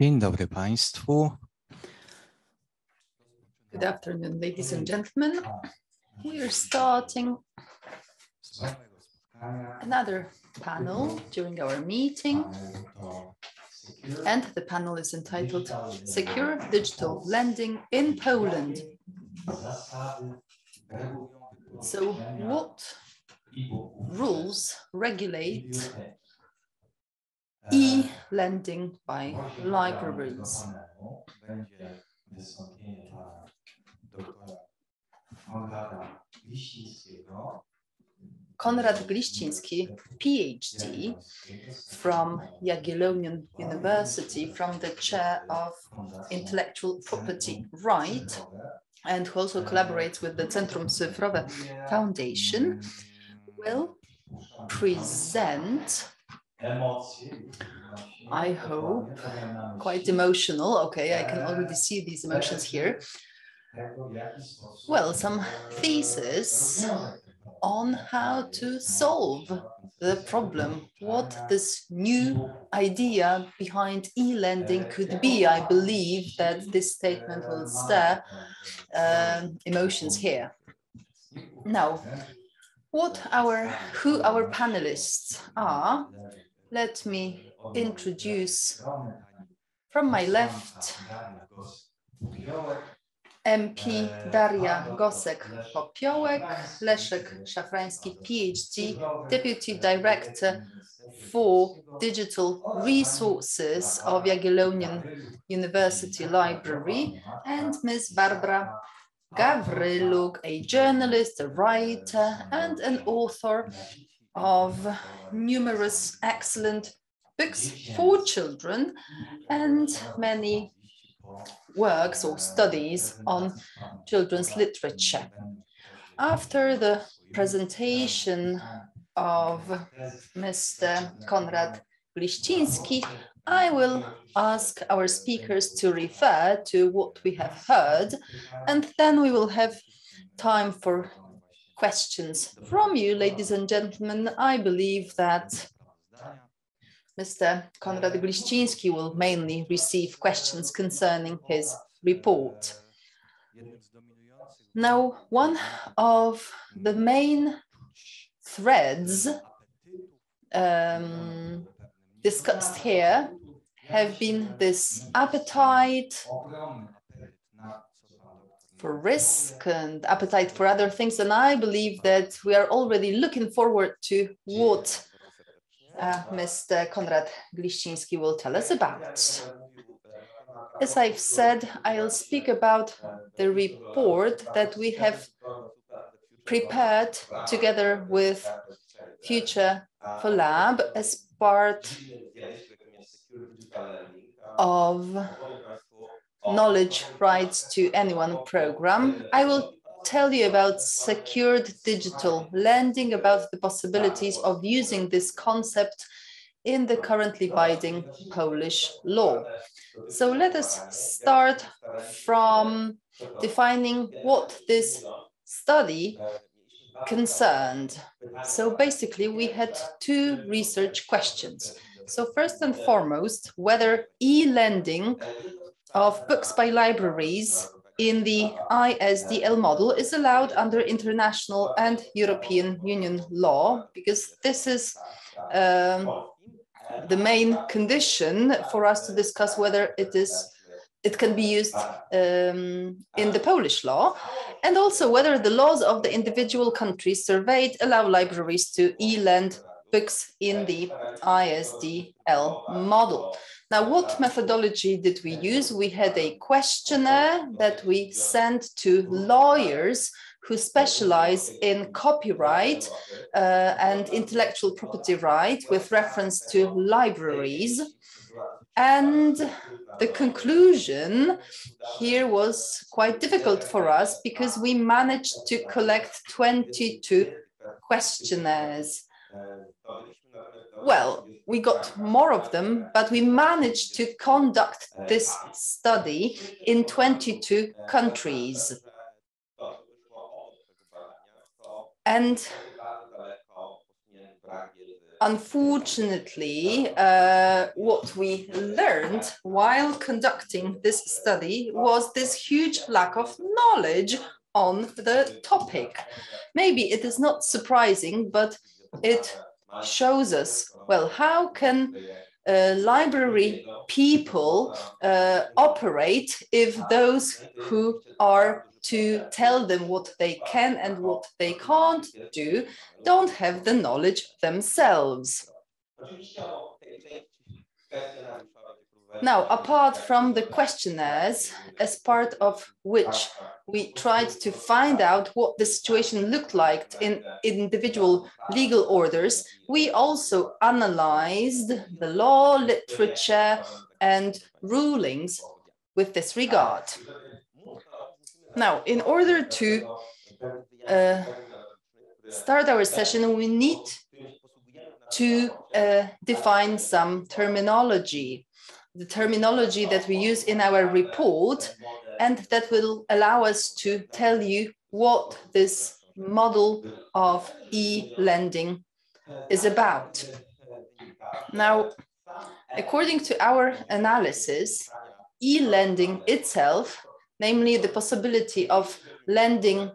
Dzień dobry Państwu. Good afternoon, ladies and gentlemen. We are starting another panel during our meeting, and the panel is entitled Secure Digital Lending in Poland. So what rules regulate e-lending by libraries? Konrad Gliściński, PhD from Jagiellonian University, from the chair of intellectual property right, and who also collaborates with the Centrum Cyfrowe Foundation, will present, I hope, quite emotional. Okay, I can already see these emotions here. Well, some thesis on how to solve the problem, what this new idea behind e-lending could be. I believe that this statement will stir um, emotions here. Now, what our who our panelists are, let me introduce from my left MP Daria Gosek-Popiołek, Leszek Szafrański, PhD, Deputy Director for Digital Resources of Jagiellonian University Library, and Ms. Barbara Gawryluk, a journalist, a writer, and an author of numerous excellent books for children and many works or studies on children's literature. After the presentation of Mr. Konrad Gliściński, I will ask our speakers to refer to what we have heard, and then we will have time for questions from you, ladies and gentlemen. I believe that Mr. Konrad Gliściński will mainly receive questions concerning his report. Now, one of the main threads um, discussed here have been this appetite for risk and appetite for other things. And I believe that we are already looking forward to what uh, Mr. Konrad Gliściński will tell us about. As I've said, I'll speak about the report that we have prepared together with Future Law Lab as part of Knowledge Rights 21 program. I will tell you about secured digital lending, about the possibilities of using this concept in the currently binding Polish law. So let us start from defining what this study concerned. So basically we had two research questions. So first and foremost, whether e-lending of books by libraries in the ISDL model is allowed under international and European Union law, because this is um, the main condition for us to discuss whether it is it can be used um, in the Polish law, and also whether the laws of the individual countries surveyed allow libraries to e-lend books in the ISDL model. Now, what methodology did we use? We had a questionnaire that we sent to lawyers who specialize in copyright uh, and intellectual property right with reference to libraries. And the conclusion here was quite difficult for us because we managed to collect 22 questionnaires well, we got more of them, but we managed to conduct this study in 22 countries. And unfortunately, uh, what we learned while conducting this study was this huge lack of knowledge on the topic. Maybe it is not surprising, but it shows us, well, how can uh, library people uh, operate if those who are to tell them what they can and what they can't do don't have the knowledge themselves. Now, apart from the questionnaires, as part of which we tried to find out what the situation looked like in individual legal orders, we also analyzed the law, literature, and rulings with this regard. Now, in order to uh, start our session, we need to uh, define some terminology, the terminology that we use in our report, and that will allow us to tell you what this model of e-lending is about. Now, according to our analysis, e-lending itself namely the possibility of lending,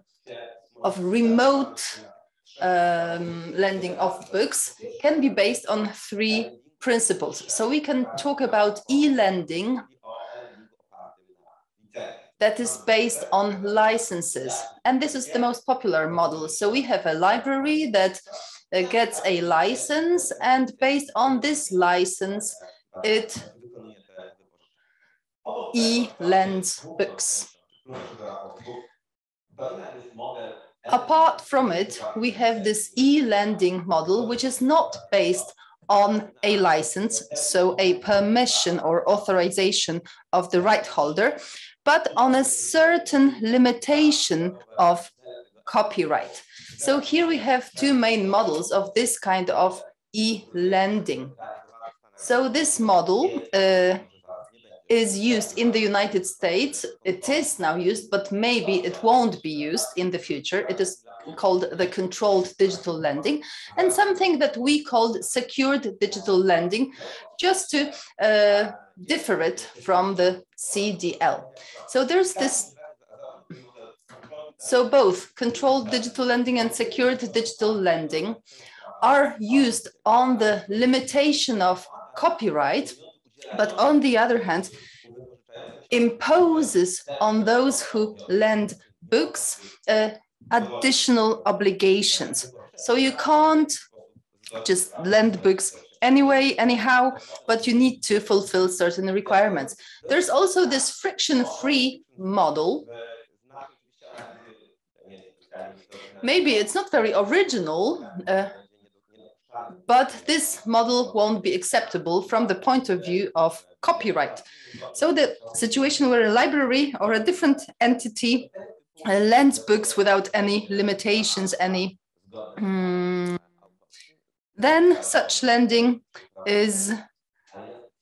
of remote um, lending of books can be based on three principles. So we can talk about e-lending that is based on licenses. And this is the most popular model. So we have a library that uh, gets a license and based on this license, it e-lends books. Apart from it, we have this e-lending model, which is not based on a license, so a permission or authorization of the right holder, but on a certain limitation of copyright. So here we have two main models of this kind of e-lending. So this model uh, is used in the United States. It is now used, but maybe it won't be used in the future. It is called the controlled digital lending and something that we called secured digital lending just to uh, differ it from the CDL. So there's this so both controlled digital lending and secured digital lending are used on the limitation of copyright but on the other hand, imposes on those who lend books uh, additional obligations. So you can't just lend books anyway, anyhow, but you need to fulfill certain requirements. There's also this friction-free model. Maybe it's not very original, uh, but this model won't be acceptable from the point of view of copyright. So the situation where a library or a different entity lends books without any limitations, any, um, then such lending is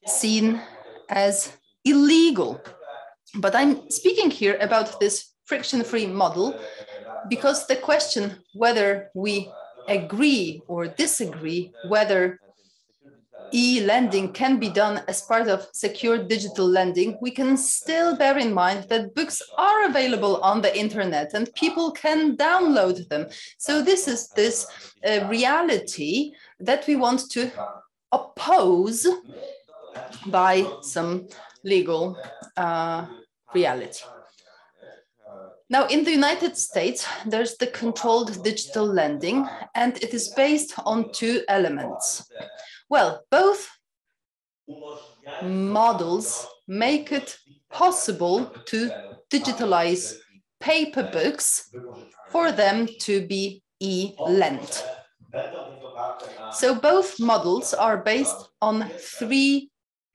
seen as illegal. But I'm speaking here about this friction-free model because the question whether we agree or disagree whether e-lending can be done as part of secure digital lending, we can still bear in mind that books are available on the internet and people can download them. So this is this uh, reality that we want to oppose by some legal uh, reality. Now, in the United States, there's the controlled digital lending, and it is based on two elements. Well, both models make it possible to digitalize paper books for them to be e-lent. So both models are based on three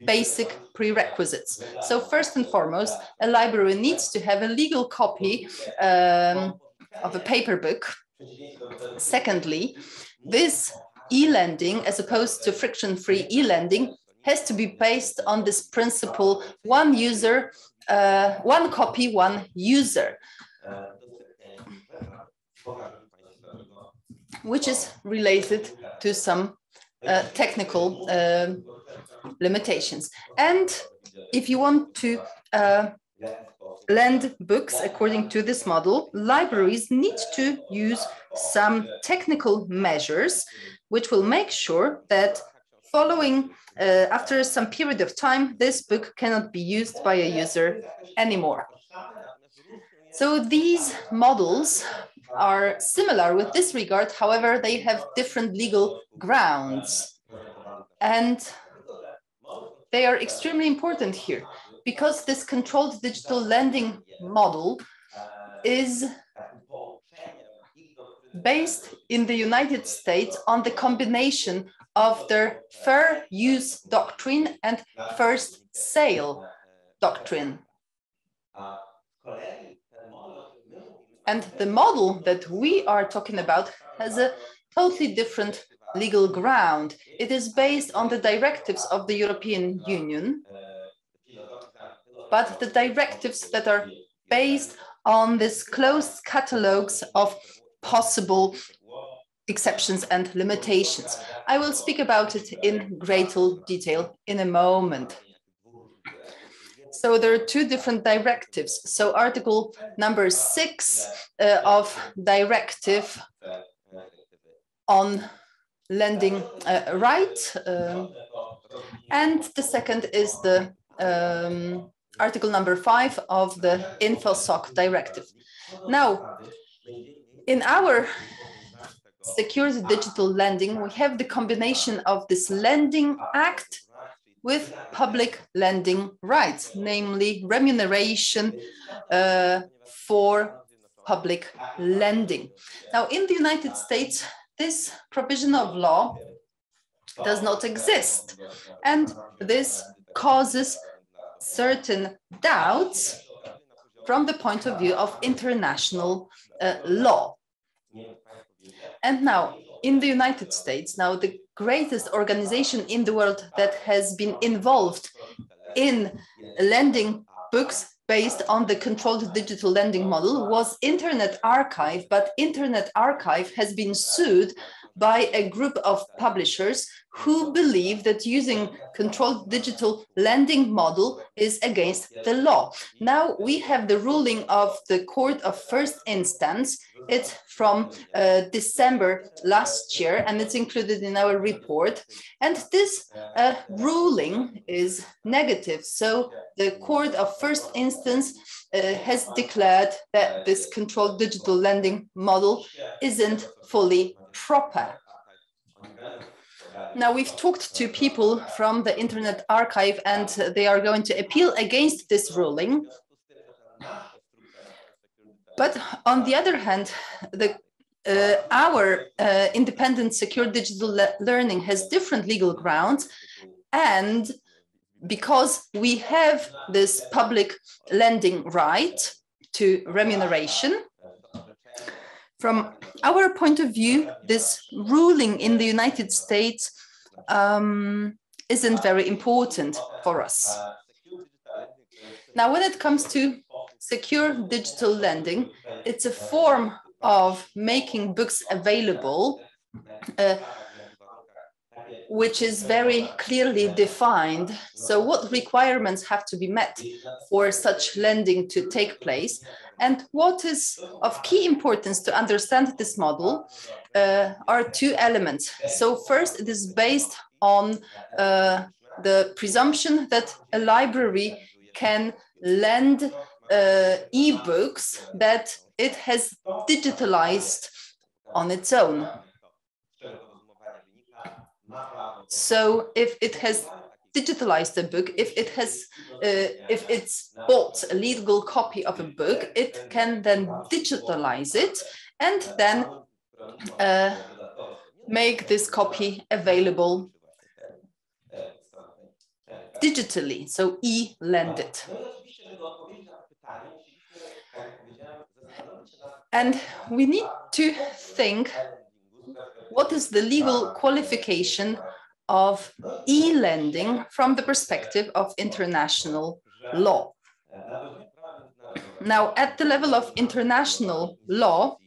basic prerequisites. So first and foremost, a library needs to have a legal copy um, of a paper book. Secondly, this e-lending, as opposed to friction-free e-lending, has to be based on this principle, one user, uh, one copy, one user, which is related to some uh, technical um, limitations. And if you want to uh, lend books according to this model, libraries need to use some technical measures which will make sure that following uh, after some period of time, this book cannot be used by a user anymore. So these models are similar with this regard, however, they have different legal grounds. And they are extremely important here because this controlled digital lending model is based in the United States on the combination of their fair use doctrine and first sale doctrine. And the model that we are talking about has a totally different legal ground. It is based on the directives of the European Union, but the directives that are based on this closed catalogs of possible exceptions and limitations. I will speak about it in greater detail in a moment. So there are two different directives. So article number six uh, of directive on lending uh, right. Uh, and the second is the um, article number five of the InfoSoc directive. Now, in our secured digital lending, we have the combination of this lending act with public lending rights, namely remuneration uh, for public lending. Now, in the United States, this provision of law does not exist. And this causes certain doubts from the point of view of international uh, law. And now, in the United States, now the greatest organization in the world that has been involved in lending books based on the controlled digital lending model was Internet Archive, but Internet Archive has been sued by a group of publishers who believe that using controlled digital lending model is against the law. Now we have the ruling of the court of first instance. It's from uh, December last year and it's included in our report. And this uh, ruling is negative. So the court of first instance uh, has declared that this controlled digital lending model isn't fully proper. Now, we've talked to people from the Internet Archive and they are going to appeal against this ruling. But on the other hand, the, uh, our uh, independent secure digital le learning has different legal grounds and because we have this public lending right to remuneration, from our point of view, this ruling in the United States um, isn't very important for us. Now, when it comes to secure digital lending, it's a form of making books available uh, which is very clearly defined. So what requirements have to be met for such lending to take place? And what is of key importance to understand this model uh, are two elements. So first, it is based on uh, the presumption that a library can lend uh, e-books that it has digitalized on its own. So if it has digitalized the book, if it has, uh, if it's bought a legal copy of a book, it can then digitalize it and then uh, make this copy available digitally, so e-lend it. And we need to think what is the legal qualification of e-lending from the perspective of international law. Now, at the level of international law,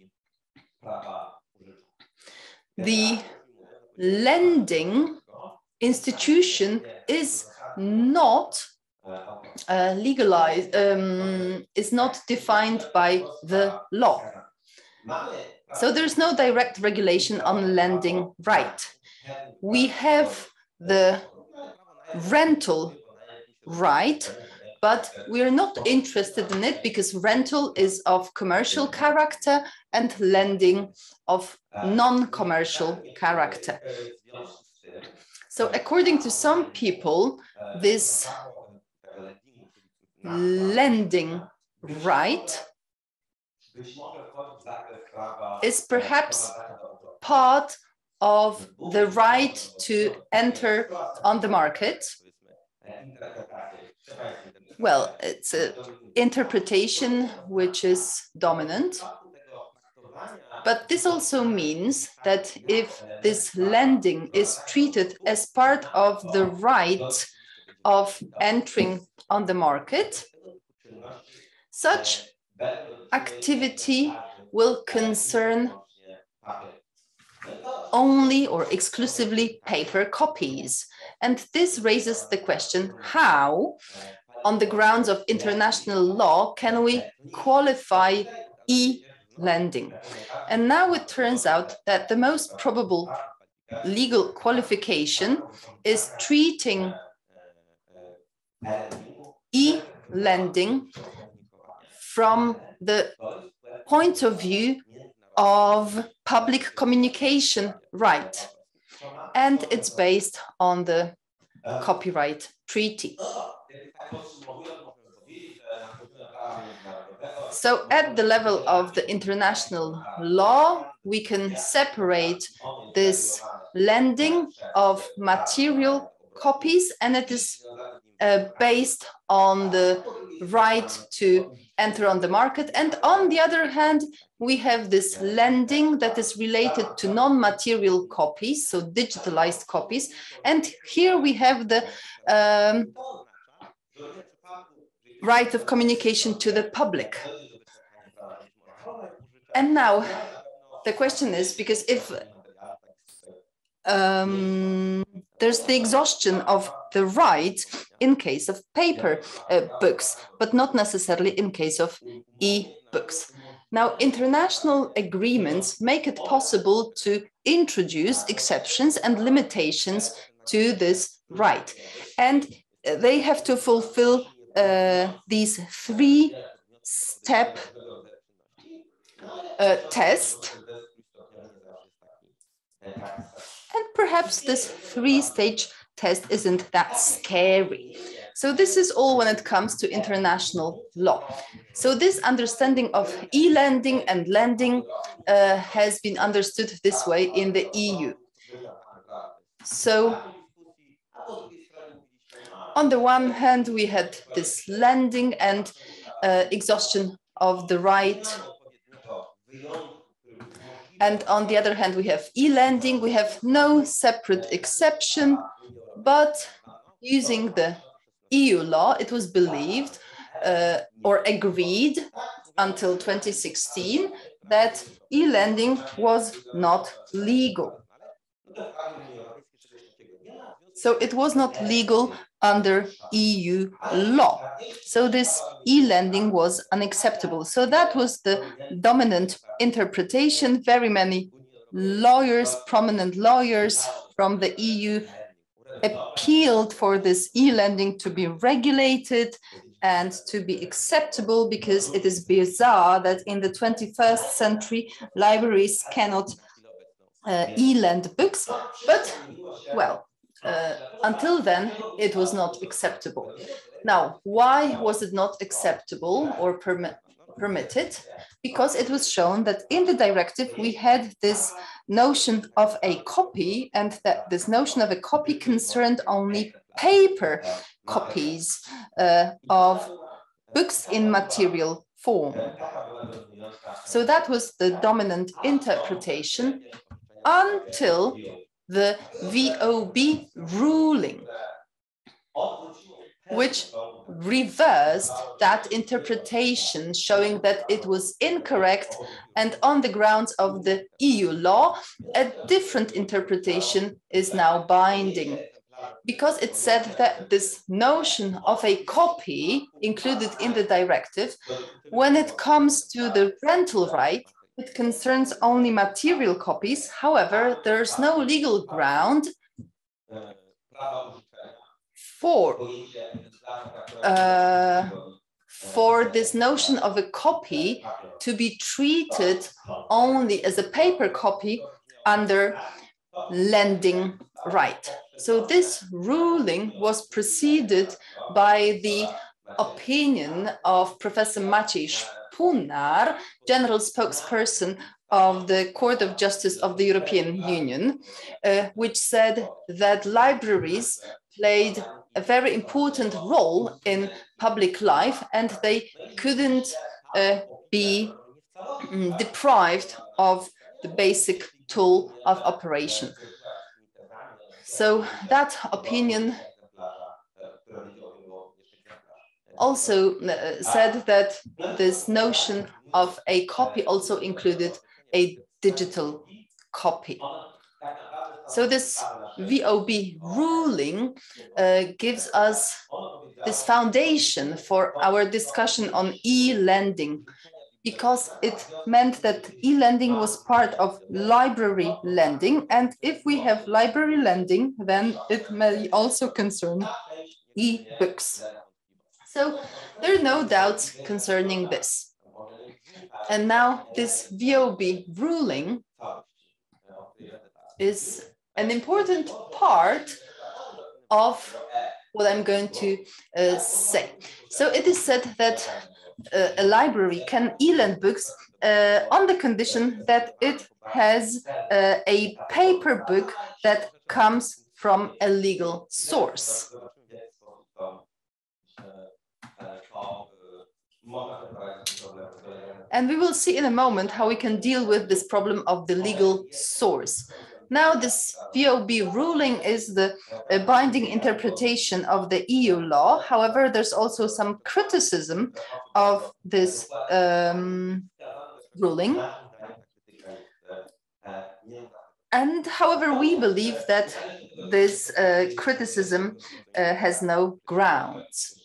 the lending institution is not uh, legalized, um, is not defined by the law. So there's no direct regulation on lending right. We have the rental right, but we're not interested in it because rental is of commercial character and lending of non-commercial character. So according to some people, this lending right is perhaps part of the right to enter on the market. Well, it's an interpretation which is dominant. But this also means that if this lending is treated as part of the right of entering on the market, such activity will concern only or exclusively paper copies. And this raises the question, how, on the grounds of international law, can we qualify e-lending? And now it turns out that the most probable legal qualification is treating e-lending from the point of view of public communication right. And it's based on the copyright treaty. So at the level of the international law, we can separate this lending of material copies and it is uh, based on the right to enter on the market. And on the other hand, we have this lending that is related to non-material copies, so digitalized copies. And here we have the um, right of communication to the public. And now the question is, because if um, there's the exhaustion of the right in case of paper uh, books, but not necessarily in case of e-books. Now, international agreements make it possible to introduce exceptions and limitations to this right. And they have to fulfill uh, these three step uh, test and perhaps this three-stage test isn't that scary. So this is all when it comes to international law. So this understanding of e-lending and lending uh, has been understood this way in the EU. So on the one hand, we had this lending and uh, exhaustion of the right and on the other hand, we have e-lending. We have no separate exception, but using the EU law, it was believed uh, or agreed until 2016 that e-lending was not legal. So it was not legal under EU law. So this e-lending was unacceptable. So that was the dominant interpretation. Very many lawyers, prominent lawyers from the EU appealed for this e-lending to be regulated and to be acceptable because it is bizarre that in the 21st century libraries cannot uh, e-lend books but well uh, until then, it was not acceptable. Now, why was it not acceptable or permit, permitted? Because it was shown that in the directive, we had this notion of a copy and that this notion of a copy concerned only paper copies uh, of books in material form. So that was the dominant interpretation until the VOB ruling, which reversed that interpretation, showing that it was incorrect, and on the grounds of the EU law, a different interpretation is now binding. Because it said that this notion of a copy included in the directive, when it comes to the rental right, it concerns only material copies. However, there's no legal ground for uh, for this notion of a copy to be treated only as a paper copy under lending right. So this ruling was preceded by the opinion of Professor Maciej Szpunar, general spokesperson of the Court of Justice of the European Union, uh, which said that libraries played a very important role in public life and they couldn't uh, be um, deprived of the basic tool of operation. So that opinion also uh, said that this notion of a copy also included a digital copy. So this VOB ruling uh, gives us this foundation for our discussion on e-lending because it meant that e-lending was part of library lending. And if we have library lending, then it may also concern e-books. So there are no doubts concerning this. And now this VOB ruling is an important part of what I'm going to uh, say. So it is said that uh, a library can e-lend books uh, on the condition that it has uh, a paper book that comes from a legal source. And we will see in a moment how we can deal with this problem of the legal source. Now this VOB ruling is the binding interpretation of the EU law. However, there's also some criticism of this um, ruling. And however, we believe that this uh, criticism uh, has no grounds.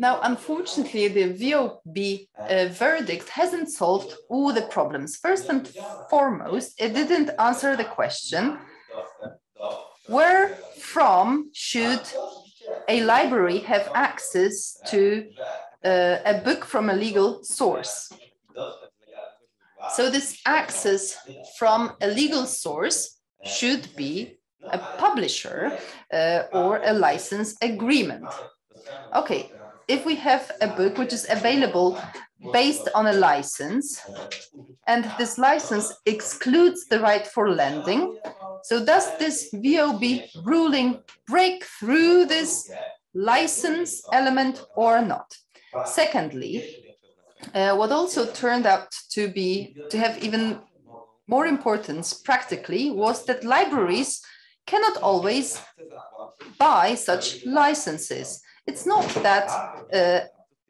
Now, unfortunately, the VOB uh, verdict hasn't solved all the problems. First and foremost, it didn't answer the question, where from should a library have access to uh, a book from a legal source? So this access from a legal source should be a publisher uh, or a license agreement. Okay, if we have a book which is available based on a license, and this license excludes the right for lending, so does this VOB ruling break through this license element or not? Secondly, uh, what also turned out to be to have even more importance practically was that libraries cannot always buy such licenses. It's not that uh,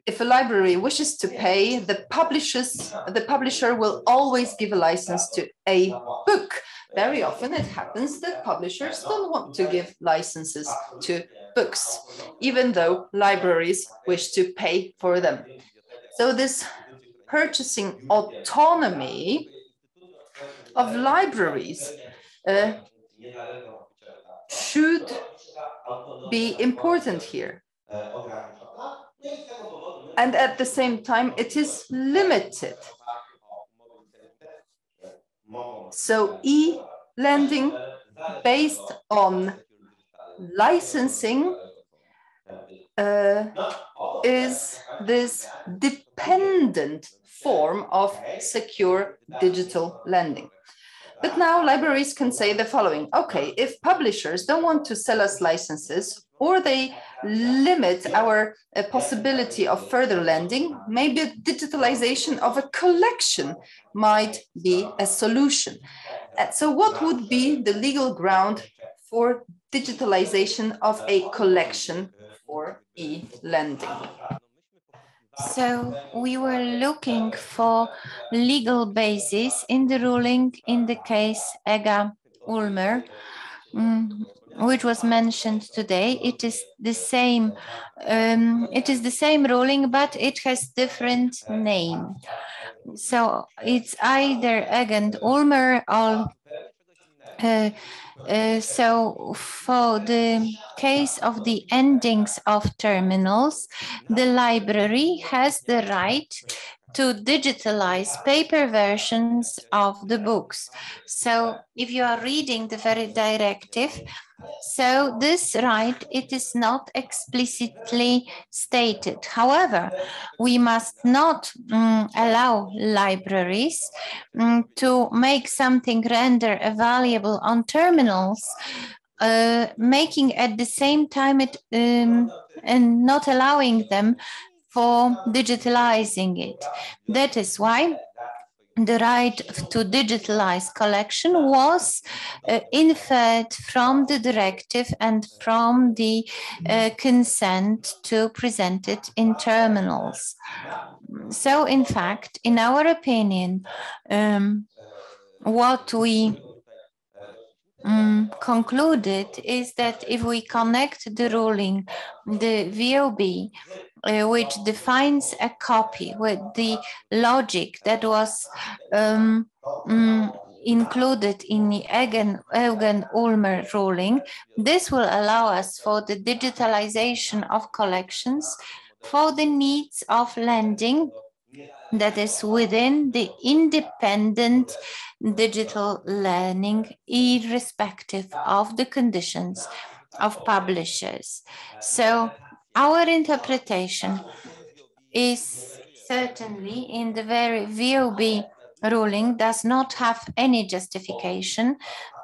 if a library wishes to pay, the publishers, the publisher will always give a license to a book. Very often it happens that publishers don't want to give licenses to books, even though libraries wish to pay for them. So this purchasing autonomy of libraries uh, should be important here. And at the same time, it is limited. So e-lending based on licensing uh, is this dependent form of secure digital lending. But now libraries can say the following, okay, if publishers don't want to sell us licenses or they limit our uh, possibility of further lending, maybe digitalization of a collection might be a solution. Uh, so what would be the legal ground for digitalization of a collection for e-lending. So we were looking for legal basis in the ruling in the case Eugen Ulmer, um, which was mentioned today. It is the same. Um, it is the same ruling, but it has different name. So it's either Eugen Ulmer or uh, uh, so for the case of the endings of terminals, the library has the right to digitalize paper versions of the books. So if you are reading the very directive, so this right, it is not explicitly stated. However, we must not um, allow libraries um, to make something render available on terminals uh, making at the same time it um, and not allowing them for digitalizing it. That is why the right to digitalize collection was uh, inferred from the directive and from the uh, consent to present it in terminals. So in fact, in our opinion, um, what we um, concluded is that if we connect the ruling, the VOB, uh, which defines a copy with the logic that was um, um, included in the Eugen, Eugen Ulmer ruling, this will allow us for the digitalization of collections for the needs of lending that is within the independent digital learning, irrespective of the conditions of publishers. So our interpretation is certainly in the very VOB ruling does not have any justification,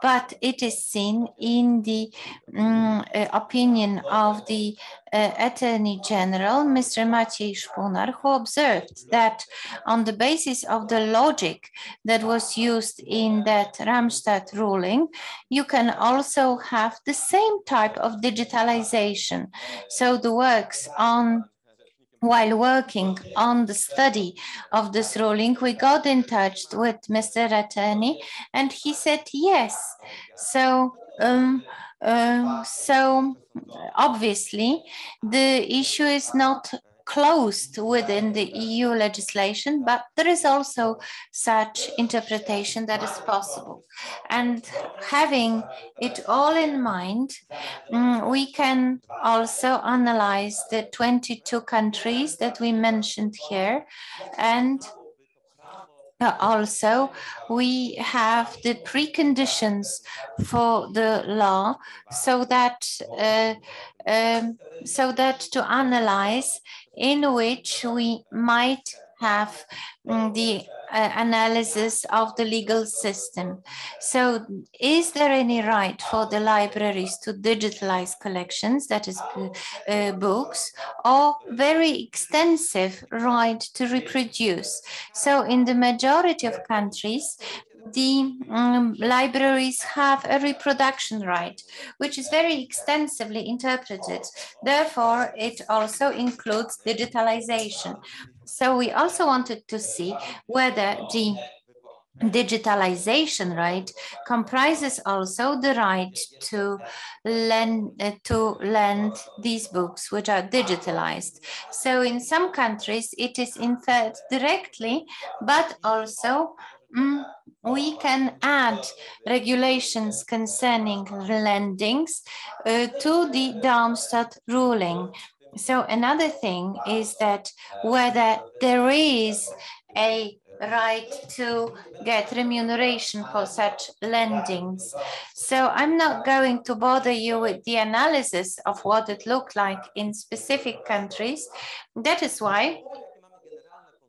but it is seen in the um, opinion of the uh, Attorney General, Mr. Maciej Szpunar, who observed that on the basis of the logic that was used in that Darmstadt ruling, you can also have the same type of digitalization. So the works on while working on the study of this ruling, we got in touch with Mr. Attorney and he said yes. So, um, uh, so obviously the issue is not closed within the EU legislation, but there is also such interpretation that is possible. And having it all in mind, um, we can also analyze the 22 countries that we mentioned here and also we have the preconditions for the law so that uh, um, so that to analyze in which we might have um, the uh, analysis of the legal system. So is there any right for the libraries to digitalize collections, that is uh, books, or very extensive right to reproduce? So in the majority of countries, the um, libraries have a reproduction right, which is very extensively interpreted. Therefore, it also includes digitalization. So we also wanted to see whether the digitalization right comprises also the right to lend uh, to lend these books which are digitalized so in some countries it is inferred directly but also mm, we can add regulations concerning lendings uh, to the Darmstadt ruling so another thing is that whether there is a right to get remuneration for such lendings. So I'm not going to bother you with the analysis of what it looked like in specific countries. That is why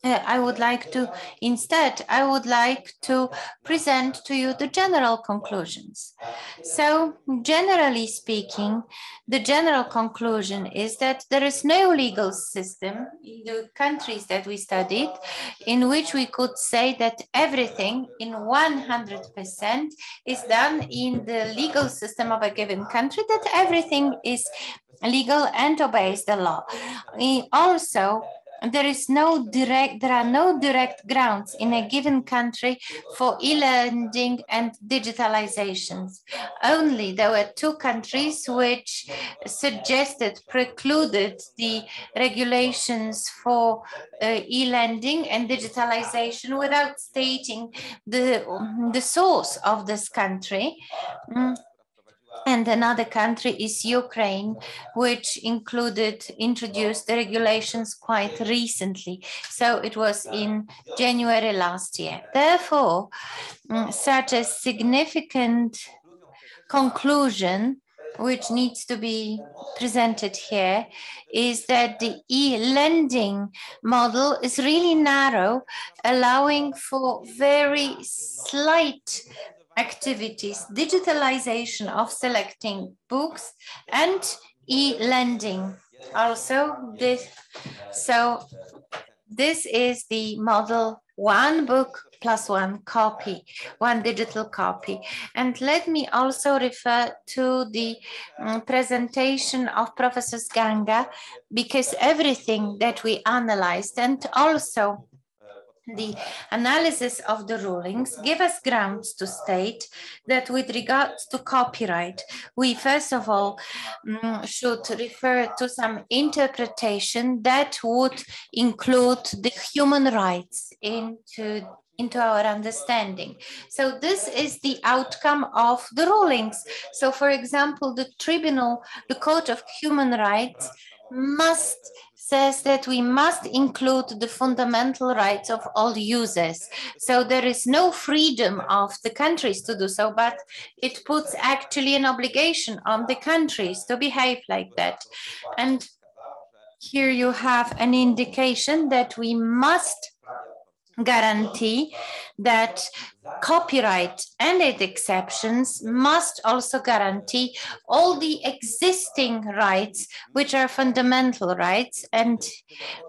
Uh, I would like to, instead, I would like to present to you the general conclusions. So generally speaking, the general conclusion is that there is no legal system in the countries that we studied in which we could say that everything in 100% is done in the legal system of a given country, that everything is legal and obeys the law. Also, there is no direct there are no direct grounds in a given country for e-lending and digitalizations only there were two countries which suggested precluded the regulations for uh, e-lending and digitalization without stating the the source of this country mm. And another country is Ukraine, which included, introduced the regulations quite recently. So it was in January last year. Therefore, mm, such a significant conclusion which needs to be presented here is that the e-lending model is really narrow, allowing for very slight activities, digitalization of selecting books and e-lending. Also, this, so this is the model one book plus one copy, one digital copy. And let me also refer to the um, presentation of Professor Ganga, because everything that we analyzed and also the analysis of the rulings give us grounds to state that with regards to copyright, we first of all um, should refer to some interpretation that would include the human rights into into our understanding. So this is the outcome of the rulings. So for example, the tribunal, the Court of Human Rights must says that we must include the fundamental rights of all users. So there is no freedom of the countries to do so, but it puts actually an obligation on the countries to behave like that. And here you have an indication that we must guarantee that copyright and its exceptions must also guarantee all the existing rights, which are fundamental rights. And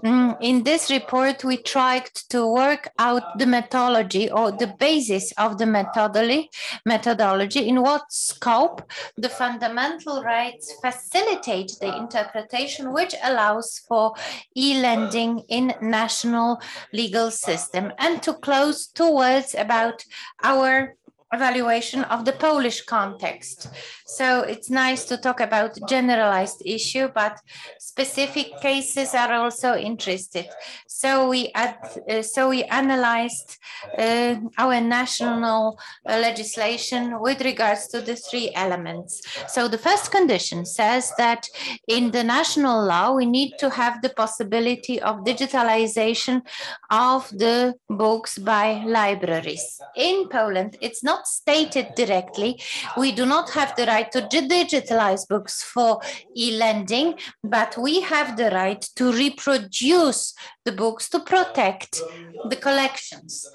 mm, in this report, we tried to work out the methodology or the basis of the methodology, methodology in what scope the fundamental rights facilitate the interpretation, which allows for e-lending in national legal system. And to close, two words about our evaluation of the Polish context. So it's nice to talk about generalized issue, but specific cases are also interested. So we ad, uh, so we analyzed uh, our national uh, legislation with regards to the three elements. So the first condition says that in the national law we need to have the possibility of digitalization of the books by libraries. In Poland, it's not stated directly. We do not have the right to digitalize books for e-lending, but we have the right to reproduce the books to protect the collections.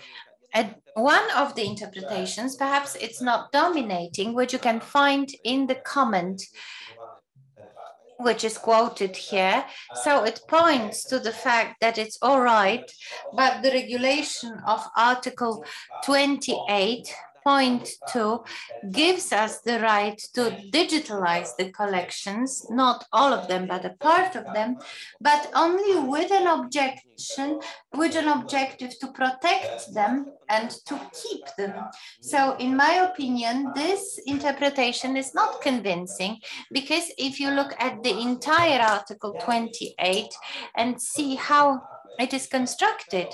And one of the interpretations, perhaps it's not dominating, which you can find in the comment which is quoted here. So it points to the fact that it's all right, but the regulation of Article 28 point two gives us the right to digitalize the collections, not all of them, but a part of them, but only with an objection, with an objective to protect them and to keep them. So in my opinion, this interpretation is not convincing because if you look at the entire Article 28 and see how it is constructed,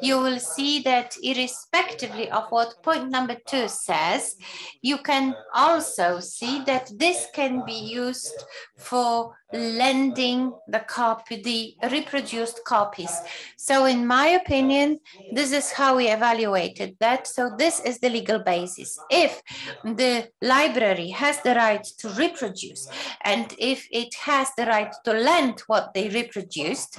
you will see that irrespectively of what point number two says, you can also see that this can be used for lending the copy, the reproduced copies. So in my opinion, this is how we evaluated that. So this is the legal basis. If the library has the right to reproduce, and if it has the right to lend what they reproduced,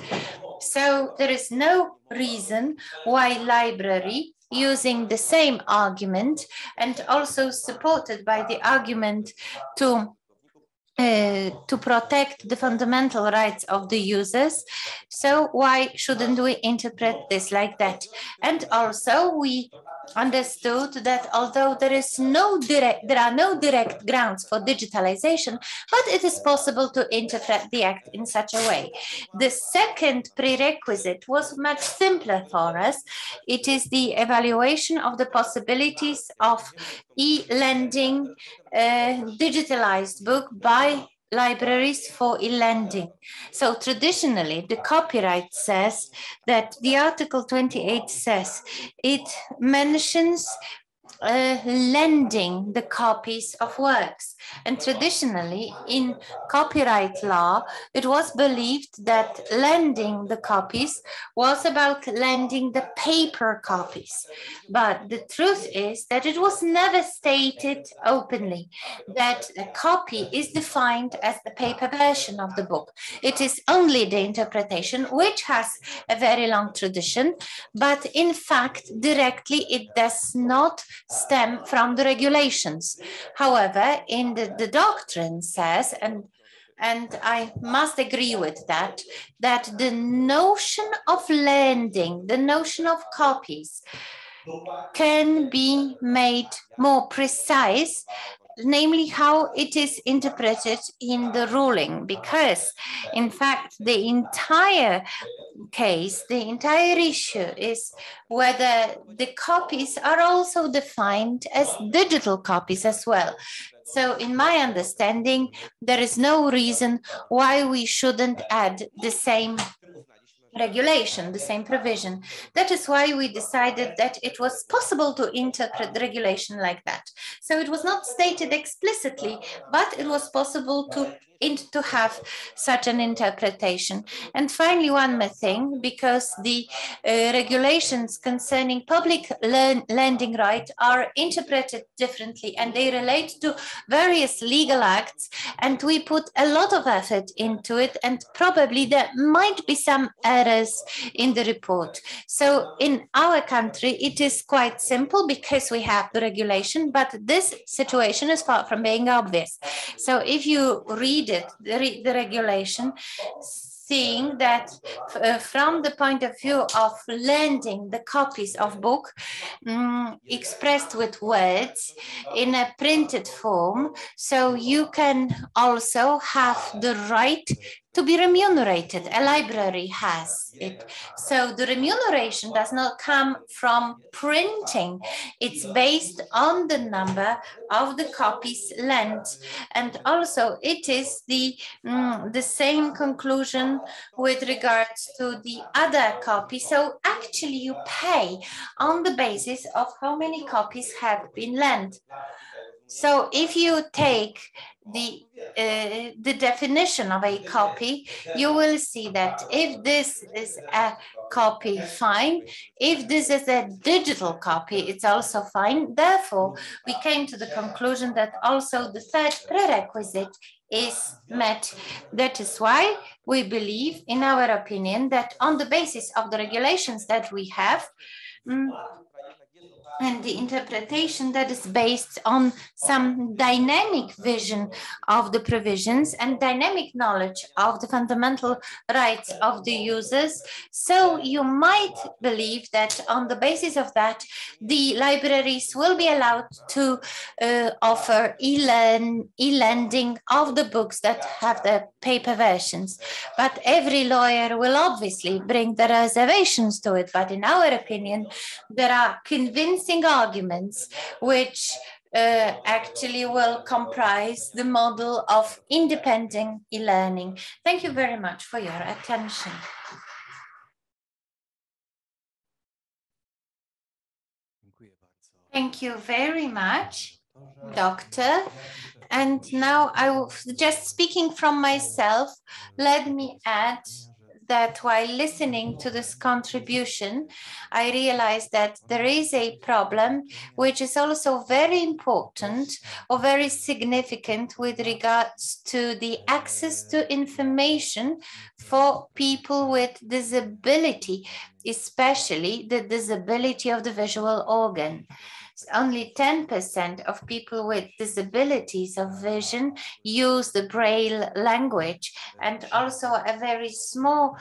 so there is no reason why library using the same argument and also supported by the argument to uh, to protect the fundamental rights of the users. So why shouldn't we interpret this like that? And also we understood that although there is no direct, there are no direct grounds for digitalization, but it is possible to interpret the act in such a way. The second prerequisite was much simpler for us. It is the evaluation of the possibilities of e-lending uh, digitalized book by libraries for e-lending. So traditionally, the copyright says that the Article 28 says it mentions uh, lending the copies of works. And traditionally, in copyright law, it was believed that lending the copies was about lending the paper copies. But the truth is that it was never stated openly that a copy is defined as the paper version of the book. It is only the interpretation, which has a very long tradition, but in fact, directly it does not stem from the regulations. However, in the, the doctrine says, and and I must agree with that, that the notion of lending, the notion of copies, can be made more precise namely how it is interpreted in the ruling, because in fact, the entire case, the entire issue is whether the copies are also defined as digital copies as well. So in my understanding, there is no reason why we shouldn't add the same regulation, the same provision. That is why we decided that it was possible to interpret regulation like that. So it was not stated explicitly, but it was possible to to have such an interpretation. And finally, one more thing, because the uh, regulations concerning public lending right are interpreted differently and they relate to various legal acts. And we put a lot of effort into it and probably there might be some errors in the report. So in our country, it is quite simple because we have the regulation, but this situation is far from being obvious. So if you read the, re the regulation, seeing that uh, from the point of view of lending the copies of book um, expressed with words in a printed form so you can also have the right to be remunerated. A library has it. So the remuneration does not come from printing. It's based on the number of the copies lent. And also it is the, mm, the same conclusion with regards to the other copy. So actually you pay on the basis of how many copies have been lent. So if you take the, uh, the definition of a copy, you will see that if this is a copy, fine. If this is a digital copy, it's also fine. Therefore, we came to the conclusion that also the third prerequisite is met. That is why we believe, in our opinion, that on the basis of the regulations that we have, um, and the interpretation that is based on some dynamic vision of the provisions and dynamic knowledge of the fundamental rights of the users. So you might believe that on the basis of that, the libraries will be allowed to uh, offer e-lending of the books that have the paper versions. But every lawyer will obviously bring the reservations to it. But in our opinion, there are convincing arguments which uh, actually will comprise the model of independent e-lending. Thank you very much for your attention. Thank you very much, Doctor. And now I will, just speaking from myself, let me add that while listening to this contribution, I realized that there is a problem which is also very important or very significant with regards to the access to information for people with disability, especially the disability of the visual organ only 10% of people with disabilities of vision use the Braille language, and also a very small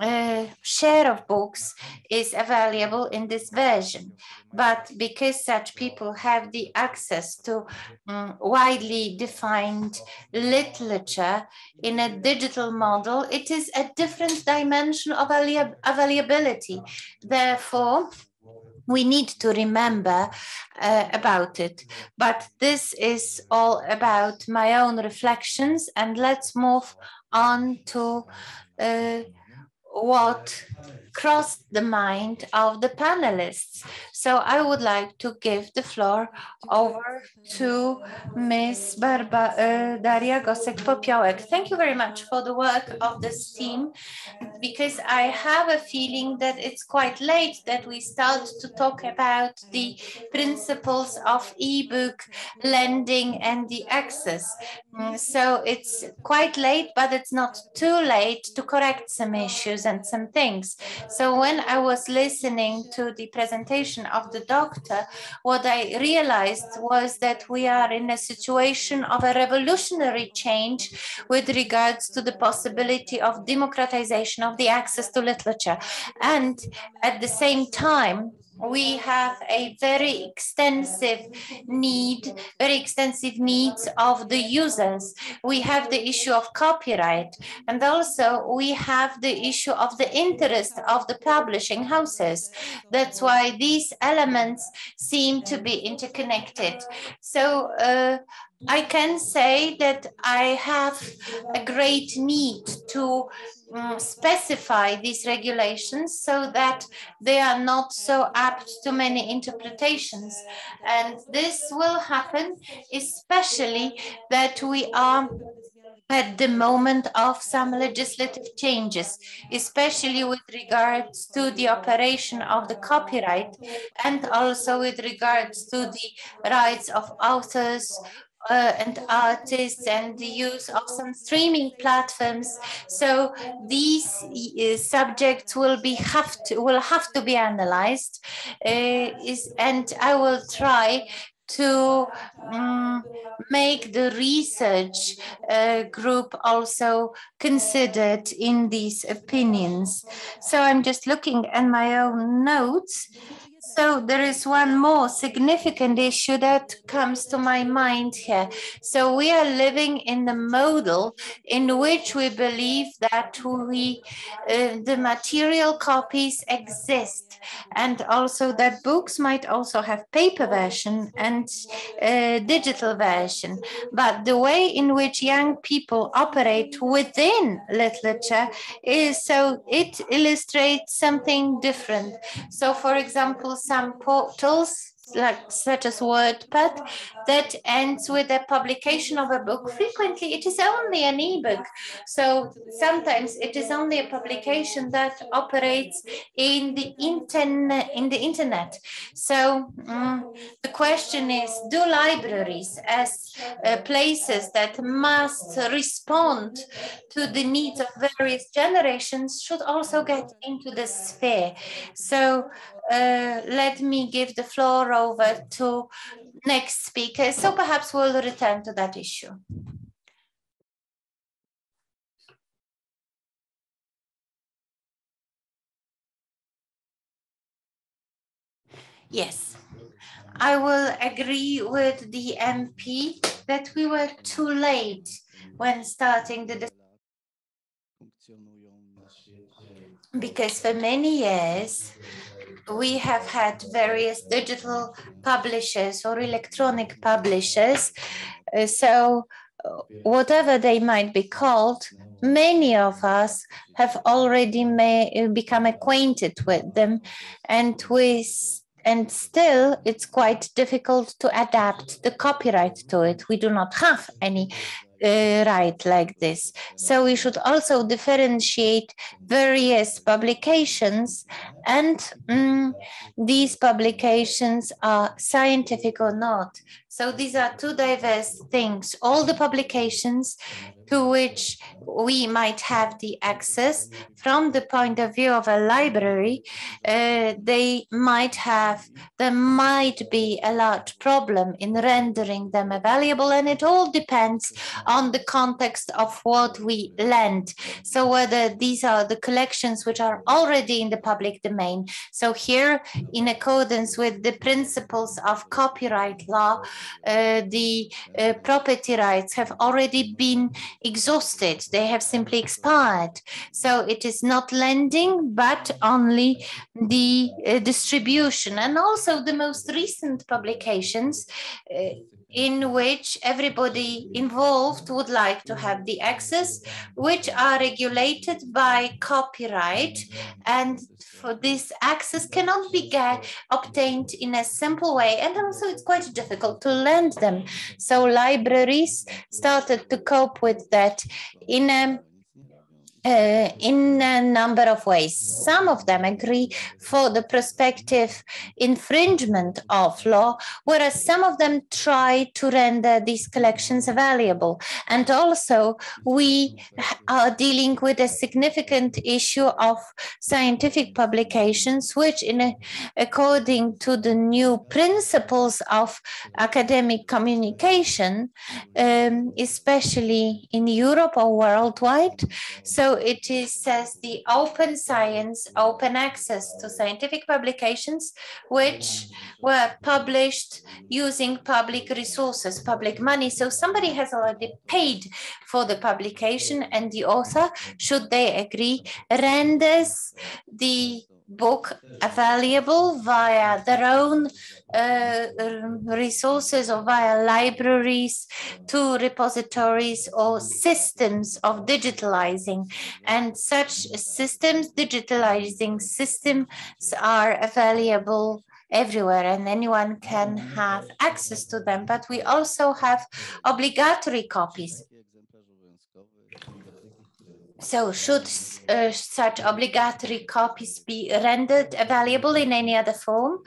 uh, share of books is available in this version. But because such people have the access to um, widely defined literature in a digital model, it is a different dimension of availability. Therefore, we need to remember uh, about it. But this is all about my own reflections, and let's move on to uh, what crossed the mind of the panelists. So I would like to give the floor over to Ms. Barba, uh, Daria Gosek-Popiołek. Thank you very much for the work of this team, because I have a feeling that it's quite late that we start to talk about the principles of e-book lending and the access. Mm, so it's quite late, but it's not too late to correct some issues and some things. So when I was listening to the presentation of the doctor, what I realized was that we are in a situation of a revolutionary change with regards to the possibility of democratization of the access to literature. And at the same time, we have a very extensive need, very extensive needs of the users. We have the issue of copyright, and also we have the issue of the interest of the publishing houses. That's why these elements seem to be interconnected. So uh, I can say that I have a great need to um, specify these regulations so that they are not so apt to many interpretations. And this will happen, especially that we are at the moment of some legislative changes, especially with regards to the operation of the copyright and also with regards to the rights of authors, uh, and artists and the use of some streaming platforms. So these uh, subjects will be have to will have to be analyzed. Uh, is and I will try to um, make the research uh, group also considered in these opinions. So I'm just looking at my own notes so there is one more significant issue that comes to my mind here. So we are living in the model in which we believe that we, uh, the material copies exist and also that books might also have paper version and uh, digital version. But the way in which young people operate within literature is so it illustrates something different. So for example, some portals like such as Wattpad that ends with a publication of a book. Frequently, it is only an ebook. So sometimes it is only a publication that operates in the internet. In the internet. So um, the question is: Do libraries, as uh, places that must respond to the needs of various generations, should also get into the sphere? So uh, let me give the floor over to next speaker. So perhaps we'll return to that issue. Yes, I will agree with the MP that we were too late when starting the because for many years we have had various digital publishers or electronic publishers. Uh, so uh, whatever they might be called, many of us have already may, uh, become acquainted with them and we and still it's quite difficult to adapt the copyright to it. We do not have any uh, right like this. So we should also differentiate various publications and um, these publications are scientific or not. So these are two diverse things. All the publications to which we might have the access from the point of view of a library, uh, they might have, there might be a large problem in rendering them available and it all depends on the context of what we lend. So whether these are the collections which are already in the public domain. So here, in accordance with the principles of copyright law, the uh, property rights have already been exhausted. They have simply expired. So it is not lending, but only the uh, distribution. And also the most recent publications uh, in which everybody involved would like to have the access, which are regulated by copyright. And for this access cannot be get, obtained in a simple way. And also it's quite difficult to lend them. So libraries started to cope with that in a uh, in a number of ways. Some of them agree for the prospective infringement of law, whereas some of them try to render these collections available. And also, we are dealing with a significant issue of scientific publications, which, in a, according to the new principles of academic communication, um, especially in Europe or worldwide, so it is says the open science, open access to scientific publications, which were published using public resources, public money. So somebody has already paid for the publication and the author, should they agree, renders the book available via their own uh, resources or via libraries to repositories or systems of digitalizing. And such systems, digitalizing systems are available everywhere and anyone can have access to them. But we also have obligatory copies so should uh, such obligatory copies be rendered available in any other form?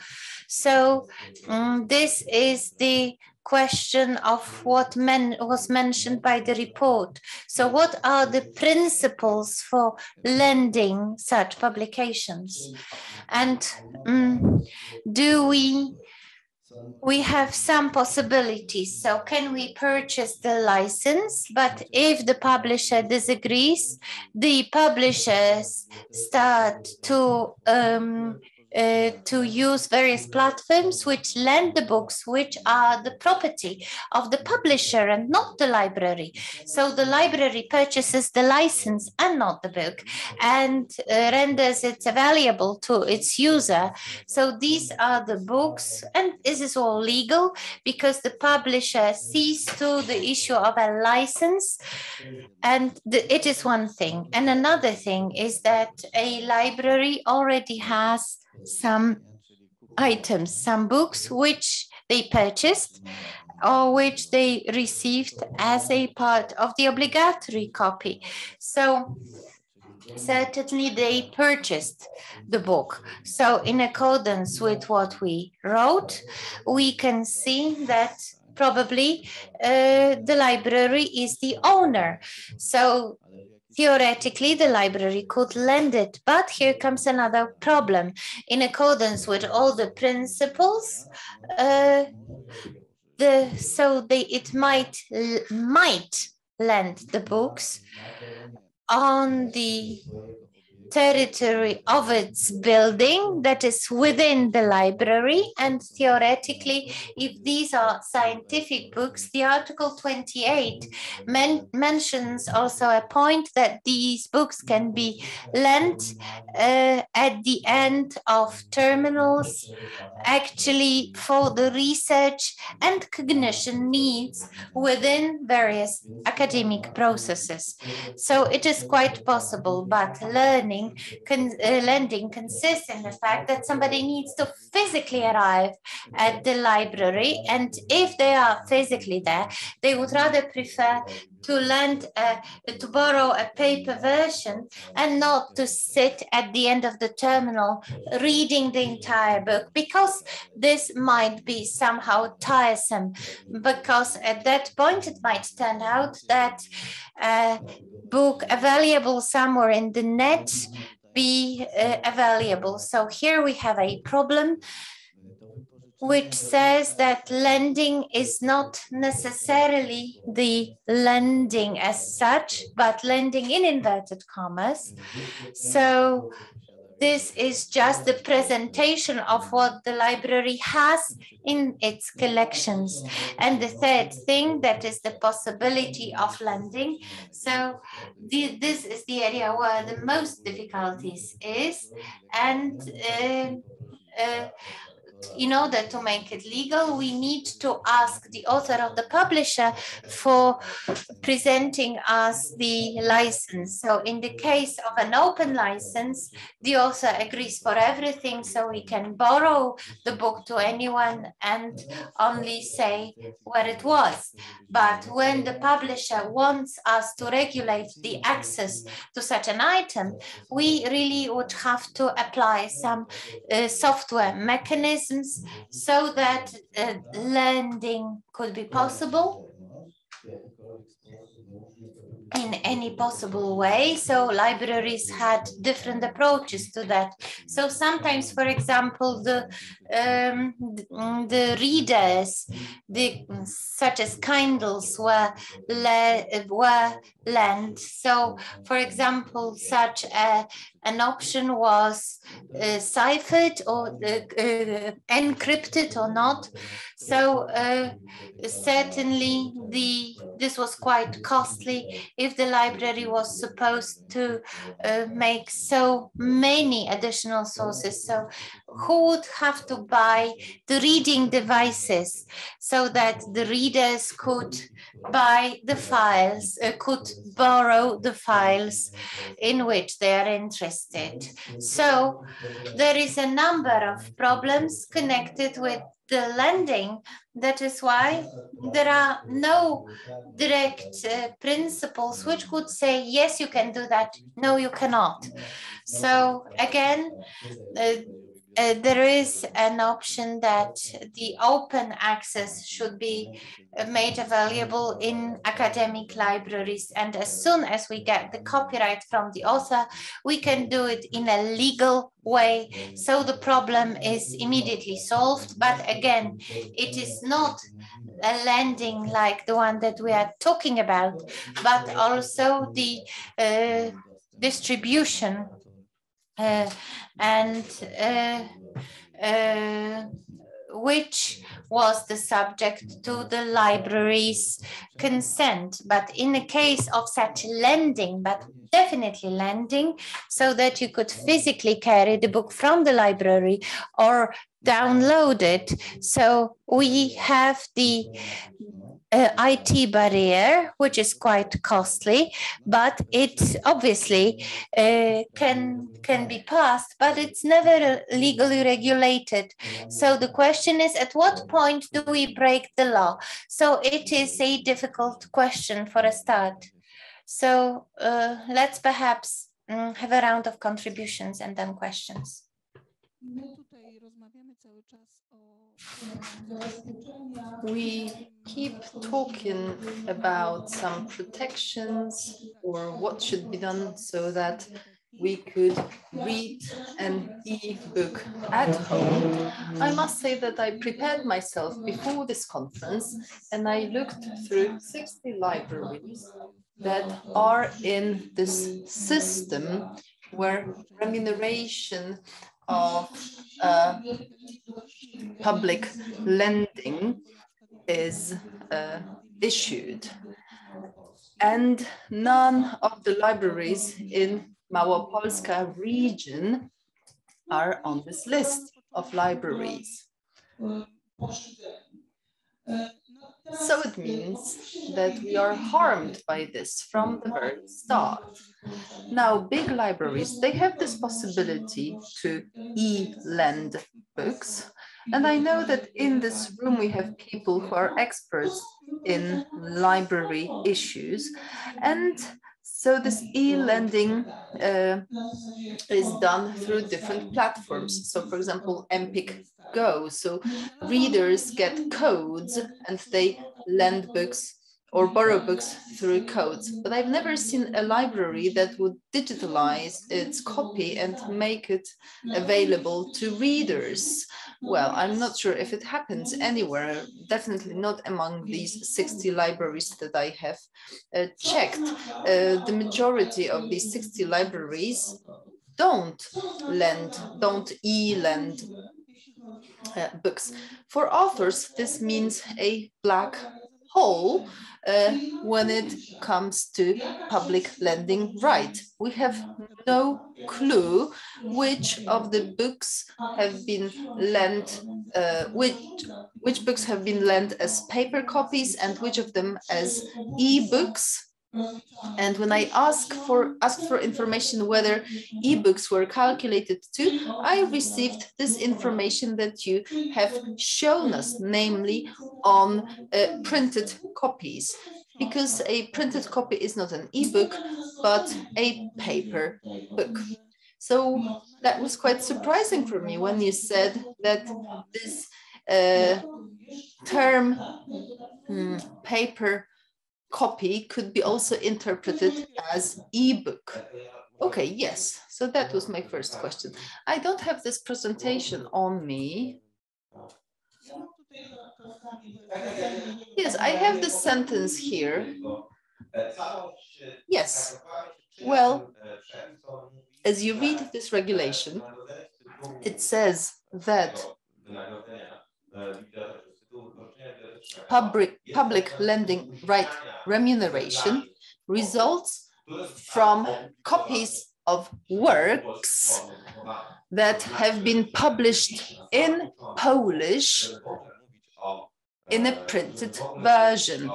So um, this is the question of what men was mentioned by the report. So what are the principles for lending such publications? And um, do we we have some possibilities. So can we purchase the license? But if the publisher disagrees, the publishers start to um, uh, to use various platforms which lend the books which are the property of the publisher and not the library. So the library purchases the license and not the book and uh, renders it available to its user. So these are the books and this is all legal because the publisher sees to the issue of a license and the, it is one thing. And another thing is that a library already has some items, some books which they purchased or which they received as a part of the obligatory copy. So certainly they purchased the book. So in accordance with what we wrote, we can see that probably uh, the library is the owner. So Theoretically, the library could lend it, but here comes another problem. In accordance with all the principles, uh, the so they it might might lend the books on the territory of its building that is within the library. And theoretically, if these are scientific books, the Article 28 men mentions also a point that these books can be lent uh, at the end of terminals, actually for the research and cognition needs within various academic processes. So it is quite possible, but learning lending, con, uh, lending consists in the fact that somebody needs to physically arrive at the library. And if they are physically there, they would rather prefer to lend, uh, to borrow a paper version and not to sit at the end of the terminal reading the entire book because this might be somehow tiresome because at that point it might turn out that a book available somewhere in the net be uh, available. So here we have a problem which says that lending is not necessarily the lending as such, but lending in inverted commas. So this is just the presentation of what the library has in its collections. And the third thing that is the possibility of lending. So the, this is the area where the most difficulties is. And uh, uh, in order to make it legal, we need to ask the author of the publisher for presenting us the license. So in the case of an open license, the author agrees for everything, so we can borrow the book to anyone and only say where it was. But when the publisher wants us to regulate the access to such an item, we really would have to apply some uh, software mechanism so that uh, lending could be possible in any possible way. So libraries had different approaches to that. So sometimes, for example, the um, the readers, the such as Kindles, were le, were lent. So, for example, such a, an option was uh, ciphered or uh, uh, encrypted or not. So uh, certainly the this was quite costly if the library was supposed to uh, make so many additional sources. So who would have to buy the reading devices so that the readers could buy the files, uh, could borrow the files in which they are interested. So there is a number of problems connected with the lending. That is why there are no direct uh, principles which would say, yes, you can do that. No, you cannot. So again, uh, uh, there is an option that the open access should be made available in academic libraries. And as soon as we get the copyright from the author, we can do it in a legal way. So the problem is immediately solved. But again, it is not a lending like the one that we are talking about, but also the uh, distribution uh, and uh, uh, which was the subject to the library's consent. But in the case of such lending, but definitely lending, so that you could physically carry the book from the library or download it. So we have the uh, IT barrier, which is quite costly, but it obviously uh, can can be passed, but it's never legally regulated. So the question is, at what point do we break the law? So it is a difficult question for a start. So uh, let's perhaps um, have a round of contributions and then questions. We keep talking about some protections or what should be done so that we could read an e-book at home. I must say that I prepared myself before this conference and I looked through 60 libraries that are in this system where remuneration of uh, public lending is uh, issued. And none of the libraries in Małopolska region are on this list of libraries. So it means that we are harmed by this from the very start. Now, big libraries, they have this possibility to e-lend books. And I know that in this room we have people who are experts in library issues. And so this e-lending uh, is done through different platforms. So for example, Empik Go. So readers get codes and they lend books or borrow books through codes. But I've never seen a library that would digitalize its copy and make it available to readers. Well, I'm not sure if it happens anywhere, definitely not among these 60 libraries that I have uh, checked. Uh, the majority of these 60 libraries don't lend, don't e-lend uh, books. For authors, this means a black hole uh, when it comes to public lending right. We have no clue which of the books have been lent, uh, which, which books have been lent as paper copies and which of them as e-books. And when I ask for asked for information whether ebooks were calculated too, I received this information that you have shown us, namely on uh, printed copies, because a printed copy is not an ebook, but a paper book. So that was quite surprising for me when you said that this uh, term hmm, paper copy could be also interpreted mm-hmm. as ebook. Okay, yes. So that was my first question. I don't have this presentation on me. Yes, I have the sentence here. Yes. Well, as you read this regulation, it says that public, public lending right remuneration results from copies of works that have been published in Polish in a printed version.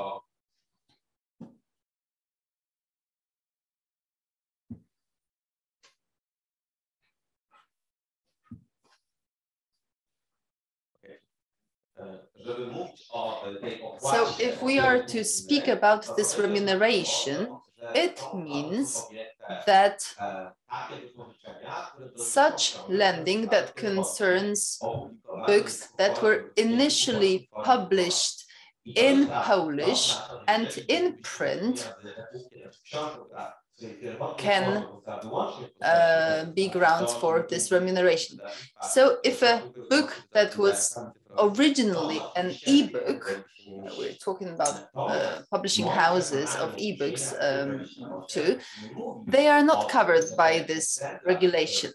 So if we are to speak about this remuneration, it means that such lending that concerns books that were initially published in Polish and in print can uh, be grounds for this remuneration. So if a book that was originally an ebook, we're talking about uh, publishing houses of ebooks um, too, they are not covered by this regulation.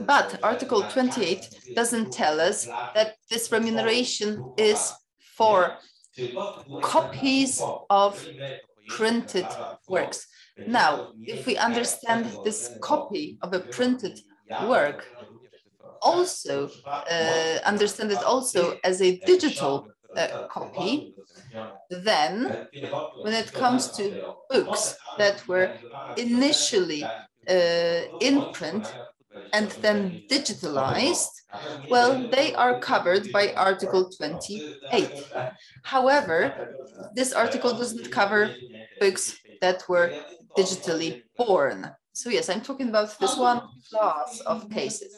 But Article 28 doesn't tell us that this remuneration is for copies of printed works. Now, if we understand this copy of a printed work, also uh, understand it also as a digital uh, copy, then when it comes to books that were initially uh, in print and then digitalized, well, they are covered by Article 28. However, this article doesn't cover books that were digitally born. So yes, I'm talking about this one class of cases.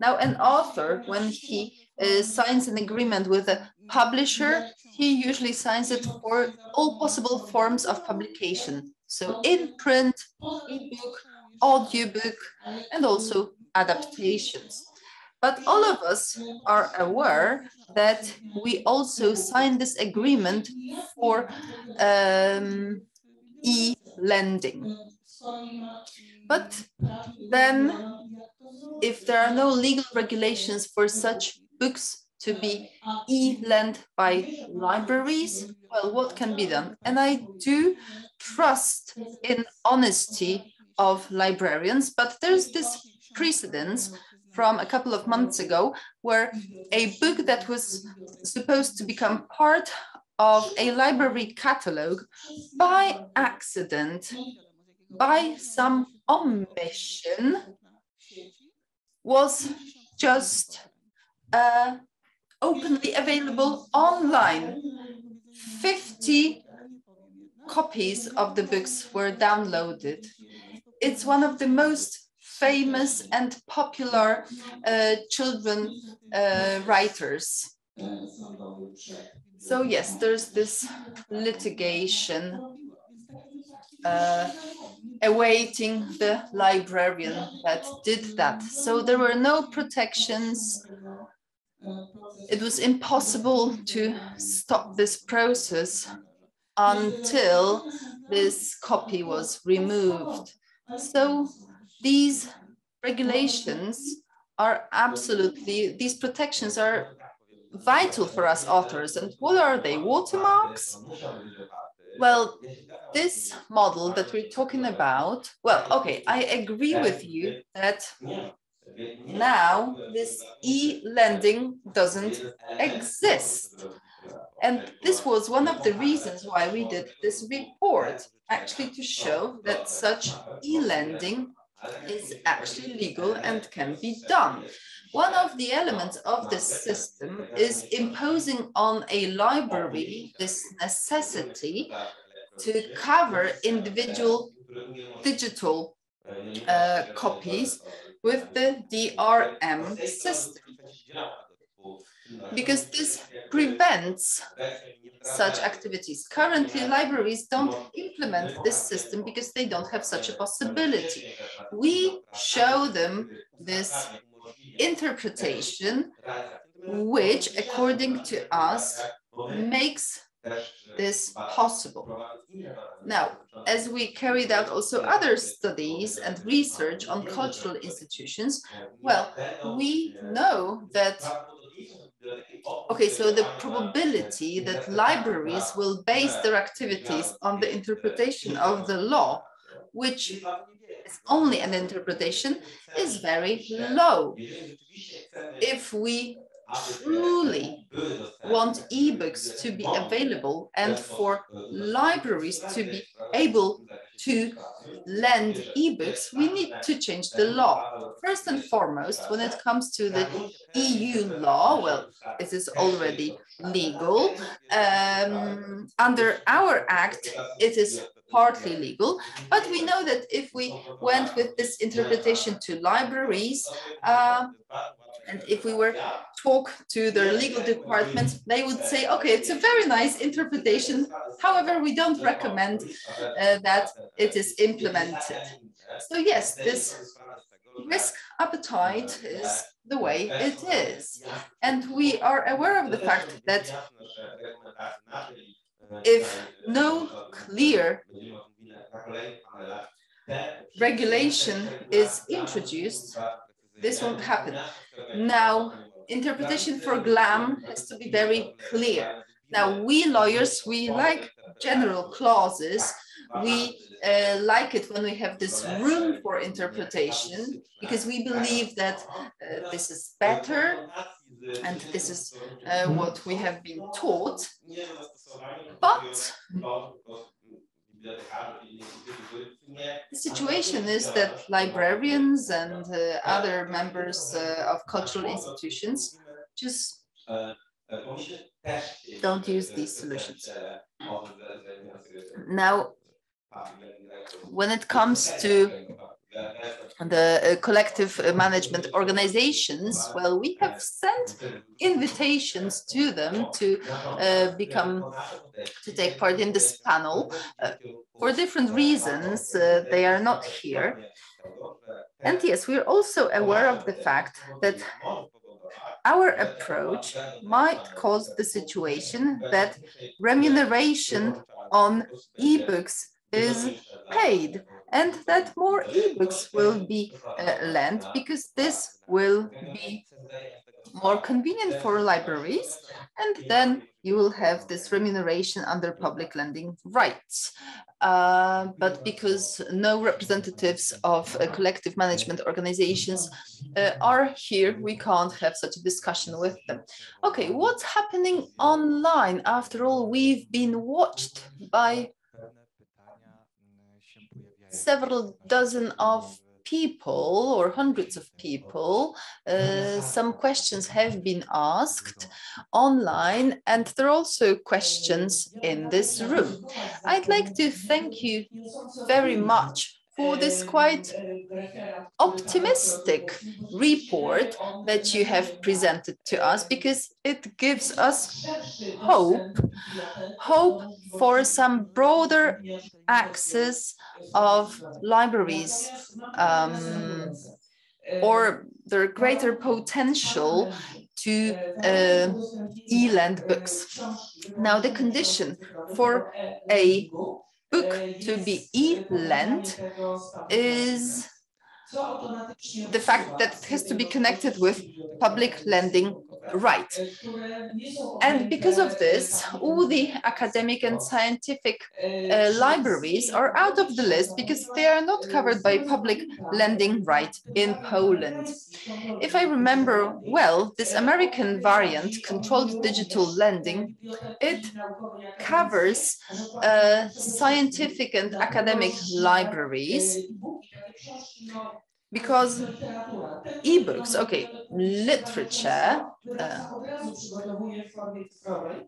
Now, an author, when he uh, signs an agreement with a publisher, he usually signs it for all possible forms of publication. So in print, ebook, audiobook, and also adaptations. But all of us are aware that we also signed this agreement for um, e-lending. But then if there are no legal regulations for such books to be e-lent by libraries, well, what can be done? And I do trust in honesty of librarians, but there's this precedence from a couple of months ago where a book that was supposed to become part of a library catalog by accident, by some omission, was just uh, openly available online. 50 copies of the books were downloaded. It's one of the most famous and popular uh, children uh, writers. So yes, there's this litigation uh, awaiting the librarian that did that. So there were no protections. It was impossible to stop this process until this copy was removed. So these regulations are absolutely, these protections are vital for us authors. And what are they? Watermarks? Well, this model that we're talking about, well, okay, I agree with you that now this e-lending doesn't exist. And this was one of the reasons why we did this report, actually to show that such e-lending is actually legal and can be done. One of the elements of this system is imposing on a library this necessity to cover individual digital uh, copies with the DRM system. Because this prevents such activities. Currently, libraries don't implement this system because they don't have such a possibility. We show them this interpretation, which, according to us, makes this possible. Now, as we carried out also other studies and research on cultural institutions, well, we know that Okay, so the probability that libraries will base their activities on the interpretation of the law, which is only an interpretation, is very low. If we truly want ebooks to be available and for libraries to be able to lend ebooks, we need to change the law. First and foremost, when it comes to the EU law, well, it is already legal. Um, under our act, it is partly legal, but we know that if we went with this interpretation to libraries, uh, and if we were to talk to their legal departments, they would say, okay, it's a very nice interpretation. However, we don't recommend uh, that it is implemented. So yes, this risk appetite is the way it is. And we are aware of the fact that if no clear regulation is introduced, this won't happen. Now, interpretation for GLAM has to be very clear. Now, we lawyers, we like general clauses. We uh, like it when we have this room for interpretation because we believe that uh, this is better and this is uh, what we have been taught. But the situation is that librarians and uh, other members uh, of cultural institutions just don't use these solutions. Now, when it comes to the uh, collective uh, management organizations, well, we have sent invitations to them to uh, become, to take part in this panel. Uh, for different reasons, uh, they are not here. And yes, we're also aware of the fact that our approach might cause the situation that remuneration on ebooks is paid and that more ebooks will be uh, lent because this will be more convenient for libraries and then you will have this remuneration under public lending rights. Uh, but because no representatives of uh, collective management organizations uh, are here, we can't have such a discussion with them. Okay, what's happening online? After all, we've been watched by several dozen of people or hundreds of people. Uh, some questions have been asked online and there are also questions in this room. I'd like to thank you very much for this quite optimistic report that you have presented to us because it gives us hope, hope for some broader access of libraries um, or their greater potential to uh, e-lend books. Now, the condition for a book to be e-lent is the fact that it has to be connected with public lending right. And because of this, all the academic and scientific uh, libraries are out of the list because they are not covered by public lending right in Poland. If I remember well, this American variant, controlled digital lending, it covers uh, scientific and academic libraries because ebooks, okay, literature, uh,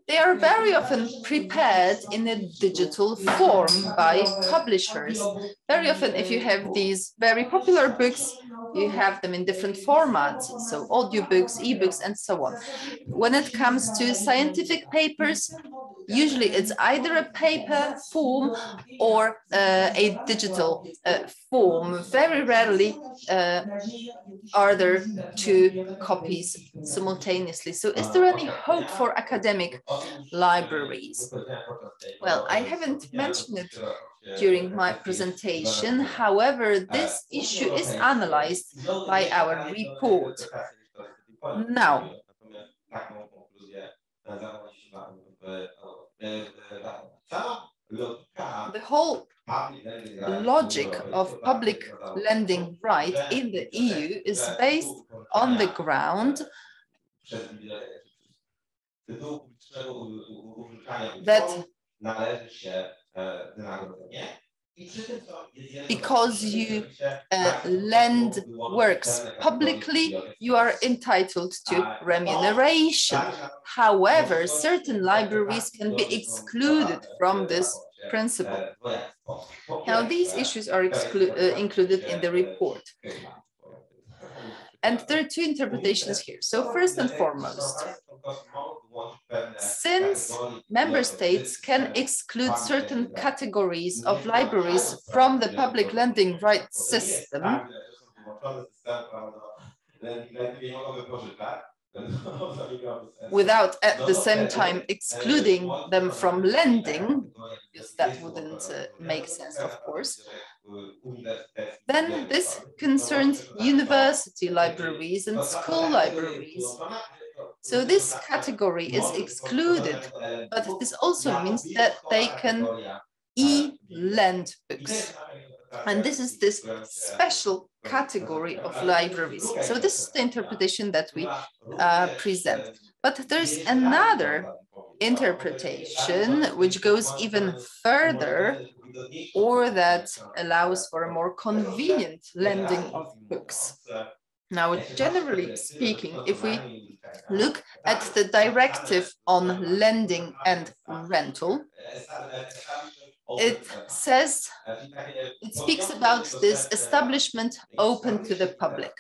they are very often prepared in a digital form by publishers. Very often, if you have these very popular books, you have them in different formats, so audiobooks, ebooks, and so on. When it comes to scientific papers, usually it's either a paper form or uh, a digital uh, form. Very rarely uh, are there two copies simultaneously. So is there any hope for academic libraries? Well, I haven't mentioned it during my presentation. However, this issue is analyzed by our report. Now, the whole logic of public lending right in the EU is based on the ground that because you uh, lend works publicly, you are entitled to remuneration. However, certain libraries can be excluded from this principle. Now, these issues are uh, included in the report. And there are two interpretations here. So first and foremost, since member states can exclude certain categories of libraries from the public lending rights system, without at the same time excluding them from lending, because that wouldn't uh, make sense, of course, then this concerns university libraries and school libraries. So this category is excluded, but this also means that they can e-lend books. And this is this special category of libraries. So this is the interpretation that we uh, present. But there's another interpretation which goes even further or that allows for a more convenient lending of books. Now, generally speaking, if we look at the directive on lending and rental, it says, it speaks about this establishment open to the public.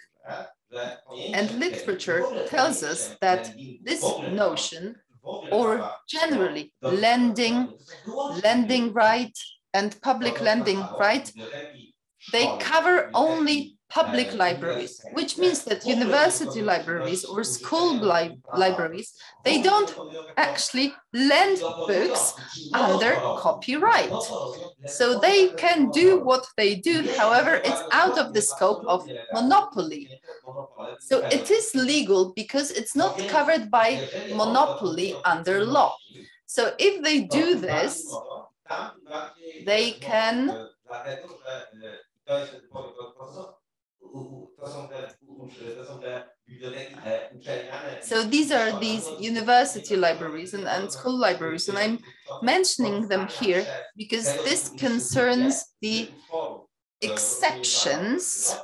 And literature tells us that this notion, or generally lending, lending right and public lending right, they cover only public uh, libraries, which means that university libraries or school li libraries, they don't actually lend books under copyright. So they can do what they do, however, it's out of the scope of monopoly. So it is legal because it's not covered by monopoly under law. So if they do this, they can so these are these university libraries and, and school libraries, and I'm mentioning them here because this concerns the exceptions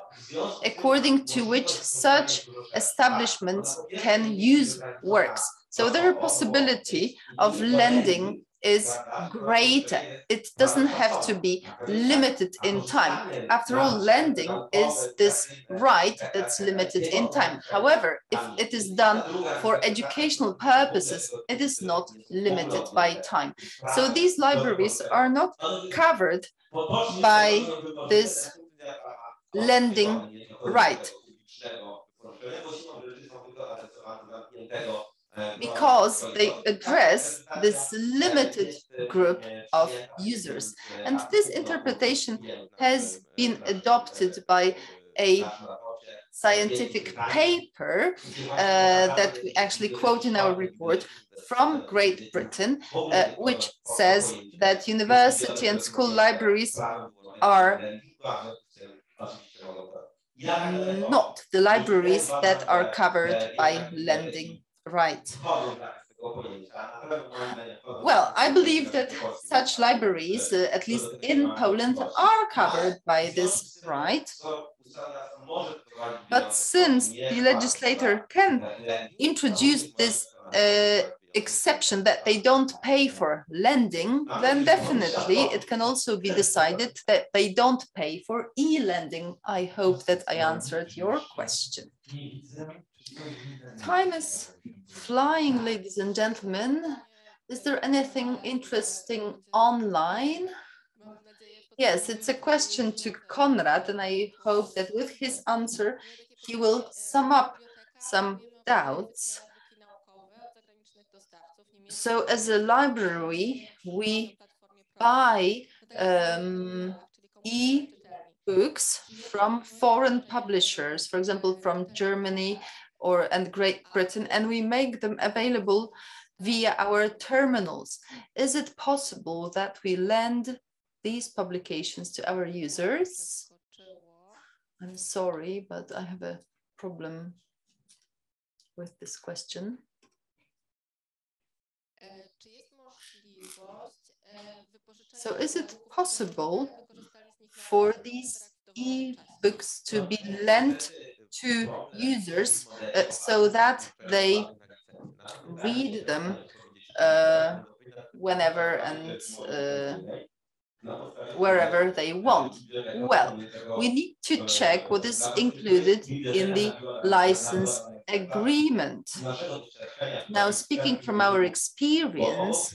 according to which such establishments can use works. So there are possibility of lending is greater. It doesn't have to be limited in time. After all, lending is this right that's limited in time. However, if it is done for educational purposes, it is not limited by time. So these libraries are not covered by this lending right because they address this limited group of users. And this interpretation has been adopted by a scientific paper uh, that we actually quote in our report from Great Britain, uh, which says that university and school libraries are not the libraries that are covered by lending right. Well, I believe that such libraries, uh, at least in Poland, are covered by this right. But since the legislator can introduce this uh, exception that they don't pay for lending, then definitely it can also be decided that they don't pay for e-lending. I hope that I answered your question. Time is flying, ladies and gentlemen. Is there anything interesting online? Yes, it's a question to Konrad, and I hope that with his answer, he will sum up some doubts. So as a library, we buy um, e-books from foreign publishers, for example, from Germany or and Great Britain, and we make them available via our terminals. Is it possible that we lend these publications to our users? I'm sorry, but I have a problem with this question. So is it possible for these e-books to be lent to users uh, so that they read them uh, whenever and uh, wherever they want. Well, we need to check what is included in the license agreement. Now, speaking from our experience,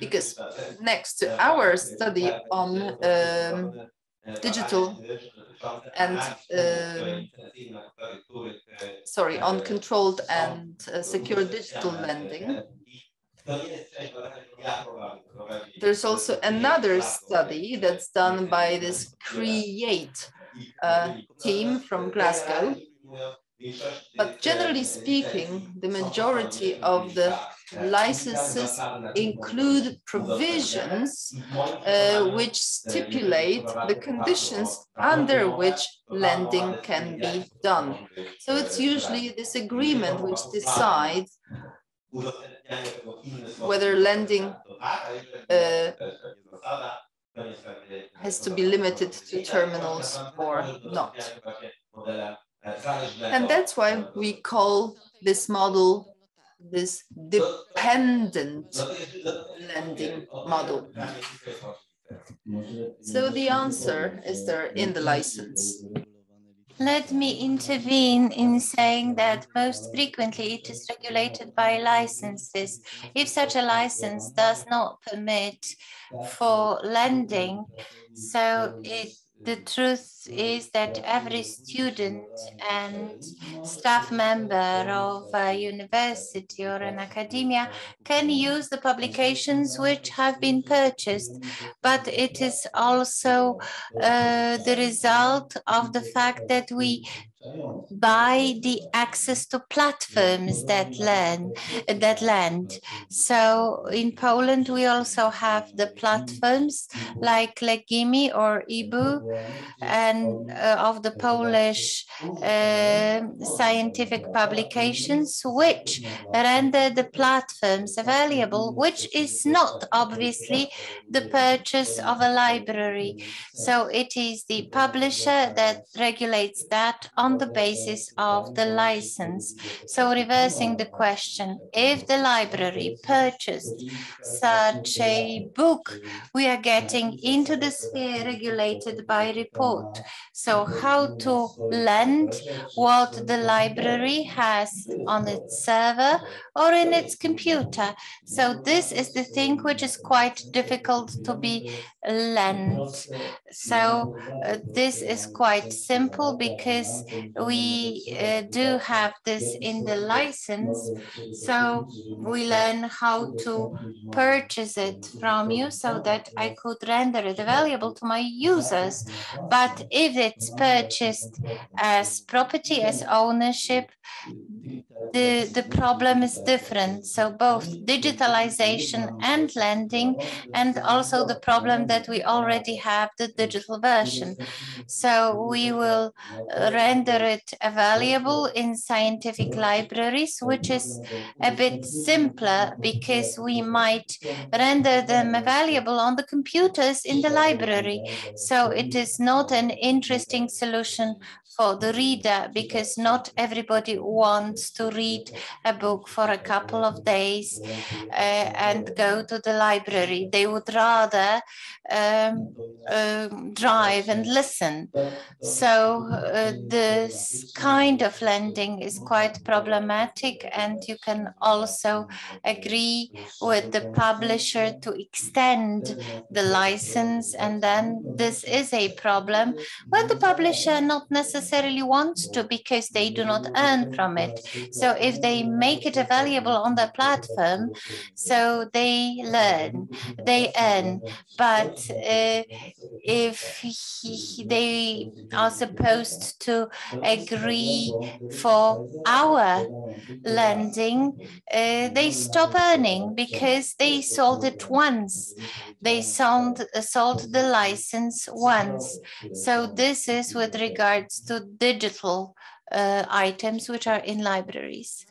because next to our study on um, digital and um, sorry, on controlled and uh, secure digital lending. There's also another study that's done by this CREATE uh, team from Glasgow. But generally speaking, the majority of the licenses include provisions uh, which stipulate the conditions under which lending can be done. So it's usually this agreement which decides whether lending uh, has to be limited to terminals or not. And that's why we call this model this dependent lending model. So the answer is there in the license. Let me intervene in saying that most frequently it is regulated by licenses. If such a license does not permit for lending, so it the truth is that every student and staff member of a university or an academia can use the publications which have been purchased, but it is also uh, the result of the fact that we by the access to platforms that learn that land. So in Poland, we also have the platforms like Legimi or IBU and uh, of the Polish uh, scientific publications, which render the platforms available, which is not obviously the purchase of a library. So it is the publisher that regulates that on the basis of the license. So reversing the question, if the library purchased such a book, we are getting into the sphere regulated by report. So how to lend what the library has on its server or in its computer. So this is the thing which is quite difficult to be lent. So uh, this is quite simple because we uh, do have this in the license. So we learn how to purchase it from you so that I could render it available to my users. But if it's purchased as property, as ownership, the, the problem is different. So both digitalization and lending, and also the problem that we already have the digital version. So we will render it available in scientific libraries, which is a bit simpler because we might render them available on the computers in the library. So it is not an interesting solution for the reader because not everybody wants to read a book for a couple of days uh, and go to the library. They would rather um, uh, drive and listen. So uh, this kind of lending is quite problematic and you can also agree with the publisher to extend the license and then this is a problem when the publisher not necessarily wants to because they do not earn from it. So if they make it available on the platform, so they learn, they earn, but uh, if he, they are supposed to agree for our lending, uh, they stop earning because they sold it once. They sold, sold the license once. So this is with regards to digital uh, items which are in libraries.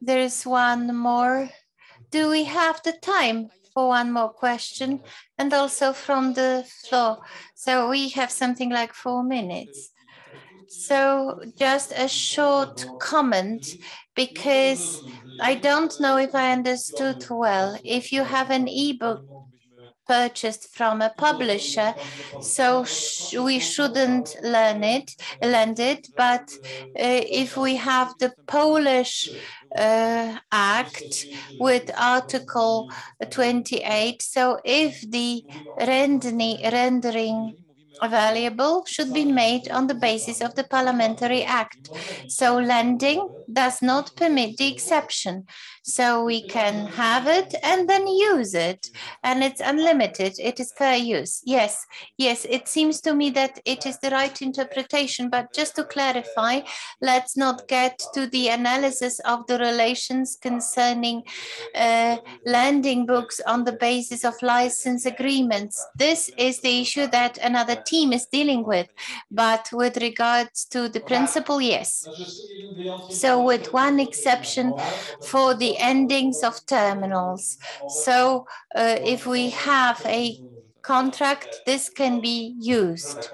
There is one more. Do we have the time for one more question? And also from the floor. So we have something like four minutes. So just a short comment because I don't know if I understood well. If you have an ebook purchased from a publisher, so sh we shouldn't learn it, lend it. But uh, if we have the Polish uh, Act with Article 28, so if the rendering available should be made on the basis of the Parliamentary Act. So lending does not permit the exception. So we can have it and then use it. And it's unlimited. It is per use. Yes, yes, it seems to me that it is the right interpretation. But just to clarify, let's not get to the analysis of the relations concerning uh, lending books on the basis of license agreements. This is the issue that another team is dealing with. But with regards to the principle, yes. So with one exception for the endings of terminals. So uh, if we have a contract, this can be used.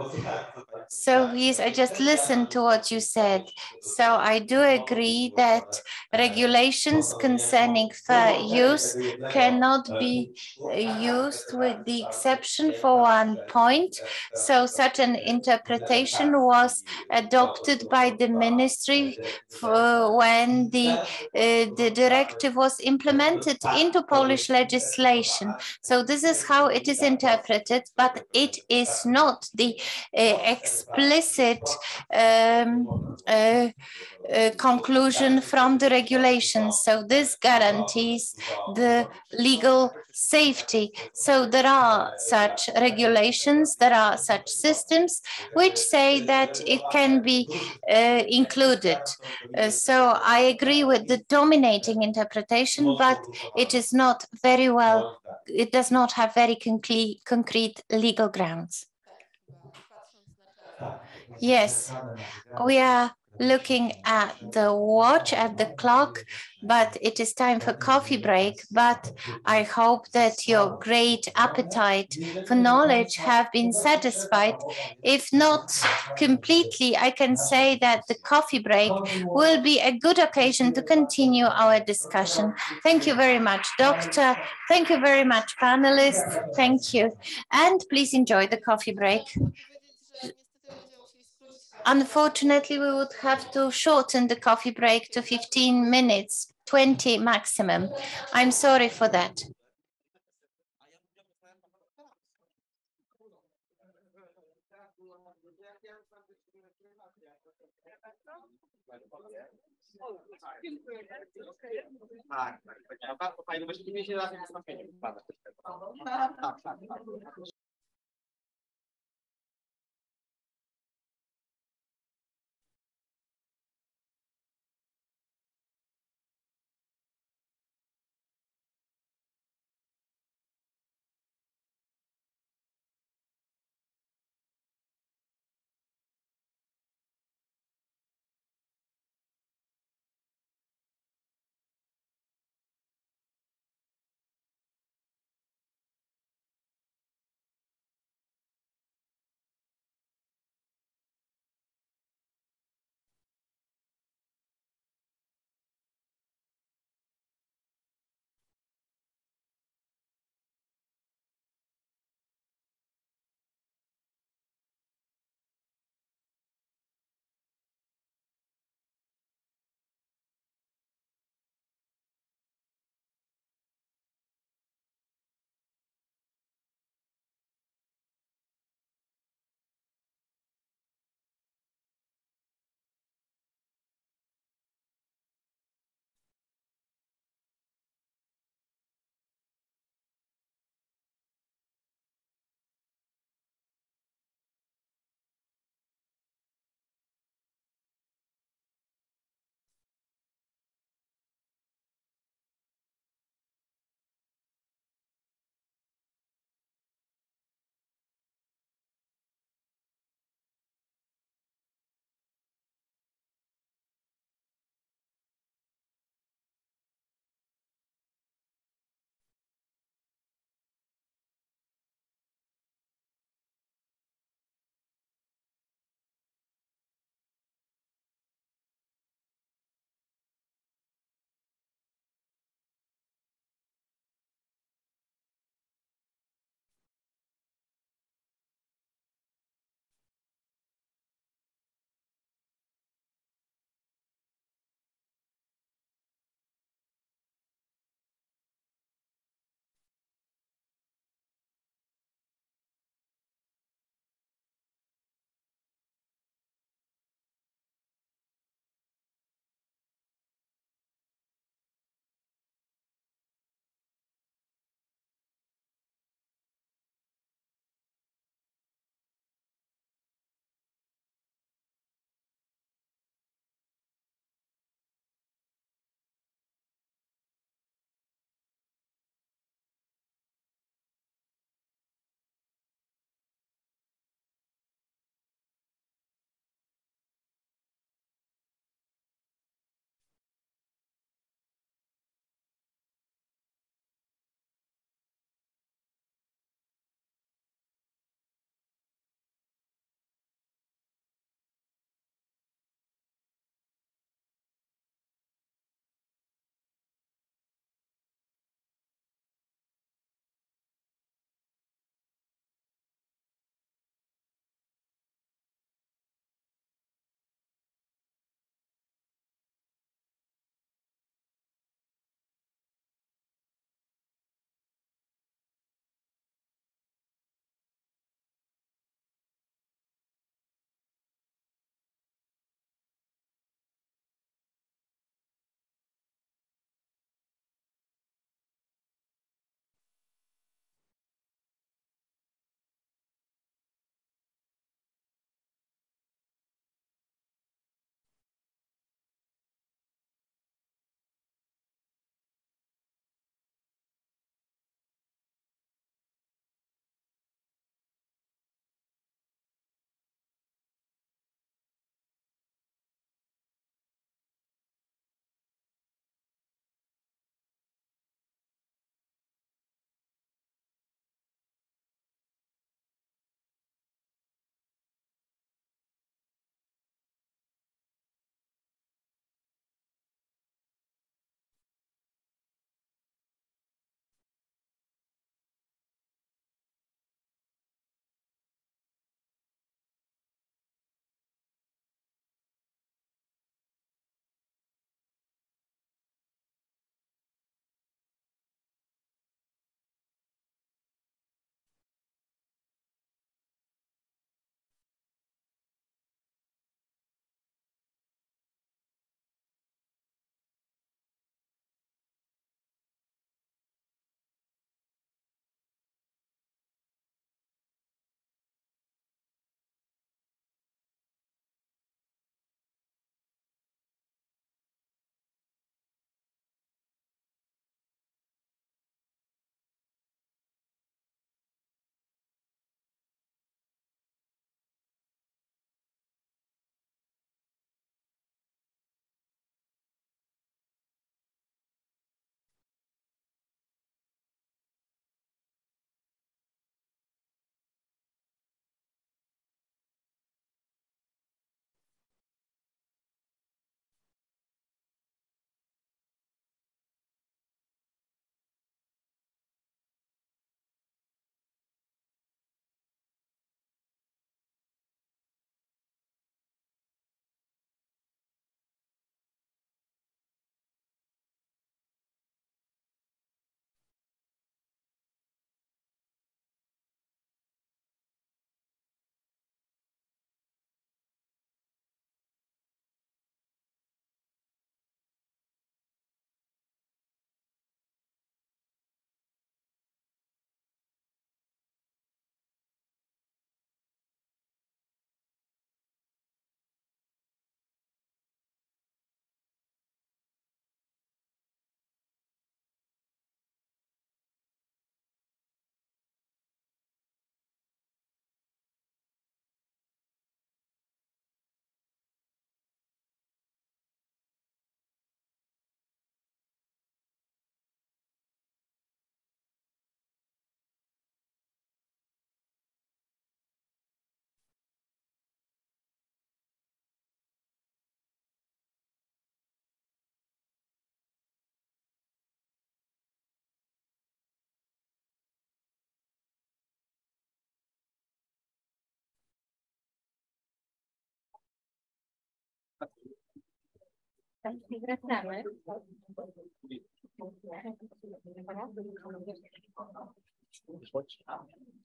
So yes, I just listened to what you said. So I do agree that regulations concerning fair use cannot be used with the exception for one point. So such an interpretation was adopted by the ministry when the, uh, the directive was implemented into Polish legislation. So this is how it is interpreted, but it is not the uh, explicit um, uh, uh, conclusion from the regulations. So this guarantees the legal safety. So there are such regulations, there are such systems which say that it can be uh, included. Uh, so I agree with the dominating interpretation, but it is not very well, it does not have very concrete, concrete legal grounds. Yes, we are looking at the watch, at the clock, but it is time for coffee break. But I hope that your great appetite for knowledge have been satisfied. If not completely, I can say that the coffee break will be a good occasion to continue our discussion. Thank you very much, Doctor. Thank you very much, panelists. Thank you. And please enjoy the coffee break. Unfortunately, we would have to shorten the coffee break to 15 minutes, 20 maximum. I'm sorry for that.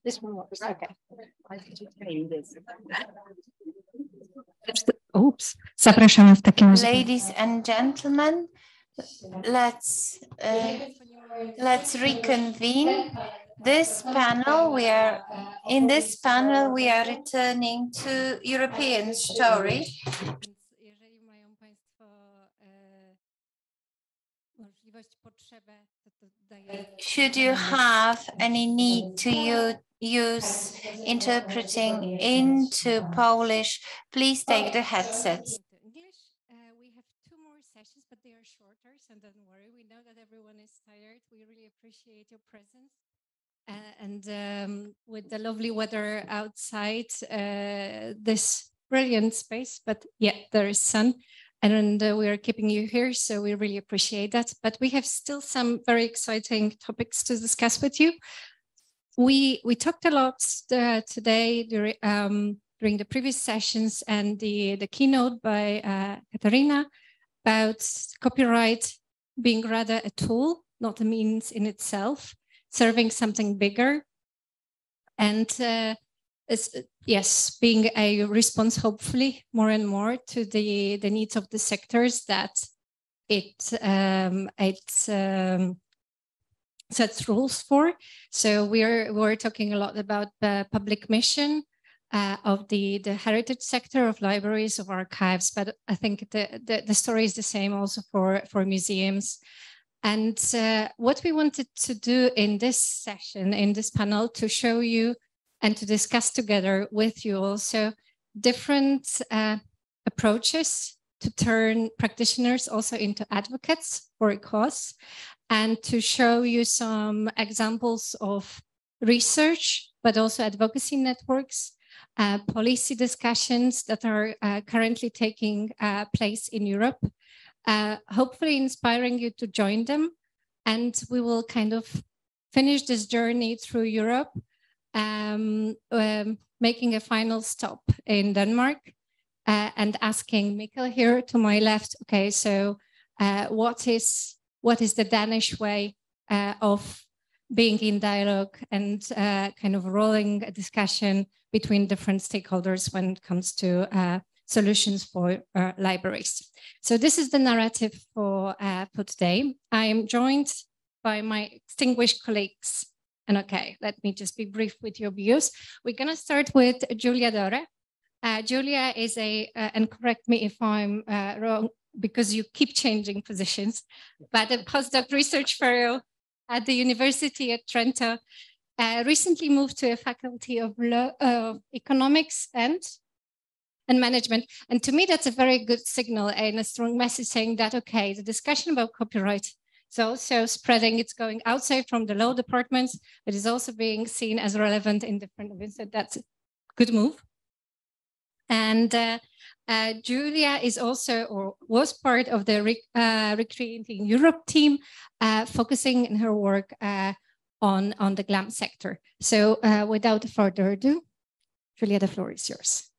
This one works. Okay. Oops. Zapraszamy w takim razie. Ladies and gentlemen, let's uh, let's reconvene this panel. We are in this panel. We are returning to European story. Should you have any need to use interpreting into Polish, please take the headsets. Uh, we have two more sessions, but they are shorter, so don't worry. We know that everyone is tired. We really appreciate your presence. Uh, and um, with the lovely weather outside, uh, this brilliant space, but yeah, there is sun. And uh, we are keeping you here, so we really appreciate that. But we have still some very exciting topics to discuss with you. We we talked a lot uh, today during um, during the previous sessions and the the keynote by uh, Katarina about copyright being rather a tool, not a means in itself, serving something bigger, and uh, is, yes, being a response, hopefully, more and more to the the needs of the sectors that it um, it um, sets rules for. So we're we're talking a lot about the public mission uh, of the the heritage sector of libraries of archives, but I think the the, the story is the same also for for museums. And uh, what we wanted to do in this session, in this panel, to show you and to discuss together with you also different uh, approaches to turn practitioners also into advocates for a cause and to show you some examples of research, but also advocacy networks, uh, policy discussions that are uh, currently taking uh, place in Europe, uh, hopefully inspiring you to join them. And we will kind of finish this journey through Europe, um, um, making a final stop in Denmark uh, and asking Mikkel here to my left, okay, so uh, what is what is the Danish way uh, of being in dialogue and uh, kind of rolling a discussion between different stakeholders when it comes to uh, solutions for uh, libraries. So this is the narrative for, for today. I am joined by my distinguished colleagues. And okay, let me just be brief with your views. We're gonna start with Giulia Dore. Uh, Giulia is a, and correct me if I'm wrong, because you keep changing positions, but a postdoc research fellow at the University at Trento, uh, recently moved to a faculty of law, uh, economics and and management. And to me, that's a very good signal and a strong message saying that, okay, the discussion about copyright is also spreading, it's going outside from the law departments, but is also being seen as relevant in different events. So that's a good move. And uh, uh, Giulia is also or was part of the Re uh, Recreating Europe team, uh, focusing in her work uh, on, on the GLAM sector. So uh, without further ado, Giulia, the floor is yours.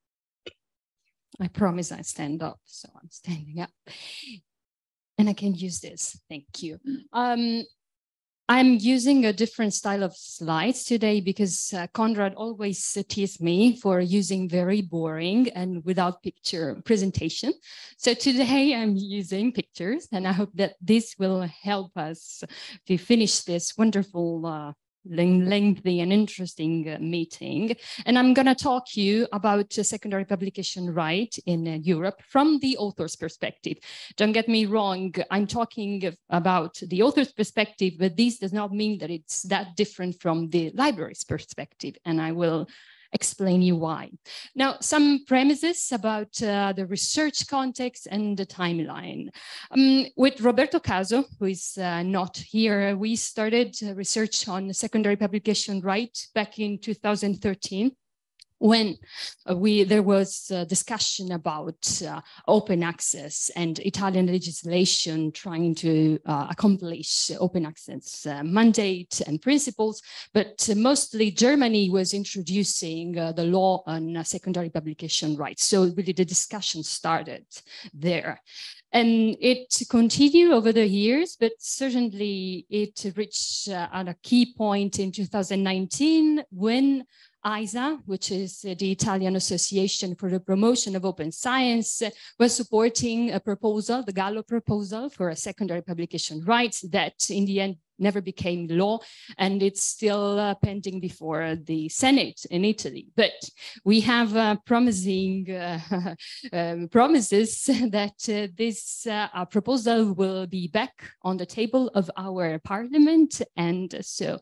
I promise I stand up, so I'm standing up. And I can use this, thank you. Um, I'm using a different style of slides today because uh, Conrad always teased me for using very boring and without picture presentation. So today I'm using pictures and I hope that this will help us to finish this wonderful uh, lengthy and interesting uh, meeting. And I'm going to talk you about secondary publication right in uh, Europe from the author's perspective. Don't get me wrong, I'm talking about the author's perspective, but this does not mean that it's that different from the library's perspective. And I will explain you why. Now, some premises about uh, the research context and the timeline. Um, with Roberto Caso, who is uh, not here, we started research on secondary publication right back in 2013 when uh, we there was discussion about uh, open access and Italian legislation trying to uh, accomplish open access uh, mandate and principles, but mostly Germany was introducing uh, the law on secondary publication rights. So really the discussion started there. And it continued over the years, but certainly it reached uh, at a key point in 2019 when AISA, which is the Italian Association for the Promotion of Open Science, was supporting a proposal, the Gallo proposal for a secondary publication rights that in the end never became law and it's still uh, pending before the Senate in Italy. But we have uh, promising uh, um, promises that uh, this uh, proposal will be back on the table of our parliament. And so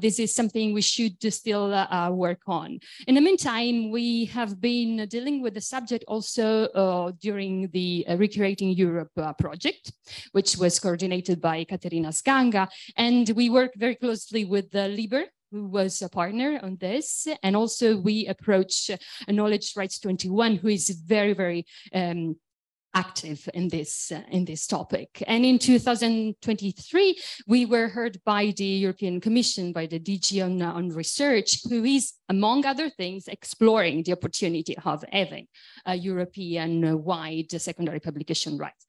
this is something we should still work on. In the meantime, we have been dealing with the subject also during the Recreating Europe project, which was coordinated by Caterina Sganga and we work very closely with the LIBER, who was a partner on this. And also we approach Knowledge Rights 21, who is very, very um, active in this uh, in this topic. And in 2023, we were heard by the European Commission, by the DG on, uh, on research, who is, among other things, exploring the opportunity of having a European-wide secondary publication rights.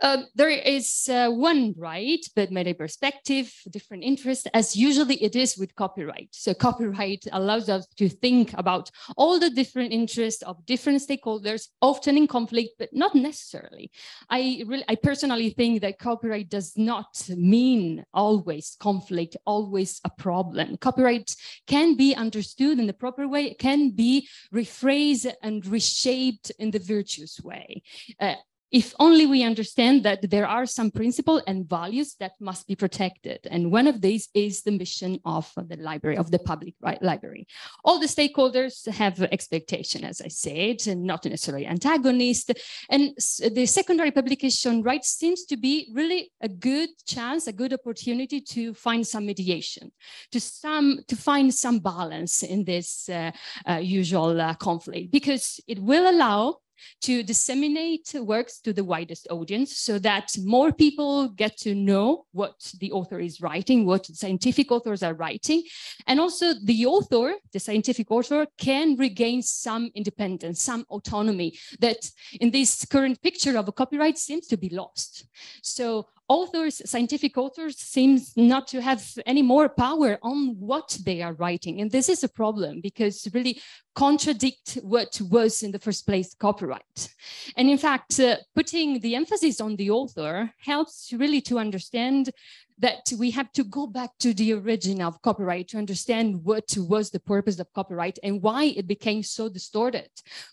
Uh, there is uh, one right, but many perspective, different interest, as usually it is with copyright. So copyright allows us to think about all the different interests of different stakeholders, often in conflict, but not necessarily. I really, I personally think that copyright does not mean always conflict, always a problem. Copyright can be understood in the proper way, can be rephrased and reshaped in the virtuous way. Uh, if only we understand that there are some principles and values that must be protected. And one of these is the mission of the library, of the public library. All the stakeholders have expectation, as I said, and not necessarily antagonist. And the secondary publication right seems to be really a good chance, a good opportunity to find some mediation, to some to find some balance in this uh, uh, usual uh, conflict, because it will allow to disseminate works to the widest audience so that more people get to know what the author is writing, what scientific authors are writing. And also the author, the scientific author, can regain some independence, some autonomy that in this current picture of a copyright seems to be lost. So authors, scientific authors, seems not to have any more power on what they are writing. And this is a problem because really contradict what was in the first place copyright. And in fact, uh, putting the emphasis on the author helps really to understand that we have to go back to the origin of copyright to understand what was the purpose of copyright and why it became so distorted,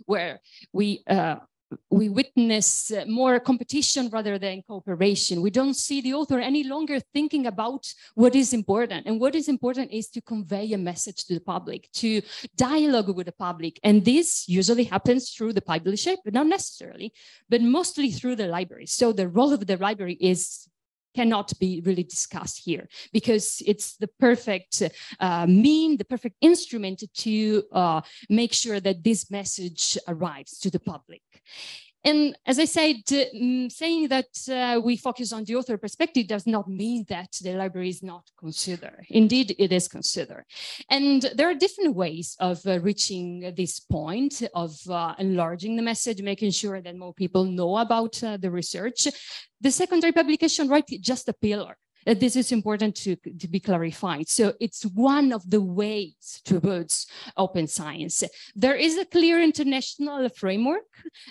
where we uh, we witness uh, more competition rather than cooperation. We don't see the author any longer thinking about what is important. And what is important is to convey a message to the public, to dialogue with the public. And this usually happens through the publisher, but not necessarily, but mostly through the library. So the role of the library is cannot be really discussed here because it's the perfect uh, mean, the perfect instrument to uh, make sure that this message arrives to the public. And as I said, uh, saying that uh, we focus on the author perspective does not mean that the library is not considered. Indeed, it is considered. And there are different ways of uh, reaching this point of uh, enlarging the message, making sure that more people know about uh, the research. The secondary publication right is just a pillar this is important to, to be clarified. So it's one of the ways towards open science. There is a clear international framework,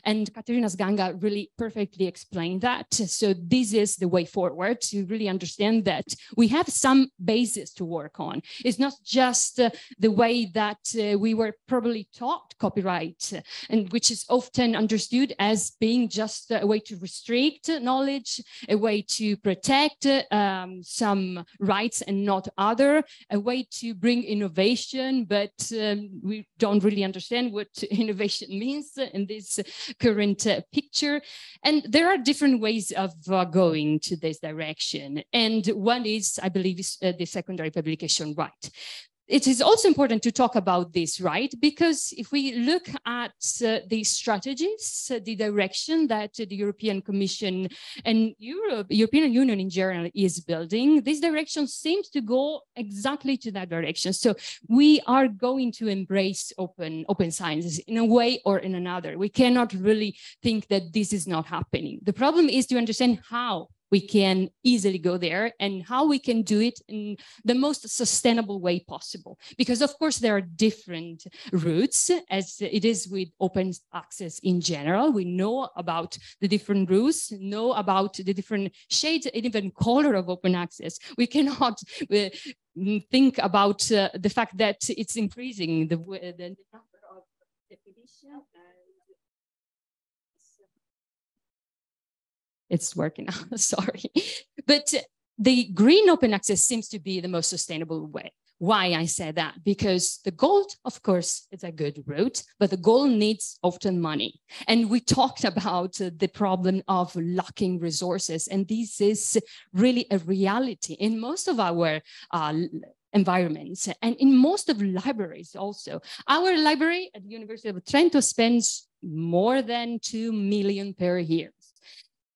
and Caterina Sganga really perfectly explained that. So this is the way forward to really understand that we have some basis to work on. It's not just uh, the way that uh, we were probably taught copyright, and which is often understood as being just a way to restrict knowledge, a way to protect uh, um, some rights and not other, a way to bring innovation, but um, we don't really understand what innovation means in this current uh, picture. And there are different ways of uh, going to this direction. And one is, I believe, is, uh, the secondary publication right. It is also important to talk about this, right? Because if we look at uh, the strategies, uh, the direction that the European Commission and Europe, European Union in general is building, this direction seems to go exactly to that direction. So we are going to embrace open, open sciences in a way or in another. We cannot really think that this is not happening. The problem is to understand how we can easily go there and how we can do it in the most sustainable way possible. Because of course there are different routes as it is with open access in general. We know about the different routes, know about the different shades and even color of open access. We cannot uh, think about uh, the fact that it's increasing the, the number of definition it's working out, sorry. But the green open access seems to be the most sustainable way. Why I say that? Because the gold, of course, is a good route, but the gold needs often money. And we talked about uh, the problem of lacking resources. And this is really a reality in most of our uh, environments and in most of libraries also. Our library at the University of Trento spends more than 2 million per year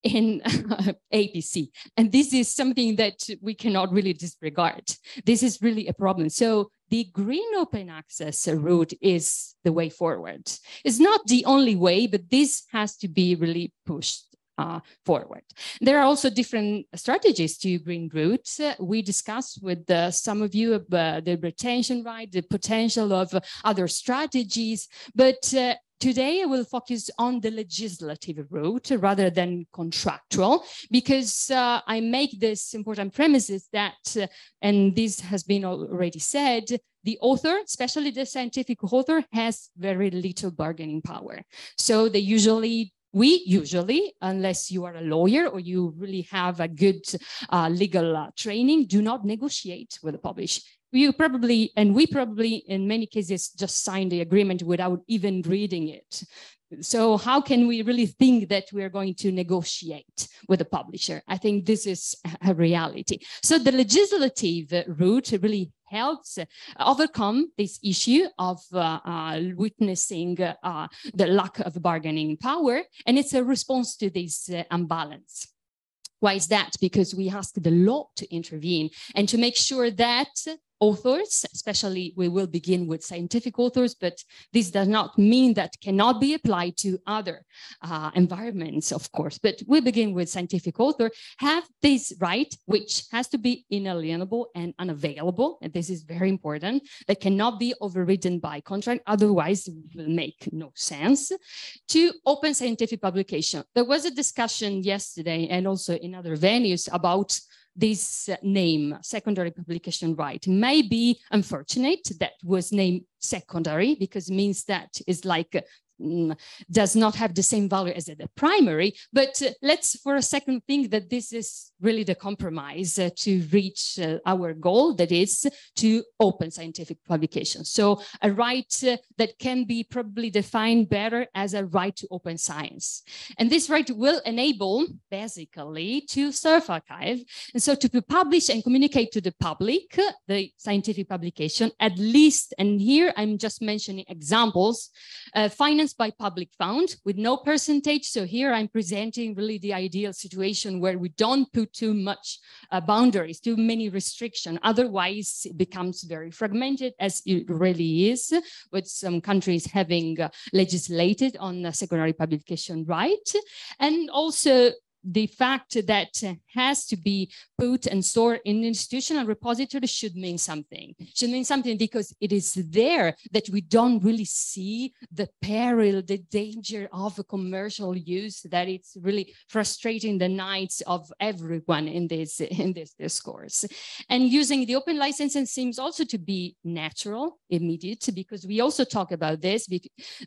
in APC. And this is something that we cannot really disregard. This is really a problem. So the green open access route is the way forward. It's not the only way, but this has to be really pushed uh, forward. There are also different strategies to green routes. Uh, we discussed with uh, some of you uh, the retention right, the potential of other strategies, but uh, Today, I will focus on the legislative route rather than contractual, because uh, I make this important premises that, uh, and this has been already said, the author, especially the scientific author, has very little bargaining power. So they usually we usually, unless you are a lawyer or you really have a good uh, legal uh, training, do not negotiate with the publisher you probably, and we probably in many cases just signed the agreement without even reading it. So how can we really think that we're going to negotiate with the publisher? I think this is a reality. So the legislative route really helps overcome this issue of uh, uh, witnessing uh, the lack of bargaining power, and it's a response to this uh, imbalance. Why is that? Because we ask the law to intervene and to make sure that authors, especially we will begin with scientific authors, but this does not mean that cannot be applied to other uh, environments, of course. But we begin with scientific author, have this right, which has to be inalienable and unavailable. And this is very important. That cannot be overridden by contract, otherwise it will make no sense. To open scientific publication. There was a discussion yesterday and also in other venues about this name, secondary publication right, may be unfortunate that was named secondary because it means that is like mm, does not have the same value as the primary. But uh, let's for a second think that this is really the compromise uh, to reach uh, our goal, that is to open scientific publications. So a right uh, that can be probably defined better as a right to open science. And this right will enable basically to self-archive and so to publish and communicate to the public uh, the scientific publication at least, and here I'm just mentioning examples, uh, by public fund with no percentage. So here I'm presenting really the ideal situation where we don't put too much uh, boundaries, too many restrictions. Otherwise, it becomes very fragmented, as it really is, with some countries having uh, legislated on the secondary publication right. And also the fact that has to be put and stored in an institutional repository should mean something. Should mean something because it is there that we don't really see the peril, the danger of a commercial use that it's really frustrating the nights of everyone in this in this discourse. And using the open licensing seems also to be natural, immediate, because we also talk about this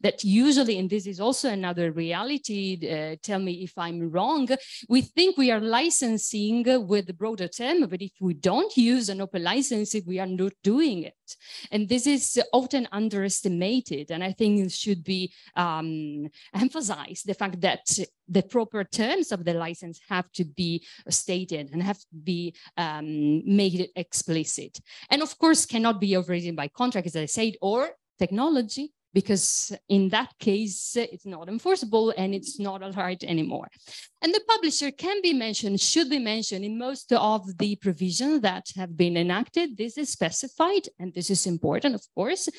that usually, and this is also another reality. Uh, tell me if I'm wrong we think we are licensing with the broader term, but if we don't use an open license, we are not doing it. And this is often underestimated. And I think it should be um, emphasized the fact that the proper terms of the license have to be stated and have to be um, made explicit. And of course, cannot be overridden by contract, as I said, or technology because in that case, it's not enforceable and it's not a right anymore. And the publisher can be mentioned, should be mentioned in most of the provisions that have been enacted. This is specified and this is important, of course,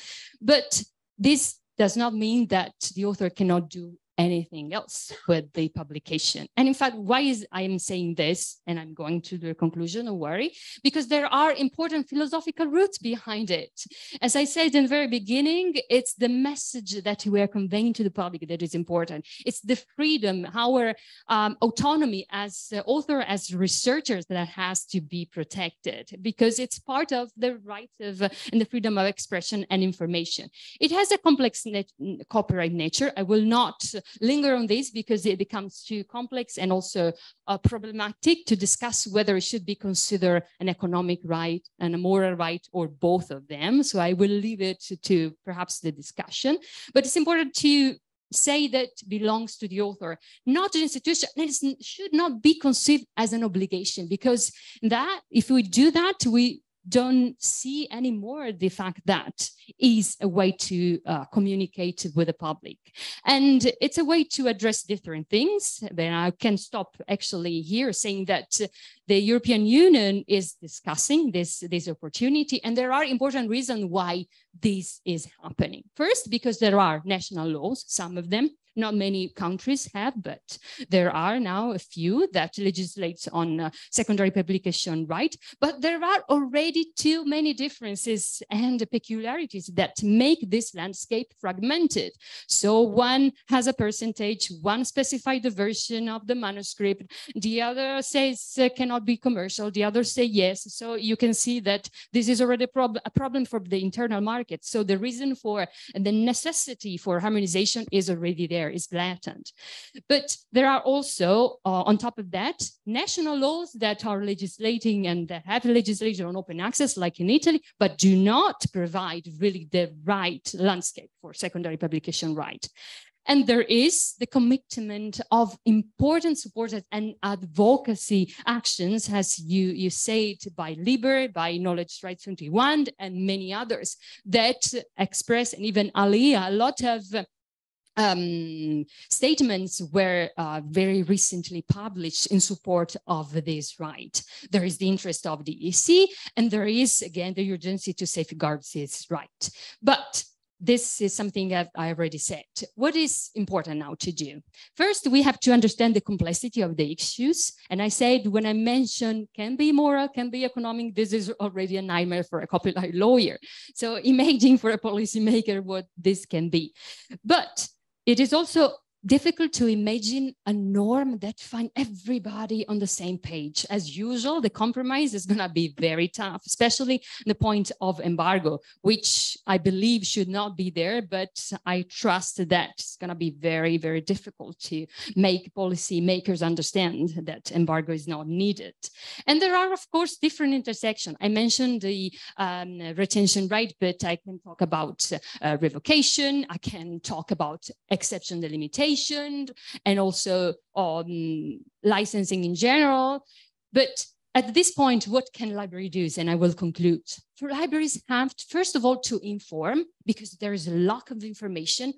but this does not mean that the author cannot do anything else with the publication. And in fact, why is I am saying this, and I'm going to the conclusion, don't worry, because there are important philosophical roots behind it. As I said in the very beginning, it's the message that we are conveying to the public that is important. It's the freedom, our um, autonomy as uh, author, as researchers that has to be protected because it's part of the right of uh, and the freedom of expression and information. It has a complex copyright nature. I will not linger on this because it becomes too complex and also uh, problematic to discuss whether it should be considered an economic right and a moral right or both of them. So I will leave it to, to perhaps the discussion. But it's important to say that belongs to the author, not an institution. It should not be conceived as an obligation because that if we do that, we don't see anymore the fact that is a way to uh, communicate with the public. And it's a way to address different things. Then I can stop actually here saying that the European Union is discussing this, this opportunity. And there are important reasons why this is happening. First, because there are national laws, some of them not many countries have, but there are now a few that legislate on uh, secondary publication right. But there are already too many differences and peculiarities that make this landscape fragmented. So one has a percentage, one specified the version of the manuscript, the other says uh, cannot be commercial, the other say yes. So you can see that this is already a, prob a problem for the internal market. So the reason for the necessity for harmonization is already there there is blatant. But there are also, uh, on top of that, national laws that are legislating and that have legislation on open access, like in Italy, but do not provide really the right landscape for secondary publication right. And there is the commitment of important support and advocacy actions, as you, you said, by LIBER, by Knowledge Rights 21, and many others that express, and even ALIA, a lot of um, statements were uh, very recently published in support of this right. There is the interest of the EC, and there is, again, the urgency to safeguard this right. But this is something that I already said. What is important now to do? First, we have to understand the complexity of the issues. And I said, when I mentioned can be moral, can be economic, this is already a nightmare for a copyright lawyer. So imagine for a policymaker what this can be. But it is also difficult to imagine a norm that find everybody on the same page. As usual, the compromise is going to be very tough, especially the point of embargo, which I believe should not be there, but I trust that it's going to be very, very difficult to make policy makers understand that embargo is not needed. And there are, of course, different intersections. I mentioned the um, retention right, but I can talk about uh, revocation. I can talk about exception delimitation and also on licensing in general. But at this point, what can library do? And I will conclude. For libraries have, to, first of all, to inform, because there is a lack of information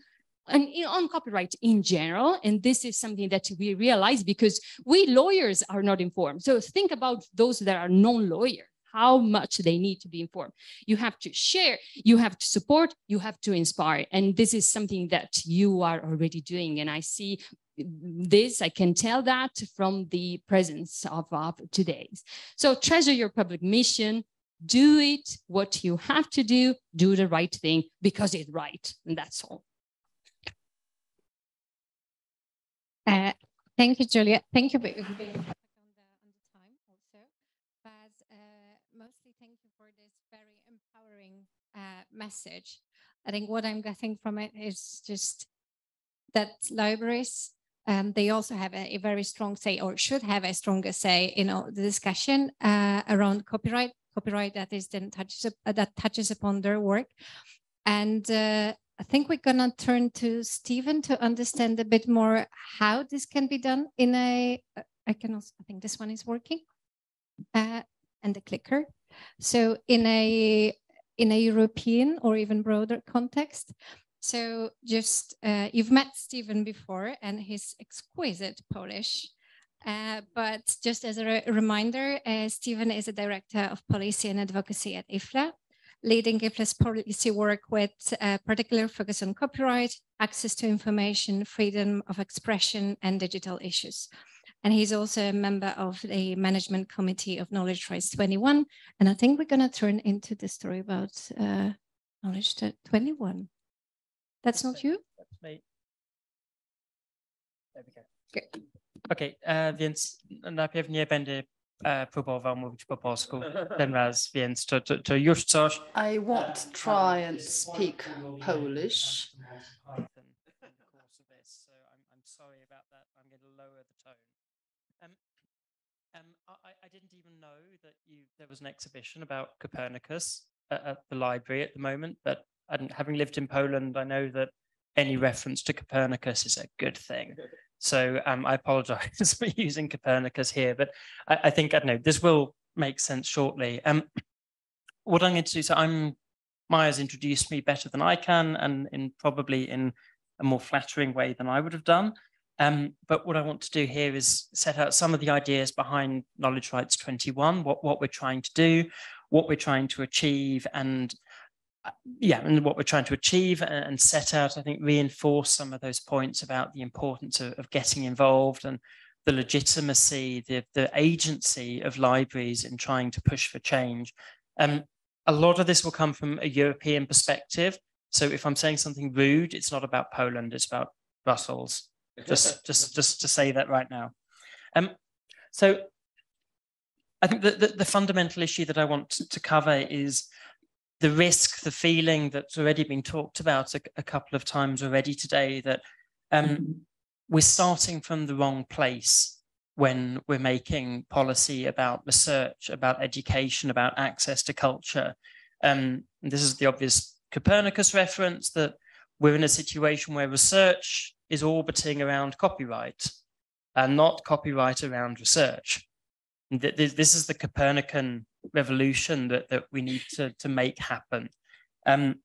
and on copyright in general. And this is something that we realize because we lawyers are not informed. So think about those that are non-lawyer how much they need to be informed. You have to share, you have to support, you have to inspire. And this is something that you are already doing. And I see this, I can tell that from the presence of, of today's. So treasure your public mission, do it what you have to do, do the right thing because it's right. And that's all. Uh, thank you, Giulia. Thank you. uh, message. I think what I'm getting from it is just that libraries um, they also have a, a, very strong say or should have a stronger say in all the discussion uh, around copyright, copyright that is then touches, uh, that touches upon their work. And uh, I think we're gonna turn to Stephen to understand a bit more how this can be done in a, uh, can also, I think this one is working, uh, and the clicker. So in a, in a European or even broader context, so just, uh, you've met Stephen before and his exquisite Polish. Uh, but just as a re reminder, uh, Stephen is a director of policy and advocacy at IFLA, leading IFLA's policy work with a particular focus on copyright, access to information, freedom of expression, and digital issues. And he's also a member of the management committee of Knowledge Rights 21. And I think we're going to turn into the story about uh, Knowledge 21. That's not you? That's me. There we go. Okay, okay uh, więc najpierw nie będę uh, próbował mówić po polsku ten raz, więc to, to, to już coś. I won't try and speak Polish. I didn't even know that you there was an exhibition about Copernicus at, at the library at the moment, but having lived in Poland, I know that any reference to Copernicus is a good thing. So um, I apologize for using Copernicus here, but I, I, think, I don't know, this will make sense shortly. Um, what I'm going to do, so I'm, Maya's introduced me better than I can and in probably in a more flattering way than I would have done. Um, but what I want to do here is set out some of the ideas behind Knowledge Rights 21, what, what we're trying to do, what we're trying to achieve, and yeah, and what we're trying to achieve and set out, I think, reinforce some of those points about the importance of, of getting involved and the legitimacy, the, the agency of libraries in trying to push for change. Um, a lot of this will come from a European perspective. So if I'm saying something rude, it's not about Poland, it's about Brussels. Just, just, just to say that right now. Um, so I think that the, the fundamental issue that I want to cover is the risk, the feeling that's already been talked about a, a couple of times already today that um, we're starting from the wrong place when we're making policy about research, about education, about access to culture. Um, this is the obvious Copernicus reference that we're in a situation where research is orbiting around copyright and not copyright around research. This is the Copernican revolution that, that we need to, to make happen. Um,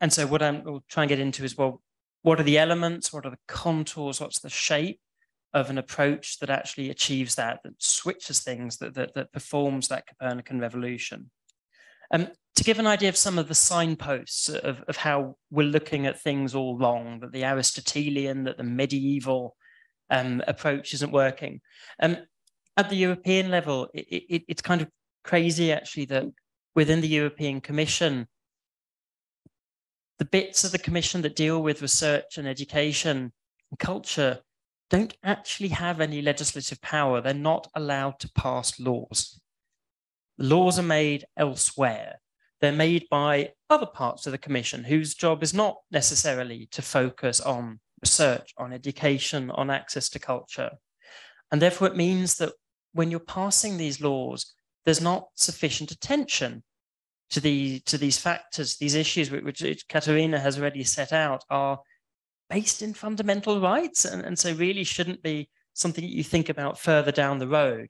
and so what I'm we'll try and get into is, well, what are the elements? What are the contours? What's the shape of an approach that actually achieves that, that switches things, that, that, that performs that Copernican revolution? Um, to give an idea of some of the signposts of, of how we're looking at things all wrong, that the Aristotelian, that the medieval um, approach isn't working. Um, at the European level, it, it, it's kind of crazy actually that within the European Commission, the bits of the Commission that deal with research and education and culture don't actually have any legislative power. They're not allowed to pass laws. Laws are made elsewhere. They're made by other parts of the Commission whose job is not necessarily to focus on research, on education, on access to culture. And therefore, it means that when you're passing these laws, there's not sufficient attention to the to these factors, these issues which, which Caterina has already set out are based in fundamental rights, and, and so really shouldn't be something that you think about further down the road.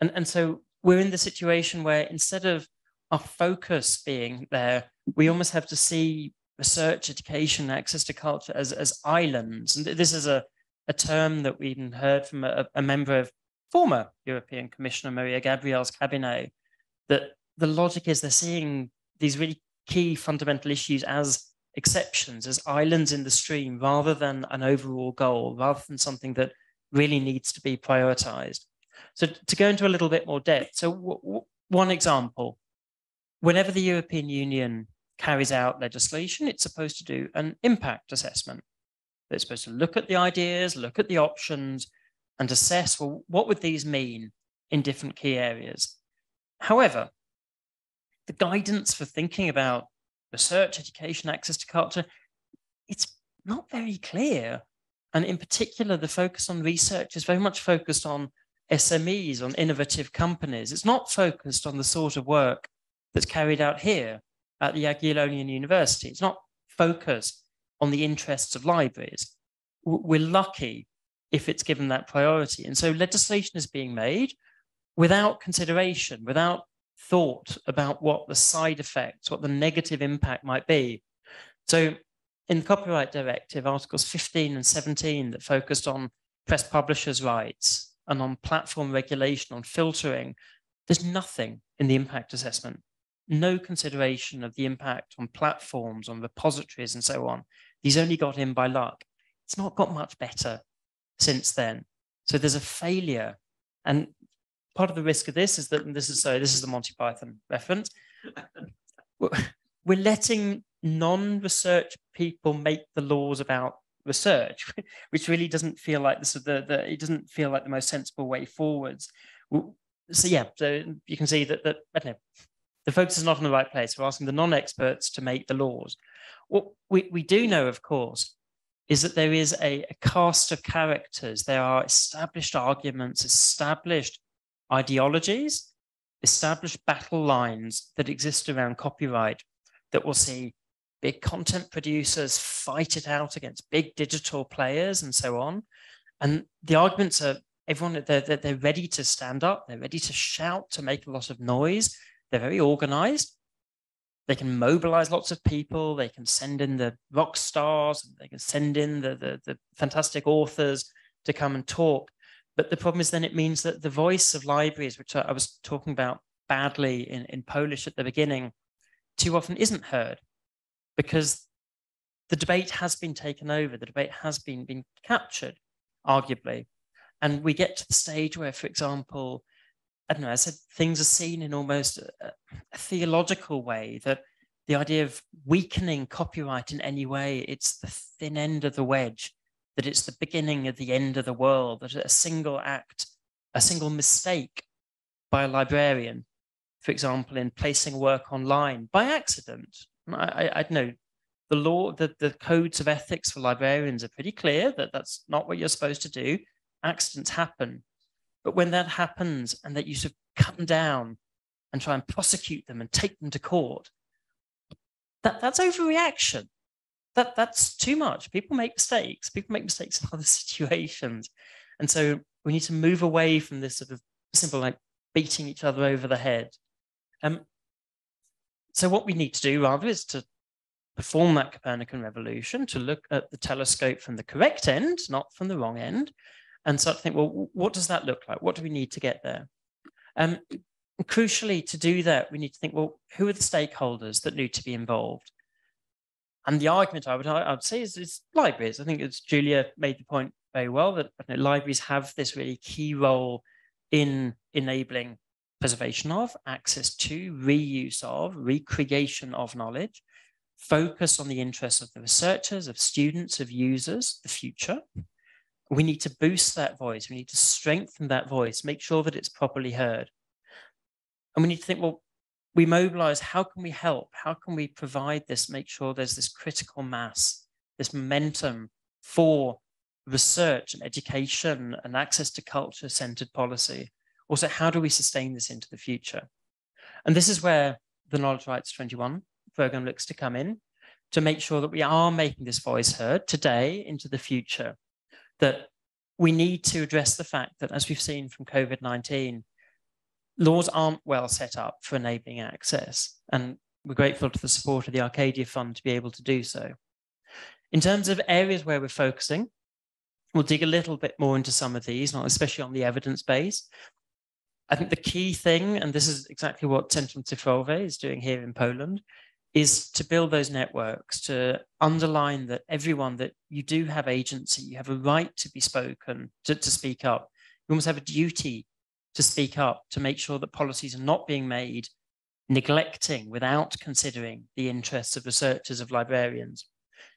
And, and so we're in the situation where instead of our focus being there, we almost have to see research, education, access to culture as, as islands. And this is a, a term that we even heard from a, a member of former European Commissioner Mariya Gabriel's cabinet, that the logic is they're seeing these really key fundamental issues as exceptions, as islands in the stream, rather than an overall goal, rather than something that really needs to be prioritized. So to go into a little bit more depth, so one example, whenever the European Union carries out legislation, it's supposed to do an impact assessment. It's supposed to look at the ideas, look at the options, and assess, well, what would these mean in different key areas? However, the guidance for thinking about research, education, access to culture, it's not very clear. And in particular, the focus on research is very much focused on SMEs, on innovative companies. It's not focused on the sort of work that's carried out here at the Jagiellonian University. It's not focused on the interests of libraries. We're lucky if it's given that priority. And so legislation is being made without consideration, without thought about what the side effects, what the negative impact might be. So in the Copyright Directive, Articles 15 and 17 that focused on press publishers' rights and on platform regulation, on filtering, there's nothing in the impact assessment, no consideration of the impact on platforms, on repositories, and so on. These only got in by luck. It's not got much better since then. So there's a failure. And part of the risk of this is that, and this is so this is the Monty Python reference. We're letting non-research people make the laws about research, which really doesn't feel like this. The, the it doesn't feel like the most sensible way forwards. So yeah, so you can see that that I don't know, the focus is not in the right place. We're asking the non-experts to make the laws. What we, we do know, of course, is that there is a, a cast of characters. There are established arguments, established ideologies, established battle lines that exist around copyright that will see big content producers fight it out against big digital players and so on. And the arguments are everyone, they're, they're ready to stand up, they're ready to shout, to make a lot of noise. They're very organized. They can mobilize lots of people. They can send in the rock stars. They can send in the, the, the fantastic authors to come and talk. But the problem is then it means that the voice of libraries, which I was talking about badly in, in Polish at the beginning, too often isn't heard because the debate has been taken over, the debate has been, been captured, arguably. And we get to the stage where, for example, I don't know, I said things are seen in almost a, a theological way that the idea of weakening copyright in any way, it's the thin end of the wedge, that it's the beginning of the end of the world, that a single act, a single mistake by a librarian, for example, in placing work online by accident, I, I, know the law, the, the codes of ethics for librarians are pretty clear that that's not what you're supposed to do. Accidents happen. But when that happens and that you sort of cut them down and try and prosecute them and take them to court, that, that's overreaction. That, that's too much. People make mistakes. People make mistakes in other situations. And so we need to move away from this sort of simple like beating each other over the head. Um, so what we need to do rather is to perform that Copernican revolution, to look at the telescope from the correct end, not from the wrong end, and start to think, well, what does that look like? What do we need to get there? Um, crucially, to do that, we need to think, well, who are the stakeholders that need to be involved? And the argument I would, I would say is, is libraries. I think it's Giulia made the point very well that know, libraries have this really key role in enabling preservation of, access to, reuse of, recreation of knowledge, focus on the interests of the researchers, of students, of users, the future. We need to boost that voice. We need to strengthen that voice, make sure that it's properly heard. And we need to think, well, we mobilize, how can we help? How can we provide this, make sure there's this critical mass, this momentum for research and education and access to culture centered policy also, how do we sustain this into the future? And this is where the Knowledge Rights 21 program looks to come in to make sure that we are making this voice heard today into the future, that we need to address the fact that, as we've seen from COVID 19, laws aren't well set up for enabling access. And we're grateful to the support of the Arcadia Fund to be able to do so. In terms of areas where we're focusing, we'll dig a little bit more into some of these, not especially on the evidence base, I think the key thing, and this is exactly what Centrum Cyfrowe is doing here in Poland, is to build those networks, to underline that everyone that you do have agency, you have a right to be spoken, to, to speak up. You almost have a duty to speak up, to make sure that policies are not being made neglecting without considering the interests of researchers, of librarians.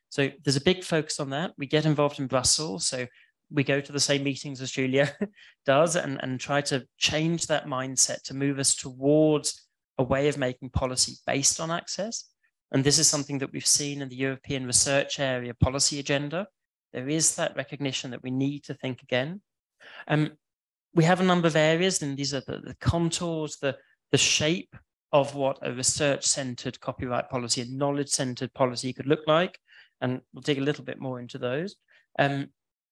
So there's a big focus on that. We get involved in Brussels. So we go to the same meetings as Giulia does and, and try to change that mindset to move us towards a way of making policy based on access. And this is something that we've seen in the European research area policy agenda, there is that recognition that we need to think again. Um, we have a number of areas, and these are the, the contours, the, the shape of what a research-centered copyright policy, a knowledge-centered policy could look like. And we'll dig a little bit more into those. Um,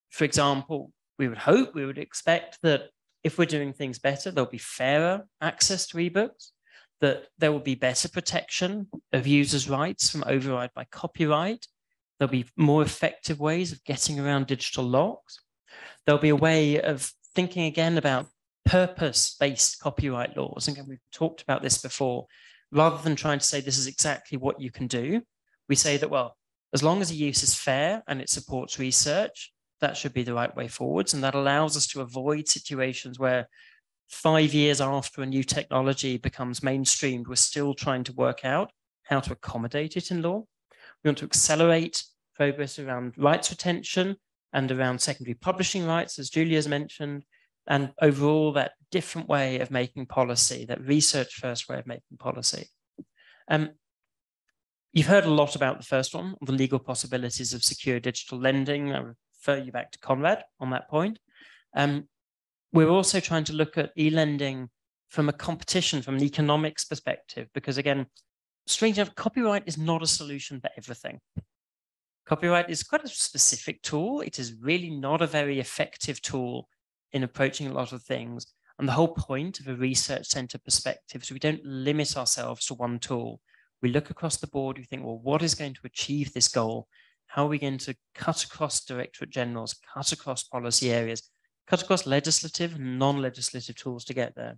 for example, we would hope, we would expect that if we're doing things better, there'll be fairer access to ebooks, that there will be better protection of users' rights from override by copyright. There'll be more effective ways of getting around digital locks. There'll be a way of thinking again about purpose-based copyright laws. Again, we've talked about this before. Rather than trying to say this is exactly what you can do, we say that, well, as long as the use is fair and it supports research, that should be the right way forwards. And that allows us to avoid situations where five years after a new technology becomes mainstreamed, we're still trying to work out how to accommodate it in law. We want to accelerate progress around rights retention and around secondary publishing rights, as Giulia's mentioned, and overall that different way of making policy, that research first way of making policy. Um, you've heard a lot about the first one, the legal possibilities of secure digital lending. I refer you back to Conrad on that point. Um, we're also trying to look at e-lending from a competition, from an economics perspective, because again, strange enough, copyright is not a solution for everything. Copyright is quite a specific tool. It is really not a very effective tool in approaching a lot of things. And the whole point of a research center perspective is we don't limit ourselves to one tool. We look across the board, we think, well, what is going to achieve this goal? How are we going to cut across directorate generals, cut across policy areas, cut across legislative and non-legislative tools to get there?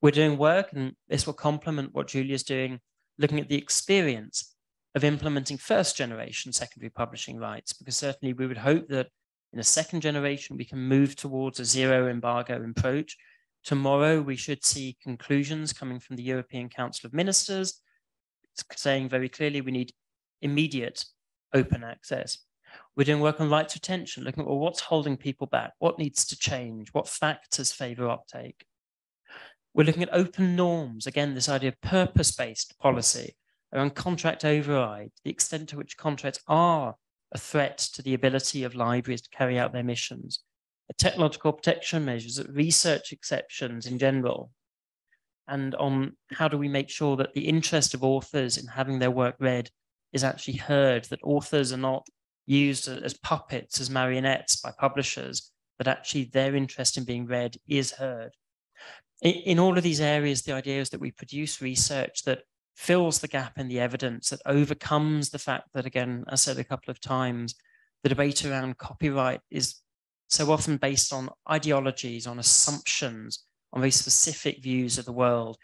We're doing work, and this will complement what Giulia's doing, looking at the experience of implementing first generation secondary publishing rights, because certainly we would hope that in a second generation, we can move towards a zero embargo approach. Tomorrow, we should see conclusions coming from the European Council of Ministers saying very clearly we need immediate open access. We're doing work on rights retention, looking at well, what's holding people back, what needs to change, what factors favor uptake. We're looking at open norms, again, this idea of purpose-based policy around contract override, the extent to which contracts are a threat to the ability of libraries to carry out their missions, technological protection measures, research exceptions in general, and on how do we make sure that the interest of authors in having their work read is actually heard, that authors are not used as puppets, as marionettes by publishers, that actually their interest in being read is heard. In, in all of these areas, the idea is that we produce research that fills the gap in the evidence that overcomes the fact that, again, I said a couple of times, the debate around copyright is so often based on ideologies, on assumptions, on very specific views of the world,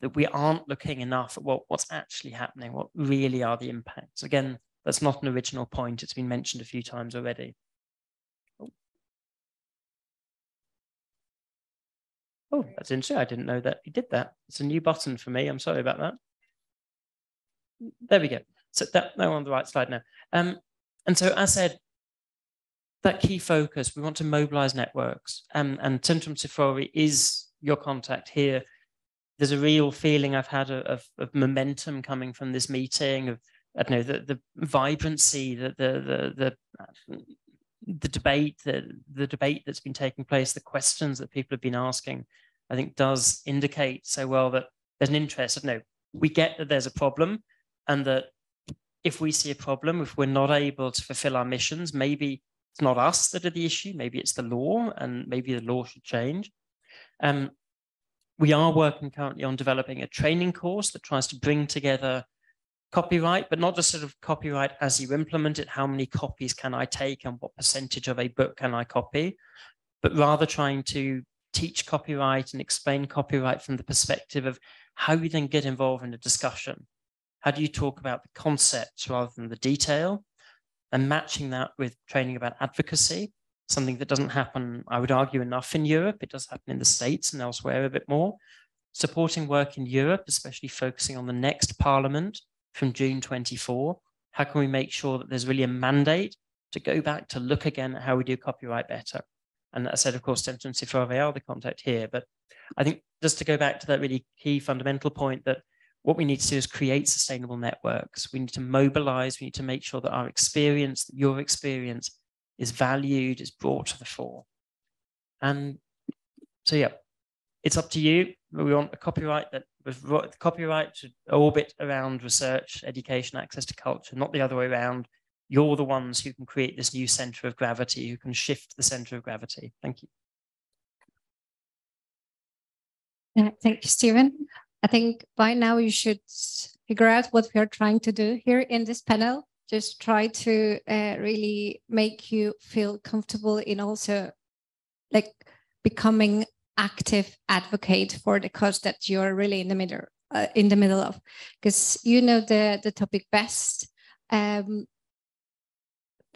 that we aren't looking enough at what, what's actually happening, what really are the impacts. Again, that's not an original point. It's been mentioned a few times already. Oh, that's interesting. I didn't know that he did that. It's a new button for me. I'm sorry about that there we go. So that now on the right slide now. Um, and so as I said, that key focus, we want to mobilize networks. Um, and Centrum Cyfrowe is your contact here. There's a real feeling I've had of, of momentum coming from this meeting, of I don't know, the, the vibrancy, the, the, the, the, the debate, the, the debate that's been taking place, the questions that people have been asking, I think does indicate so well that there's an interest. I know, we get that there's a problem, and that if we see a problem, if we're not able to fulfill our missions, maybe it's not us that are the issue, maybe it's the law, and maybe the law should change. Um, we are working currently on developing a training course that tries to bring together copyright, but not just sort of copyright as you implement it, how many copies can I take and what percentage of a book can I copy, but rather trying to teach copyright and explain copyright from the perspective of how you then get involved in a discussion. How do you talk about the concepts rather than the detail? And matching that with training about advocacy, something that doesn't happen, I would argue, enough in Europe. It does happen in the States and elsewhere a bit more. Supporting work in Europe, especially focusing on the next parliament from June 24. How can we make sure that there's really a mandate to go back to look again at how we do copyright better? And I said, of course, Centrum Cyfrowe are the contact here. But I think just to go back to that really key fundamental point that what we need to do is create sustainable networks. We need to mobilize, we need to make sure that our experience, your experience is valued, is brought to the fore. And so, yeah, it's up to you. We want a copyright that was copyright should orbit around research, education, access to culture, not the other way around. You're the ones who can create this new center of gravity, who can shift the center of gravity. Thank you. Thank you, Stephen. I think by now you should figure out what we are trying to do here in this panel. Just try to uh, really make you feel comfortable in also like becoming active advocate for the cause that you're really in the middle uh, in the middle of. Because you know the the topic best. Um,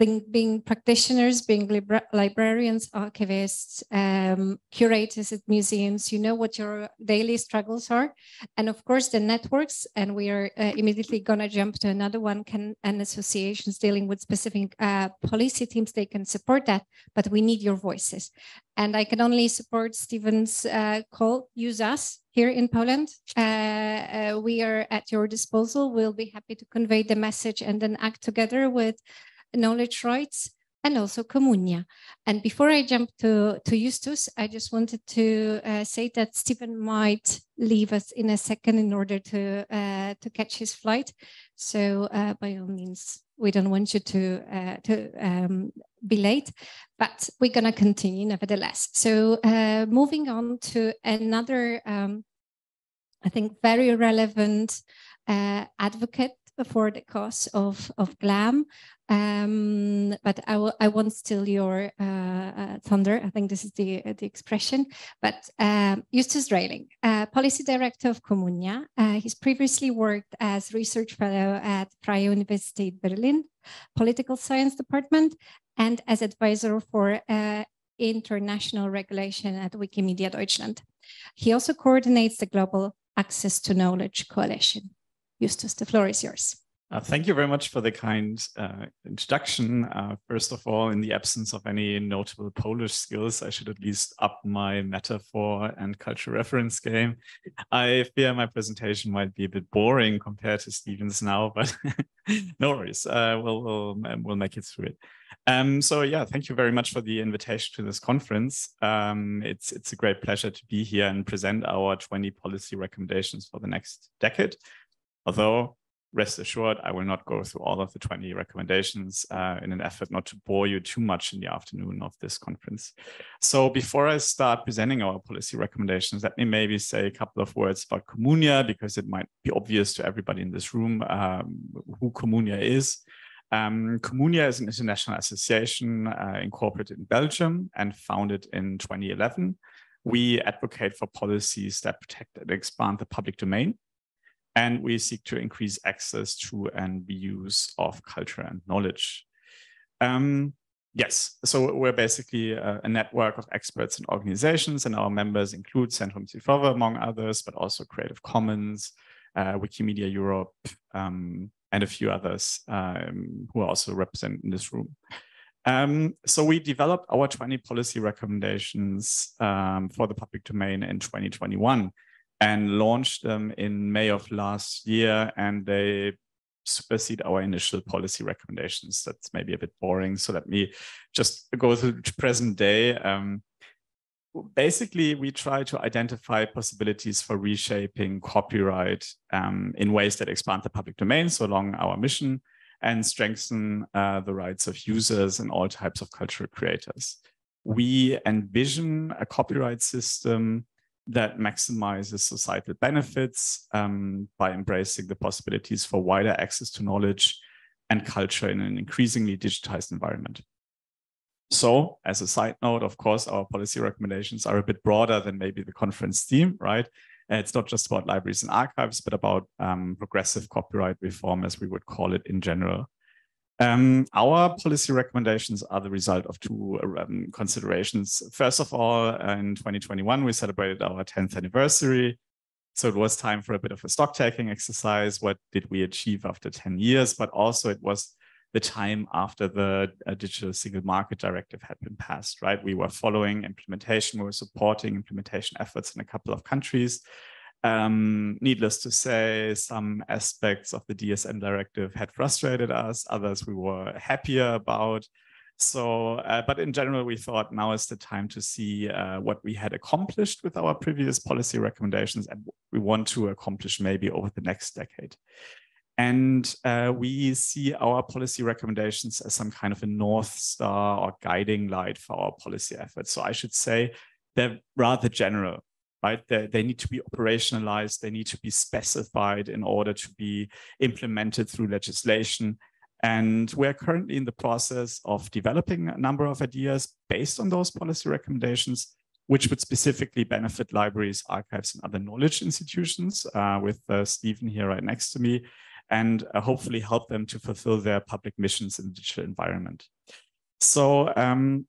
being, being practitioners, being libra- librarians, archivists, um, curators at museums, you know what your daily struggles are. And of course, the networks, and we are uh, immediately going to jump to another one, can and associations dealing with specific uh, policy teams, they can support that, but we need your voices. And I can only support Stephen's uh, call, use us here in Poland. Uh, uh, we are at your disposal. We'll be happy to convey the message and then act together with knowledge rights, and also Communia. And before I jump to, to Justus, I just wanted to uh, say that Stephen might leave us in a second in order to, uh, to catch his flight. So uh, by all means, we don't want you to, uh, to um, be late, but we're gonna continue nevertheless. So uh, moving on to another, um, I think very relevant uh, advocate for the cause of, of GLAM. Um, but I, won't steal your uh, uh, thunder. I think this is the, the expression. But um, Justus uh, Policy Director of Communia. Uh, he's previously worked as Research Fellow at Freie Universität Berlin, Political Science Department, and as advisor for uh, international regulation at Wikimedia Deutschland. He also coordinates the Global Access to Knowledge Coalition. Justus, the floor is yours. Uh, thank you very much for the kind uh, introduction. Uh, first of all, in the absence of any notable Polish skills, I should at least up my metaphor and cultural reference game. I fear my presentation might be a bit boring compared to Stevens now, but no worries. Uh, we'll, we'll, um, we'll make it through it. Um, so yeah, thank you very much for the invitation to this conference. Um, it's, it's a great pleasure to be here and present our 20 policy recommendations for the next decade. Although rest assured, I will not go through all of the 20 recommendations uh, in an effort not to bore you too much in the afternoon of this conference. So before I start presenting our policy recommendations, let me maybe say a couple of words about Communia, because it might be obvious to everybody in this room um, who Communia is. Um, Communia is an international association uh, incorporated in Belgium and founded in 2011. We advocate for policies that protect and expand the public domain and we seek to increase access to and reuse of culture and knowledge. Um, yes, so we're basically a, a, network of experts and organizations, and our members include Centrum Cyfrowe, among others, but also Creative Commons, uh, Wikimedia Europe, um, and a few others um, who are also represented in this room. Um, so we developed our 20 policy recommendations um, for the public domain in 2021 and launched them in May of last year, and they supersede our initial policy recommendations. That's maybe a bit boring. So let me just go through present day. Um, basically, we try to identify possibilities for reshaping copyright um, in ways that expand the public domain, so along our mission, and strengthen uh, the rights of users and all types of cultural creators. We envision a copyright system that maximizes societal benefits um, by embracing the possibilities for wider access to knowledge and culture in an increasingly digitized environment. So, as a side note, of course, our policy recommendations are a bit broader than maybe the conference theme, right? It's not just about libraries and archives, but about um, progressive copyright reform, as we would call it in general. Um, our policy recommendations are the result of two um, considerations. First of all, in 2021, we celebrated our 10th anniversary. So it was time for a bit of a stock taking exercise. What did we achieve after 10 years? But also, it was the time after the uh, Digital Single Market Directive had been passed, right? We were following implementation, we were supporting implementation efforts in a couple of countries. Um, needless to say, some aspects of the DSM directive had frustrated us, others we were happier about. So, uh, but in general, we thought now is the time to see uh, what we had accomplished with our previous policy recommendations and we want to accomplish maybe over the next decade. And uh, we see our policy recommendations as some kind of a North Star or guiding light for our policy efforts. So I should say they're rather general, right? They, they need to be operationalized, they need to be specified in order to be implemented through legislation. And we're currently in the process of developing a number of ideas based on those policy recommendations, which would specifically benefit libraries, archives, and other knowledge institutions, uh, with uh, Stephen here right next to me and uh, hopefully help them to fulfill their public missions in the digital environment. So um,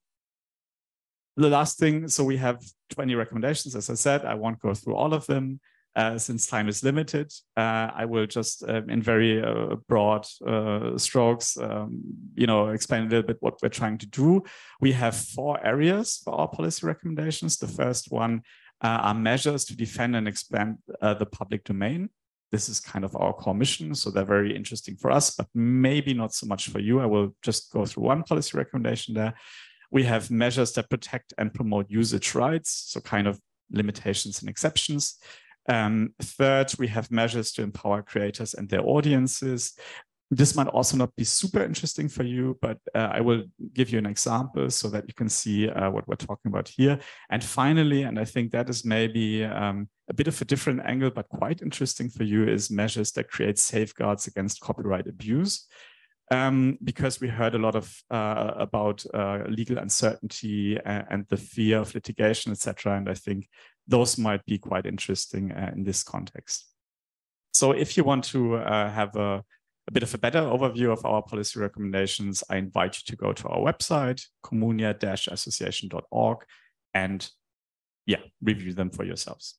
the last thing, so we have 20 recommendations, as I said, I won't go through all of them uh, since time is limited. Uh, I will just um, in very uh, broad uh, strokes, um, you know, explain a little bit what we're trying to do. We have four areas for our policy recommendations. The first one uh, are measures to defend and expand the public domain this is kind of our core mission. So they're very interesting for us, but maybe not so much for you. I will just go through one policy recommendation there. We have measures that protect and promote usage rights, so kind of limitations and exceptions. Um, third, we have measures to empower creators and their audiences. This might also not be super interesting for you, but uh, I will give you an example so that you can see uh, what we're talking about here. And finally, and I think that is maybe um, a bit of a different angle, but quite interesting for you, is measures that create safeguards against copyright abuse. Um, because we heard a lot of uh, about uh, legal uncertainty and, and, the fear of litigation, etc. And I think those might be quite interesting uh, in this context. So if you want to uh, have a a bit of a better overview of our policy recommendations, I invite you to go to our website, communia-association.org, and yeah, review them for yourselves.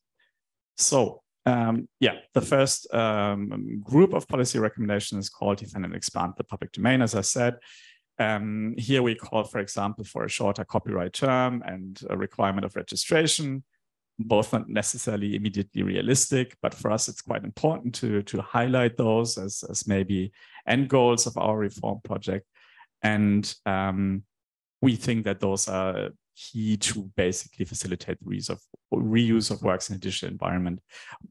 So um, yeah, the first um, group of policy recommendations is called Defend and Expand the Public Domain, as I said. Um, here we call, for example, for a shorter copyright term and a requirement of registration both not necessarily immediately realistic, but for us, it's quite important to, to highlight those as, as maybe end goals of our reform project. And um, we think that those are key to basically facilitate the reuse of, reuse of works in a digital environment.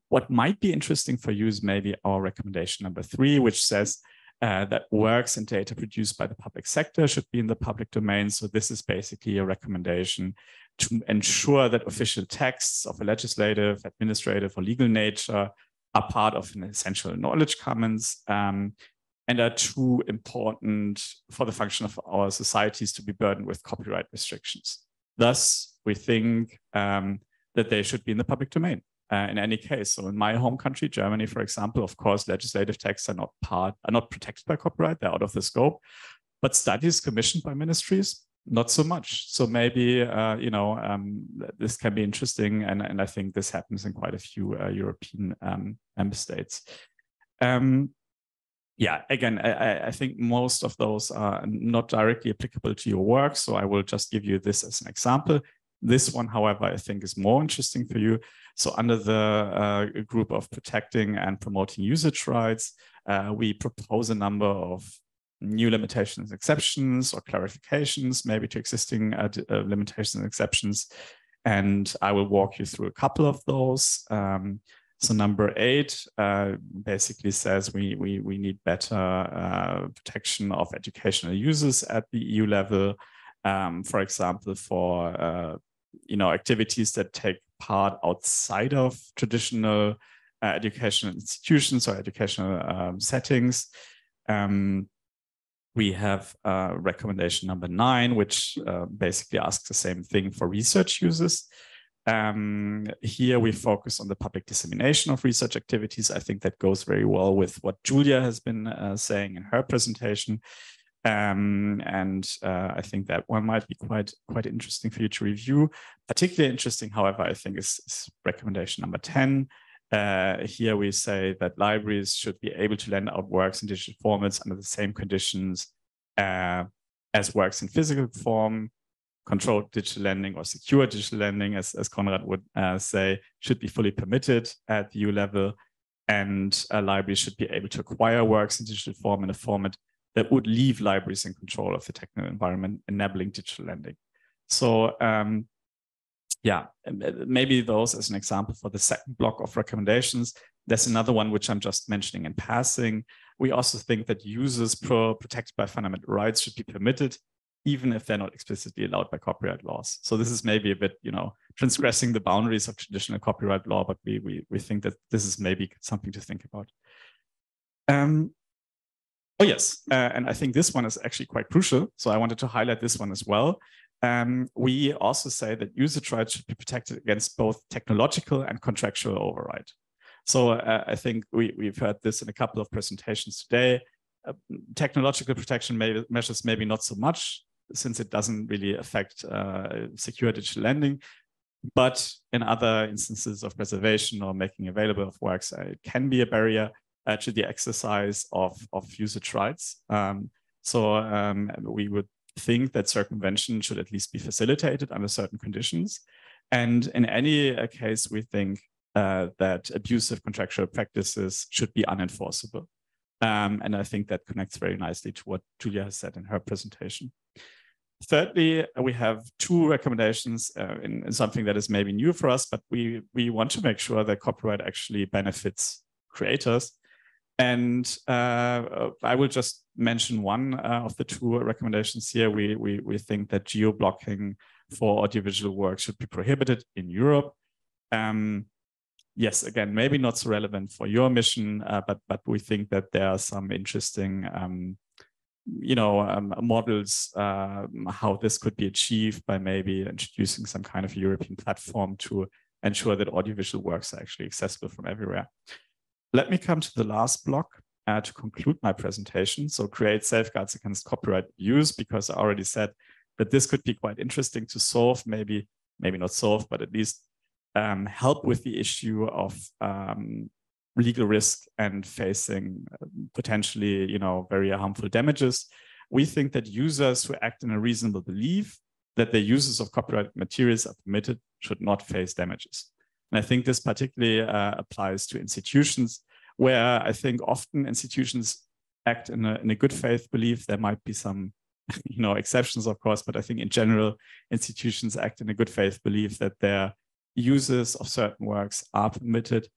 What might be interesting for you is maybe our recommendation number three, which says uh, that works and data produced by the public sector should be in the public domain. So this is basically a recommendation to ensure that official texts of a legislative, administrative, or legal nature are part of an essential knowledge commons um, and are too important for the function of our societies to be burdened with copyright restrictions. Thus, we think um, that they should be in the public domain. Uh, in any case, so in my home country, Germany, for example, of course, legislative texts are not part are not protected by copyright; they're out of the scope. But studies commissioned by ministries not so much. So maybe uh, you know um, this can be interesting, and and I think this happens in quite a few uh, European um, member states. Um, yeah, again, I, I, think most of those are not directly applicable to your work, so I will just give you this as an example. This one, however, I think is more interesting for you. So under the uh, group of protecting and promoting usage rights, uh, we propose a number of new limitations, exceptions, or clarifications, maybe to existing uh, uh, limitations and exceptions. And I will walk you through a couple of those. Um, so number eight uh, basically says we, we, we need better uh, protection of educational users at the EU level. Um, for example, for uh, you know activities that take part outside of traditional uh, educational institutions or educational um, settings. Um, we have uh, recommendation number nine, which uh, basically asks the same thing for research users. Um, here we focus on the public dissemination of research activities. I think that goes very well with what Giulia has been uh, saying in her presentation. Um, and uh, I think that one might be quite quite interesting for you to review. Particularly interesting, however, I think is, is recommendation number 10, uh, here we say that libraries should be able to lend out works in digital formats under the same conditions uh, as works in physical form. Controlled digital lending or secure digital lending, as, as Konrad would uh, say, should be fully permitted at the EU level. And a library should be able to acquire works in digital form in a format that would leave libraries in control of the technical environment, enabling digital lending. So um, yeah, maybe those as an example for the second block of recommendations. There's another one which I'm just mentioning in passing. We also think that users pro protected by fundamental rights should be permitted, even if they're not explicitly allowed by copyright laws. So this is maybe a bit, you know, transgressing the boundaries of traditional copyright law, but we we we think that this is maybe something to think about. Um, oh yes, uh, and I think this one is actually quite crucial. So I wanted to highlight this one as well. Um, we also say that usage rights should be protected against both technological and contractual override. So uh, I think we, we've heard this in a couple of presentations today. Uh, technological protection may, measures maybe not so much since it doesn't really affect uh, secure digital lending. But in other instances of preservation or making available of works, uh, it can be a barrier uh, to the exercise of, of usage rights. Um, so um, we would think that circumvention should at least be facilitated under certain conditions. And in any uh, case, we think uh, that abusive contractual practices should be unenforceable. Um, and I think that connects very nicely to what Giulia has said in her presentation. Thirdly, we have two recommendations uh, in, in, something that is maybe new for us, but we, we want to make sure that copyright actually benefits creators. And uh, I will just mention one uh, of the two recommendations here. We, we, we think that geo-blocking for audiovisual work should be prohibited in Europe. Um, yes, again, maybe not so relevant for your mission, uh, but but we think that there are some interesting, um, you know, um, models uh, how this could be achieved by maybe introducing some kind of European platform to ensure that audiovisual works are actually accessible from everywhere. Let me come to the last block uh, to conclude my presentation. So create safeguards against copyright use, because I already said that this could be quite interesting to solve, maybe, maybe not solve, but at least um, help with the issue of um, legal risk and facing uh, potentially, you know, very harmful damages. We think that users who act in a reasonable belief that their uses of copyrighted materials are permitted should not face damages. And I think this particularly uh, applies to institutions where I think often institutions act in a, in a good faith belief. There might be some you know exceptions of course but i think in general institutions act in a good faith belief that their uses of certain works are permitted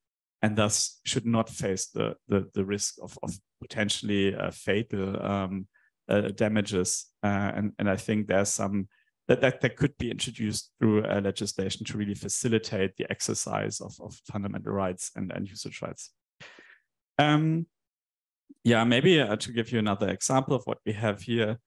and thus should not face the the, the risk of, of potentially uh, fatal um, uh, damages uh, and and i think there's some that, that that could be introduced through uh, legislation to really facilitate the exercise of, of fundamental rights and, and usage rights um, yeah, maybe uh, to give you another example of what we have here.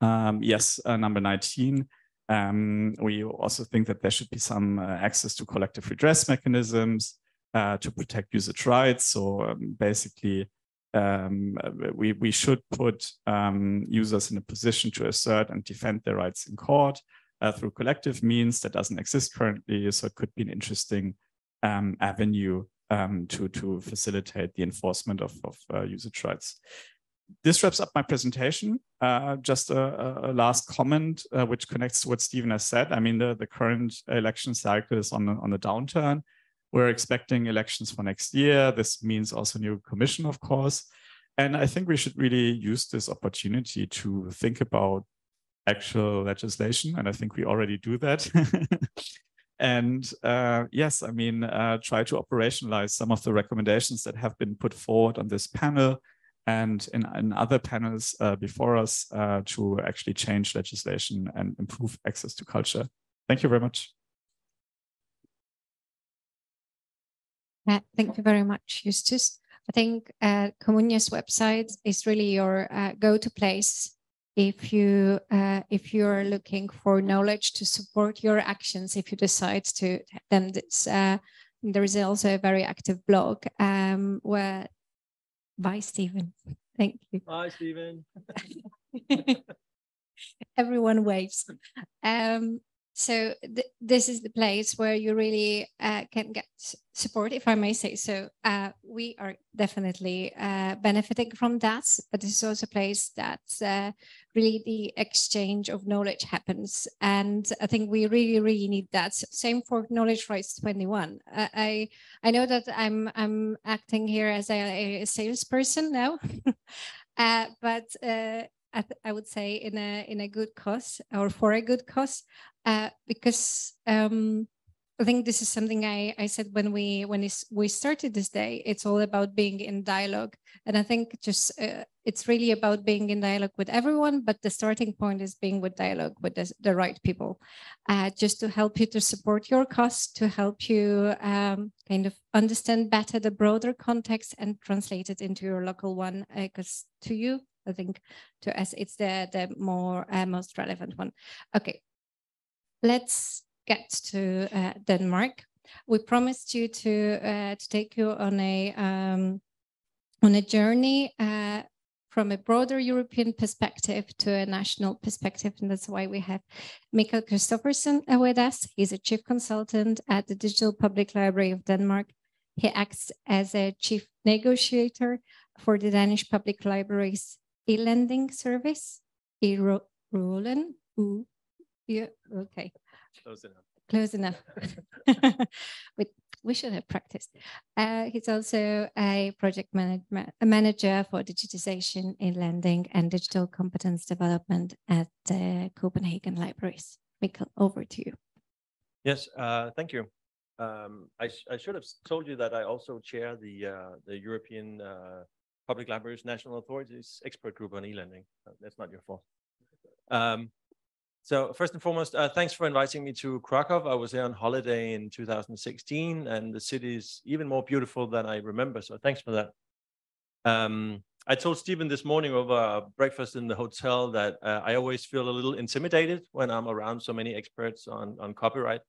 Um, yes, uh, number 19. Um, we also think that there should be some access to collective redress mechanisms uh, to protect usage rights. So um, basically, um, we, we should put um, users in a position to assert and defend their rights in court uh, through collective means that doesn't exist currently. So it could be an interesting um, avenue um, to, to facilitate the enforcement of, of uh, usage rights. This wraps up my presentation. Uh, just a, a, last comment, uh, which connects to what Stephen has said. I mean, the, the current election cycle is on, on the downturn. We're expecting elections for next year. This means also new commission, of course. And I think we should really use this opportunity to think about actual legislation. And I think we already do that. And uh, yes, I mean, uh, try to operationalize some of the recommendations that have been put forward on this panel and in, in other panels uh, before us uh, to actually change legislation and improve access to culture. Thank you very much. Uh, thank you very much, Justus. I think uh, Communia's website is really your uh, go-to place if you uh, if you're looking for knowledge to support your actions if you decide to then it's uh, there is also a very active blog um, where bye Stephen. Thank you. Bye Stephen. Everyone waves. Um, so th this is the place where you really uh, can get support, if I may say so. Uh, we are definitely uh, benefiting from that, but this is also a place that uh, really the exchange of knowledge happens. And I think we really, really need that. Same for Knowledge Rights 21. I I know that I'm I'm acting here as a, a salesperson now. uh, but uh, I, I, would say in a in a good cause or for a good cause, uh, because um, I think this is something I, I said when we when we started this day. It's all about being in dialogue, and I think just uh, it's really about being in dialogue with everyone. But the starting point is being with dialogue with the, the right people, uh, just to help you to support your cause, to help you um, kind of understand better the broader context and translate it into your local one. Because uh, to you, I think to us it's the the more uh, most relevant one. Okay, let's get to uh, Denmark. We promised you to uh, to take you on a um, on a journey uh, from a broader European perspective to a national perspective, and that's why we have Michael Christophersen uh, with us. He's a chief consultant at the Digital Public Library of Denmark. He acts as a chief negotiator for the Danish Public Library's e-lending service, e-Rolen. Yeah, okay. Close enough. Close enough. we, we should have practiced. Uh, he's also a project manage- a manager for digitization in lending and digital competence development at the Copenhagen Libraries. Mikkel, over to you. Yes, uh, thank you. Um, I, sh I, should have told you that I also chair the uh, the European uh, Public Libraries National Authorities Expert Group on e-lending. That's not your fault. Um, so first and foremost, uh, thanks for inviting me to Krakow. I was there on holiday in 2016, and the city is even more beautiful than I remember. So thanks for that. Um, I told Stephen this morning over breakfast in the hotel that uh, I always feel a little intimidated when I'm around so many experts on, on copyright.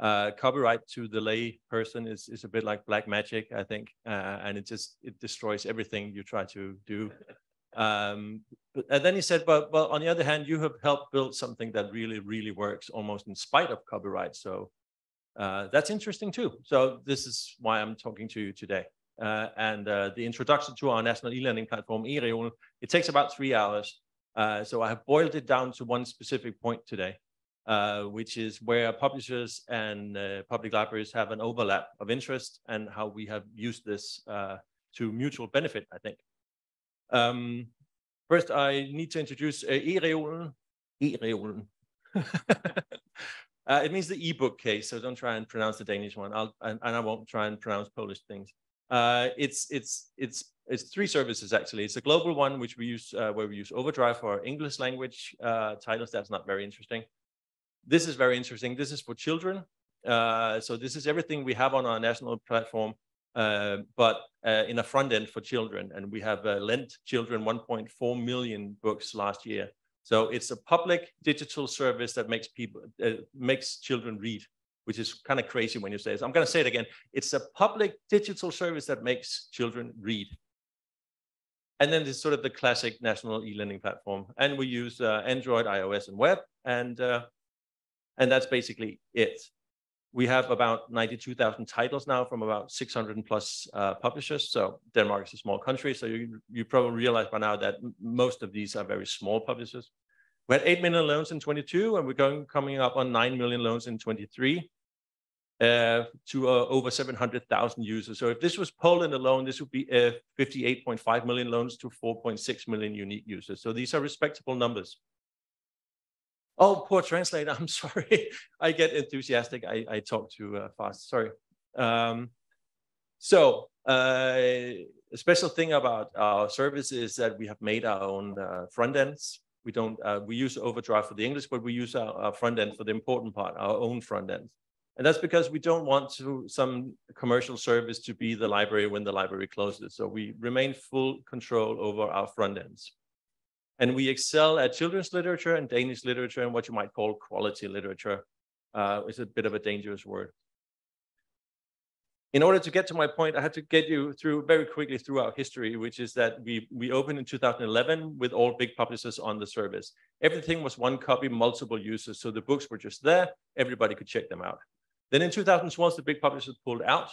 Uh, copyright to the lay person is, is a bit like black magic, I think, uh, and it just it destroys everything you try to do. Um, but, and then he said, but, but on the other hand, you have helped build something that really, really works almost in spite of copyright. So uh, that's interesting too. So this is why I'm talking to you today. Uh, and uh, the introduction to our national e-lending platform, e it takes about three hours. Uh, so I have boiled it down to one specific point today, uh, which is where publishers and uh, public libraries have an overlap of interest and how we have used this to mutual benefit, I think. Um, first, I need to introduce uh, e-reolen. E-reolen. uh, it means the e-book case, so don't try and pronounce the Danish one. I'll, and, and I won't try and pronounce Polish things. Uh, it's it's it's it's three services actually. It's a global one which we use uh, where we use Overdrive for English language uh, titles. That's not very interesting. This is very interesting. This is for children. Uh, so this is everything we have on our national platform uh, but uh, in a front end for children. And we have uh, lent children 1.4 million books last year. So it's a public digital service that makes people uh, makes children read, which is kind of crazy when you say it. I'm going to say it again. It's a public digital service that makes children read. And then there's sort of the classic national e-lending platform. And we use uh, Android, iOS, and web. And, and that's basically it we have about 92,000 titles now from about 600 plus uh, publishers. So Denmark is a small country. So you, you probably realize by now that most of these are very small publishers. We had 8 million loans in 22, and we're going coming up on 9 million loans in 23 uh, to uh, over 700,000 users. So if this was Poland alone, this would be uh, 58.5 million loans to 4.6 million unique users. So these are respectable numbers. Oh, poor translator. I'm sorry. I get enthusiastic. I, I talk too uh, fast. Sorry. Um, so uh, a special thing about our service is that we have made our own uh, front ends. We don't. Uh, we use Overdrive for the English, but we use our, our, front end for the important part, our own front end. And that's because we don't want to some commercial service to be the library when the library closes. So we remain full control over our front ends. And we excel at children's literature and Danish literature and what you might call quality literature. Uh, it's a bit of a dangerous word. In order to get to my point, I had to get you through very quickly through our history, which is that we, we opened in 2011 with all big publishers on the service. Everything was one copy, multiple users. So the books were just there. Everybody could check them out. Then in 2012, the big publishers pulled out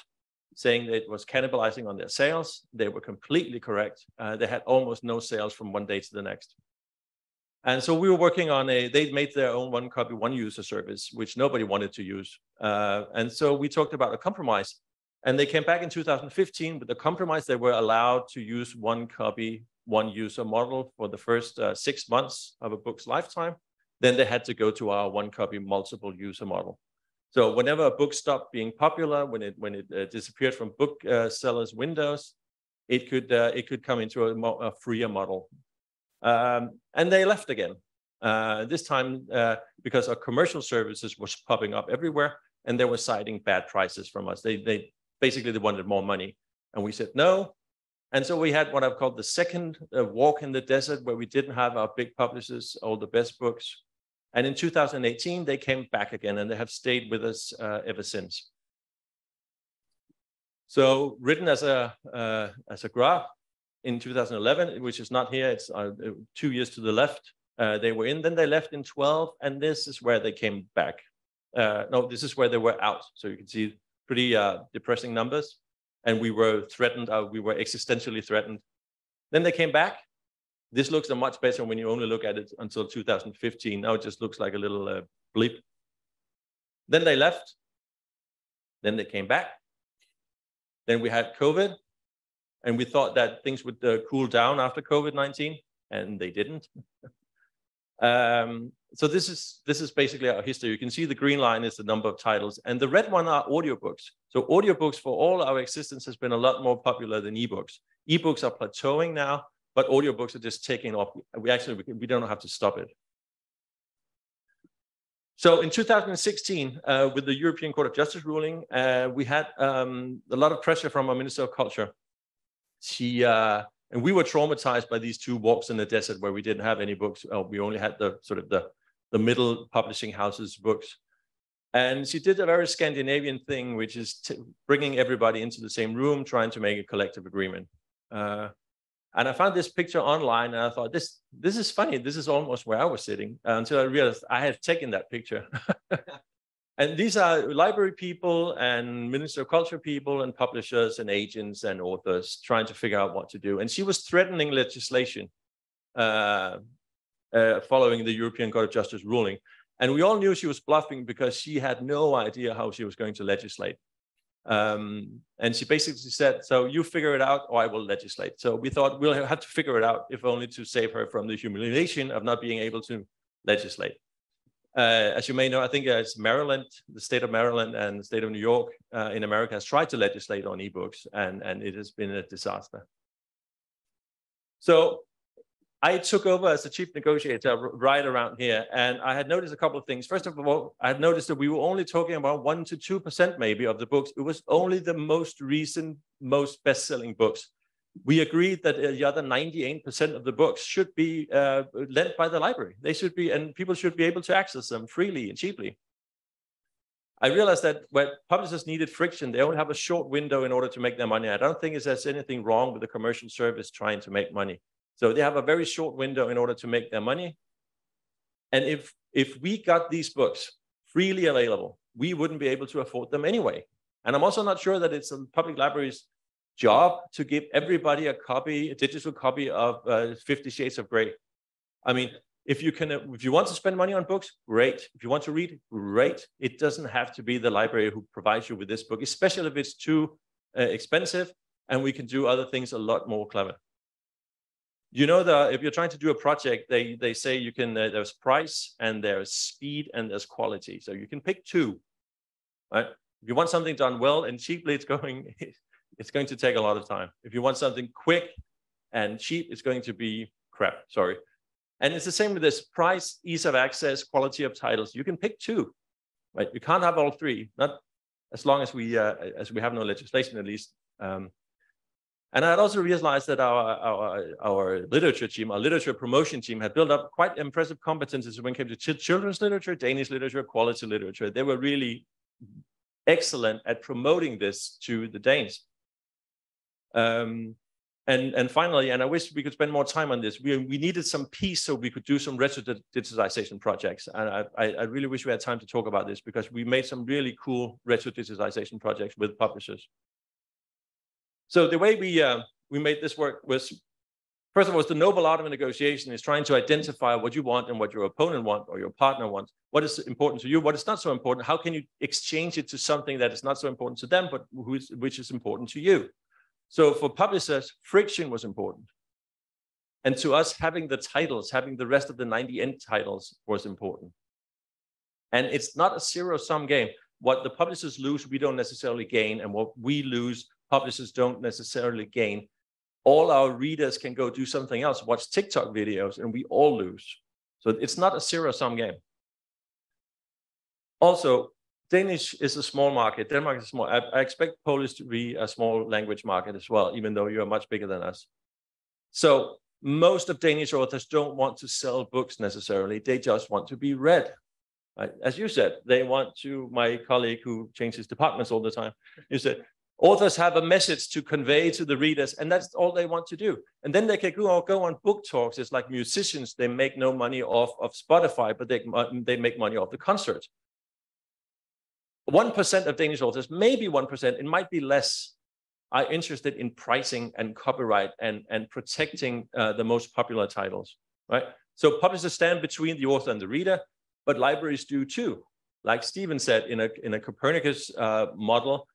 saying that it was cannibalizing on their sales. They were completely correct. Uh, they had almost no sales from one day to the next. And so we were working on a, they made their own one copy, one user service, which nobody wanted to use. Uh, and so we talked about a compromise. And they came back in 2015 with a compromise. They were allowed to use one copy, one user model for the first uh, six months of a book's lifetime. Then they had to go to our one copy multiple user model. So whenever a book stopped being popular, when it when it uh, disappeared from book uh, sellers' windows, it could uh, it could come into a, a freer model, um, and they left again. Uh, this time uh, because our commercial services was popping up everywhere, and they were citing bad prices from us. They they basically they wanted more money, and we said no. And so we had what I've called the second uh, walk in the desert, where we didn't have our big publishers, all the best books. And in 2018, they came back again, and they have stayed with us uh, ever since. So written as a uh, as a graph in 2011, which is not here, it's uh, two years to the left. Uh, they were in, then they left in 12, and this is where they came back. Uh, no, this is where they were out. So you can see pretty uh, depressing numbers, and we were threatened. We were existentially threatened. Then they came back. This looks a much better when you only look at it until 2015. Now it just looks like a little uh, bleep. Then they left. Then they came back then we had COVID, and we thought that things would uh, cool down after COVID-19, and they didn't. um, so this is this is basically our history. You can see the green line is the number of titles, and the red one are audiobooks. So audiobooks for all our existence has been a lot more popular than ebooks. Ebooks are plateauing now, but audiobooks are just taking off. We actually we don't have to stop it. So in 2016, uh, with the European Court of Justice ruling, uh, we had um, a lot of pressure from our Minister of Culture. She uh, and we were traumatized by these two walks in the desert where we didn't have any books. Uh, we only had the sort of the the middle publishing houses books. And she did a very Scandinavian thing, which is bringing everybody into the same room, trying to make a collective agreement. Uh, and I found this picture online and I thought, this, this is funny. This is almost where I was sitting uh, until I realized I had taken that picture. and these are library people and Minister of Culture people and publishers and agents and authors trying to figure out what to do. And she was threatening legislation uh, uh, following the European Court of Justice ruling. And we all knew she was bluffing because she had no idea how she was going to legislate. Um, and she basically said, so you figure it out or I will legislate. So we thought we'll have to figure it out if only to save her from the humiliation of not being able to legislate. Uh, as you may know, I think as Maryland, the state of Maryland and the state of New York uh, in America has tried to legislate on ebooks and, and it has been a disaster. So I took over as the chief negotiator right around here, and I had noticed a couple of things. First of all, I had noticed that we were only talking about one to two percent, maybe, of the books. It was only the most recent, most best-selling books. We agreed that the other 98% of the books should be uh, lent by the library. They should be, and people should be able to access them freely and cheaply. I realized that where publishers needed friction, they only have a short window in order to make their money. I don't think there's anything wrong with the commercial service trying to make money. So they have a very short window in order to make their money. And if, if we got these books freely available, we wouldn't be able to afford them anyway. And I'm also not sure that it's a public library's job to give everybody a copy, a digital copy of uh, Fifty Shades of Grey. I mean, if you can, if you want to spend money on books, great. If you want to read, great. It doesn't have to be the library who provides you with this book, especially if it's too uh, expensive, and we can do other things a lot more clever you know that if you're trying to do a project they they say you can uh, there's price and there's speed and there's quality. So you can pick two right? If you want something done well and cheaply it's going it's going to take a lot of time. If you want something quick and cheap it's going to be crap sorry. And it's the same with this price ease of access quality of titles. You can pick two right? You can't have all three not as long as we uh, as we have no legislation at least um, and I had also realized that our, our, our literature team, our literature promotion team had built up quite impressive competences when it came to ch children's literature, Danish literature, quality literature. They were really excellent at promoting this to the Danes. Um, and, and finally, and I wish we could spend more time on this, we, we needed some peace so we could do some retro digitization projects. And I, I really wish we had time to talk about this because we made some really cool retro digitization projects with publishers. So the way we uh, we made this work was, first of all, the noble art of a negotiation is trying to identify what you want and what your opponent want or your partner wants. What is important to you? What is not so important? How can you exchange it to something that is not so important to them, but which is important to you? So for publishers, friction was important. And to us, having the titles, having the rest of the 90 end titles was important. And it's not a zero sum game. What the publishers lose, we don't necessarily gain. And what we lose, publishers don't necessarily gain. All our readers can go do something else, watch TikTok videos, and we all lose. So it's not a zero sum game. Also, Danish is a small market. Denmark is small. I, I, expect Polish to be a small language market as well, even though you're much bigger than us. So most of Danish authors don't want to sell books necessarily. They just want to be read. As you said, they want to, my colleague who changes departments all the time, you said, authors have a message to convey to the readers, and that's all they want to do. And then they can go, go on book talks. It's like musicians, they make no money off of Spotify, but they, they make money off the concerts. 1% of Danish authors, maybe 1%, it might be less, are interested in pricing and copyright and, and protecting uh, the most popular titles, right? So publishers stand between the author and the reader, but libraries do too. Like Stephen said, in a, in a Copernicus uh, model,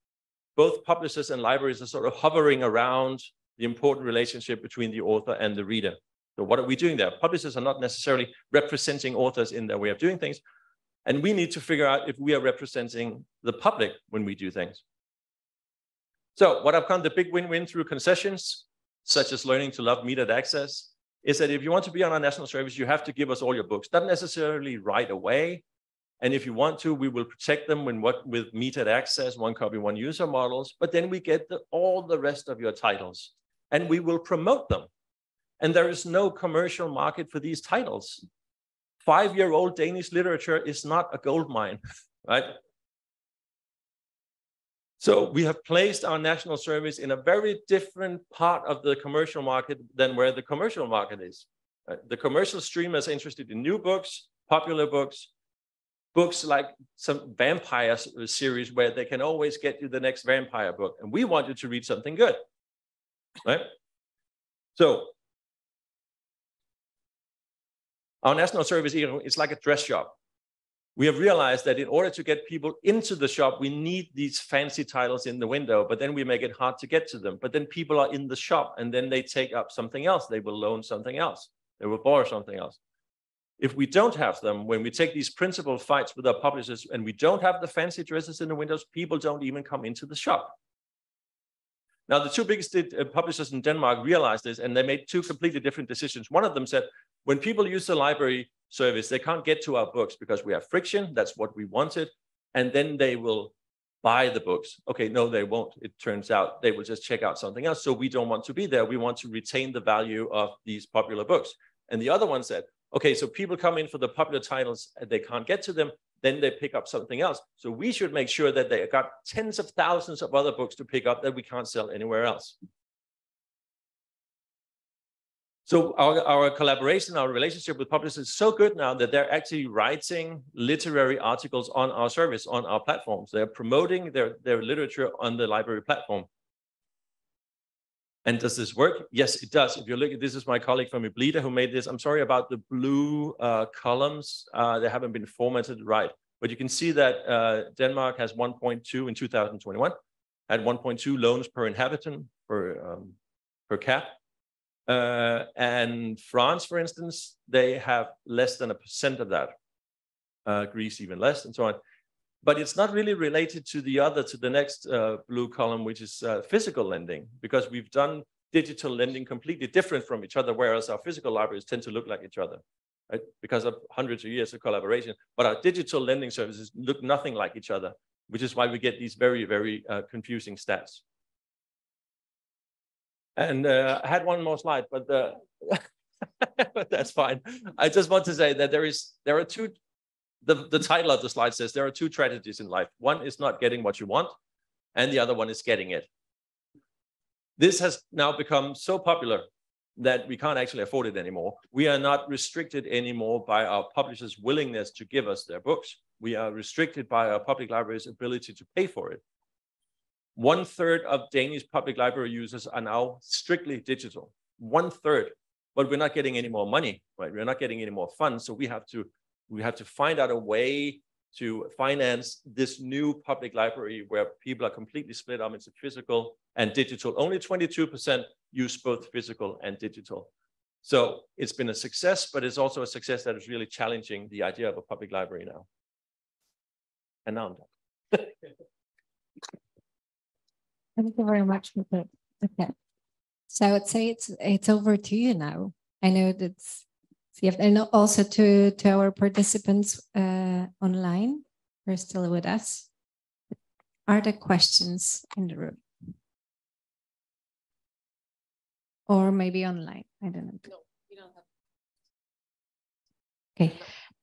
both publishers and libraries are sort of hovering around the important relationship between the author and the reader. So what are we doing there? Publishers are not necessarily representing authors in their way of doing things, and we need to figure out if we are representing the public when we do things. So what I've come the big win-win through concessions, such as learning to love metered access, is that if you want to be on our national service, you have to give us all your books. Not necessarily right away. And if you want to, we will protect them what with metered access, one copy, one user models, but then we get the, all the rest of your titles and we will promote them. And there is no commercial market for these titles five-year-old Danish literature is not a gold mine, right? So we have placed our national service in a very different part of the commercial market than where the commercial market is. Right? The commercial stream is interested in new books, popular books, books like some vampire uh, series where they can always get you the next vampire book. And we want you to read something good, right? So Our national service is like a dress shop. We have realized that in order to get people into the shop, we need these fancy titles in the window, but then we make it hard to get to them. But then people are in the shop and then they take up something else. They will loan something else. They will borrow something else. If we don't have them, when we take these principal fights with our publishers and we don't have the fancy dresses in the windows, people don't even come into the shop. Now, the two biggest uh, publishers in Denmark realized this and they made two completely different decisions. One of them said, when people use the library service, they can't get to our books because we have friction. That's what we wanted. And then they will buy the books. Okay, no, they won't. It turns out they will just check out something else. So we don't want to be there. We want to retain the value of these popular books. And the other one said, okay, so people come in for the popular titles and they can't get to them. Then they pick up something else. So we should make sure that they got tens of thousands of other books to pick up that we can't sell anywhere else. So our, our collaboration, our relationship with publishers is so good now that they're actually writing literary articles on our service, on our platforms. They're promoting their, their literature on the library platform. And does this work? Yes, it does. If you look at this is my colleague from EBLIDA who made this. I'm sorry about the blue uh, columns. Uh, they haven't been formatted right. But you can see that uh, Denmark has 1.2 in 2021, had 1.2 loans per inhabitant per, um, per cap. Uh, and France, for instance, they have less than a percent of that. Uh, Greece even less, and so on. But it's not really related to the other, to the next uh, blue column, which is uh, physical lending, because we've done digital lending completely different from each other, whereas our physical libraries tend to look like each other, right? Because of hundreds of years of collaboration. But our digital lending services look nothing like each other, which is why we get these very, very uh, confusing stats. And uh, I had one more slide, but, uh, but that's fine. I just want to say that there is there are two. The, the title of the slide says there are two tragedies in life. One is not getting what you want, and the other one is getting it. This has now become so popular that we can't actually afford it anymore. We are not restricted anymore by our publishers' willingness to give us their books. We are restricted by our public libraries' ability to pay for it. One third of Danish public library users are now strictly digital. One third, but we're not getting any more money, right? We're not getting any more funds, so we have to we have to find out a way to finance this new public library where people are completely split up into physical and digital. Only 22% use both physical and digital. So it's been a success, but it's also a success that is really challenging the idea of a public library now. And now I'm done. Thank you very much. Okay. So I would say it's it's over to you now. I know that's and also to to our participants uh, online who are still with us. Are there questions in the room? Or maybe online? I don't know. No, we don't have. Okay,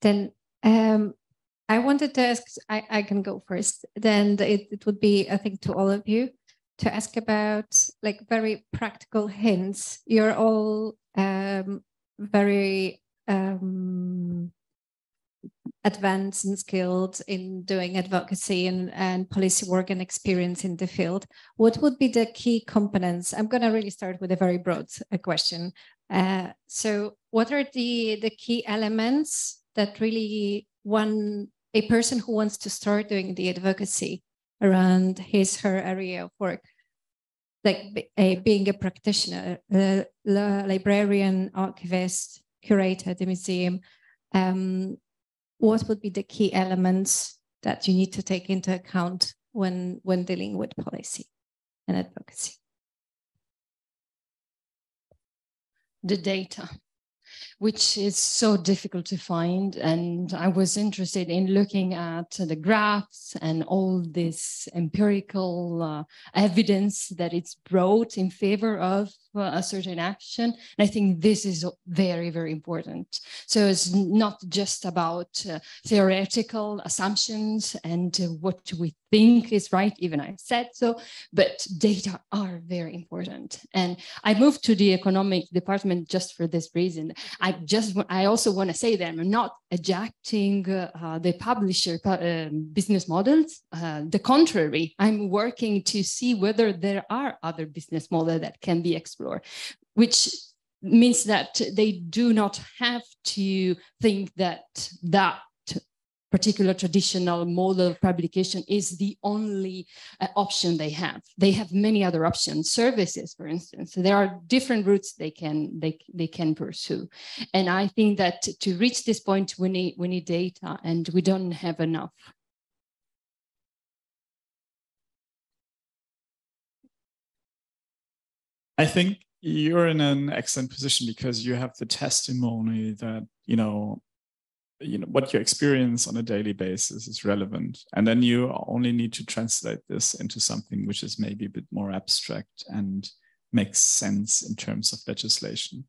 then um, I wanted to ask, I, I can go first. Then it, it would be, I think, to all of you to ask about like very practical hints. You're all um, very um, advanced and skilled in doing advocacy and, and policy work and experience in the field. What would be the key components? I'm going to really start with a very broad uh, question. Uh, so, what are the the key elements that really one a person who wants to start doing the advocacy around his her area of work like a, being a practitioner a, a librarian archivist curator at the museum um, what would be the key elements that you need to take into account when when dealing with policy and advocacy the data which is so difficult to find. And I was interested in looking at the graphs and all this empirical uh, evidence that it's brought in favor of a certain action. And I think this is very, very important. So it's not just about uh, theoretical assumptions and uh, what we think is right, even I said so, but data are very important. And I moved to the economic department just for this reason. I just, I also want to say that I'm not ejecting uh, the publisher uh, business models. Uh, the contrary, I'm working to see whether there are other business models that can be explored, which means that they do not have to think that that particular traditional model of publication is the only uh, option they have. They have many other options, services, for instance. So there are different routes they can they, they can pursue. And I think that to reach this point, we need we need data, and we don't have enough. I think you're in an excellent position because you have the testimony that you know you know what you experience on a daily basis is relevant. And then you only need to translate this into something which is maybe a bit more abstract and makes sense in terms of legislation.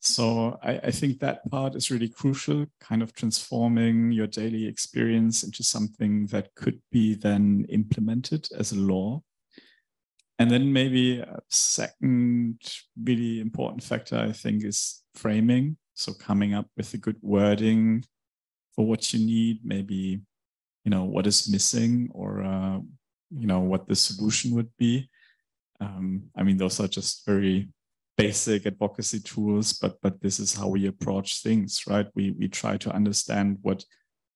So I, I, think that part is really crucial kind of transforming your daily experience into something that could be then implemented as a law and then maybe a second really important factor i think is framing so coming up with a good wording for what you need, maybe, you know, what is missing or, uh, you know, what the solution would be. Um, I mean, those are just very basic advocacy tools, but but this is how we approach things, right? We we try to understand what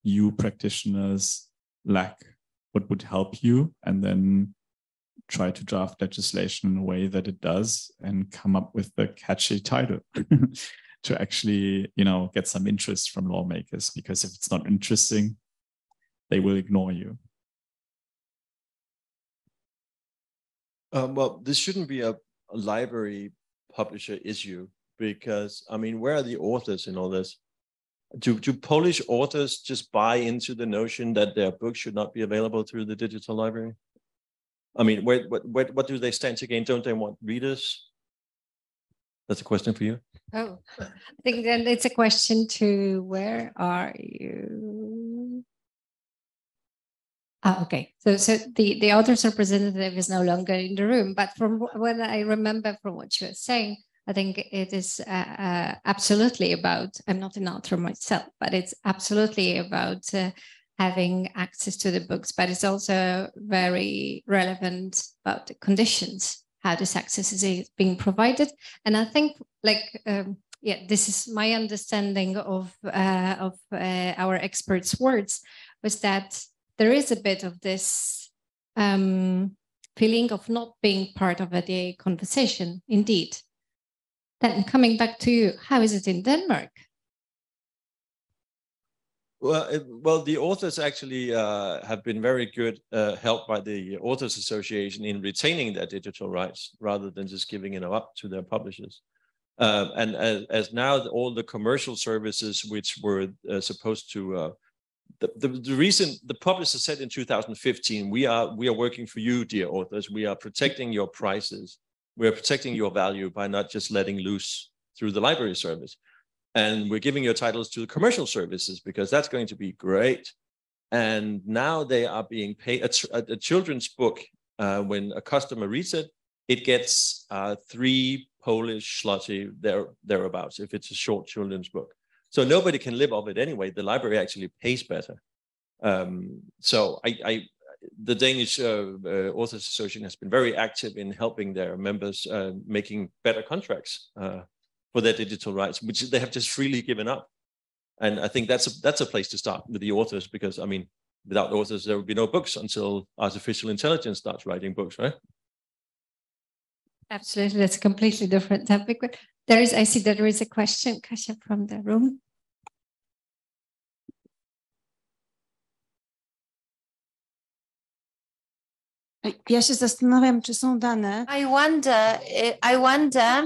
you practitioners lack, what would help you, and then try to draft legislation in a way that it does and come up with the catchy title. to actually, you know, get some interest from lawmakers. Because if it's not interesting, they will ignore you. Um, well, this shouldn't be a, a library publisher issue because I mean, where are the authors in all this? Do, do Polish authors just buy into the notion that their books should not be available through the digital library? I mean, what, what, what do they stand to gain? Don't they want readers? That's a question for you. Oh, I think then it's a question to where are you? Ah, okay. So, so the, the author's representative is no longer in the room, but from what I remember from what you were saying, I think it is uh, uh, absolutely about, I'm not an author myself, but it's absolutely about uh, having access to the books, but it's also very relevant about the conditions how this access is being provided. And I think like, um, yeah, this is my understanding of, uh, of uh, our experts' words was that there is a bit of this um, feeling of not being part of a conversation, indeed. Then coming back to you, how is it in Denmark? Well, it, well, the authors actually uh, have been very good, uh, helped by the Authors Association in retaining their digital rights rather than just giving it up to their publishers. Uh, and as, as, now all the commercial services which were uh, supposed to, uh, the, the, the reason the publisher said in 2015, we are we are working for you, dear authors. We are protecting your prices. We are protecting your value by not just letting loose through the library service and we're giving your titles to the commercial services because that's going to be great. And now they are being paid. A, a children's book, uh, when a customer reads it, it gets uh, three Polish zloty there thereabouts if it's a short children's book. So nobody can live off it anyway. The library actually pays better. Um, so I, I, the Danish uh, uh, Authors Association has been very active in helping their members uh, making better contracts uh, for their digital rights, which they have just freely given up. And I think that's a, that's a place to start with the authors, because I mean, without authors, there would be no books until artificial intelligence starts writing books, right? Absolutely, that's a completely different topic. But there is, I see that there is a question, Kasia, from the room. Ja się zastanawiam, czy są dane. I wonder, I wonder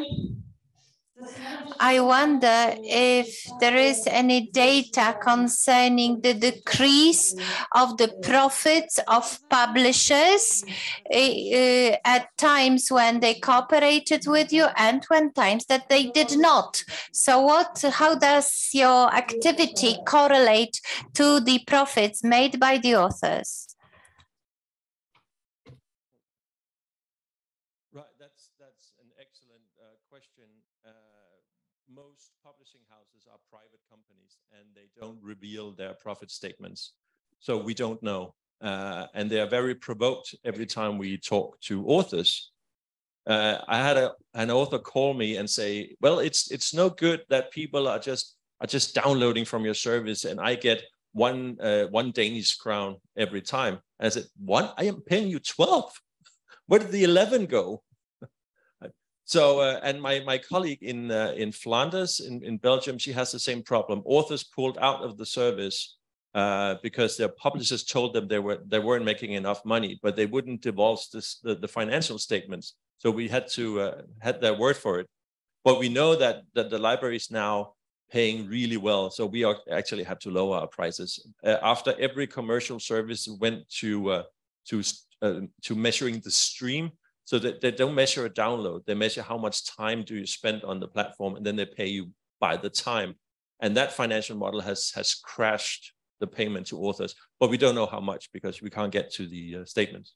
I wonder if there is any data concerning the decrease of the profits of publishers uh, at times when they cooperated with you and when times that they did not. So what, how does your activity correlate to the profits made by the authors? Don't reveal their profit statements. So we don't know. Uh, and they are very provoked every time we talk to authors. Uh, I had a, an author call me and say, "Well, it's it's no good that people are just are just downloading from your service, and I get one uh, one Danish crown every time." And I said, "What? I am paying you twelve. Where did the eleven go?" So, uh, and my, my colleague in, uh, in Flanders, in, in Belgium, she has the same problem. Authors pulled out of the service uh, because their publishers told them they, were, they weren't making enough money, but they wouldn't divulge this, the, the financial statements. So we had to uh, had their word for it. But we know that, that the library is now paying really well. So we are, actually had to lower our prices. Uh, after every commercial service went to, uh, to, to measuring the stream, so that they don't measure a download, they measure how much time do you spend on the platform, and then they pay you by the time. And that financial model has has crashed the payment to authors, but we don't know how much because we can't get to the uh, statements.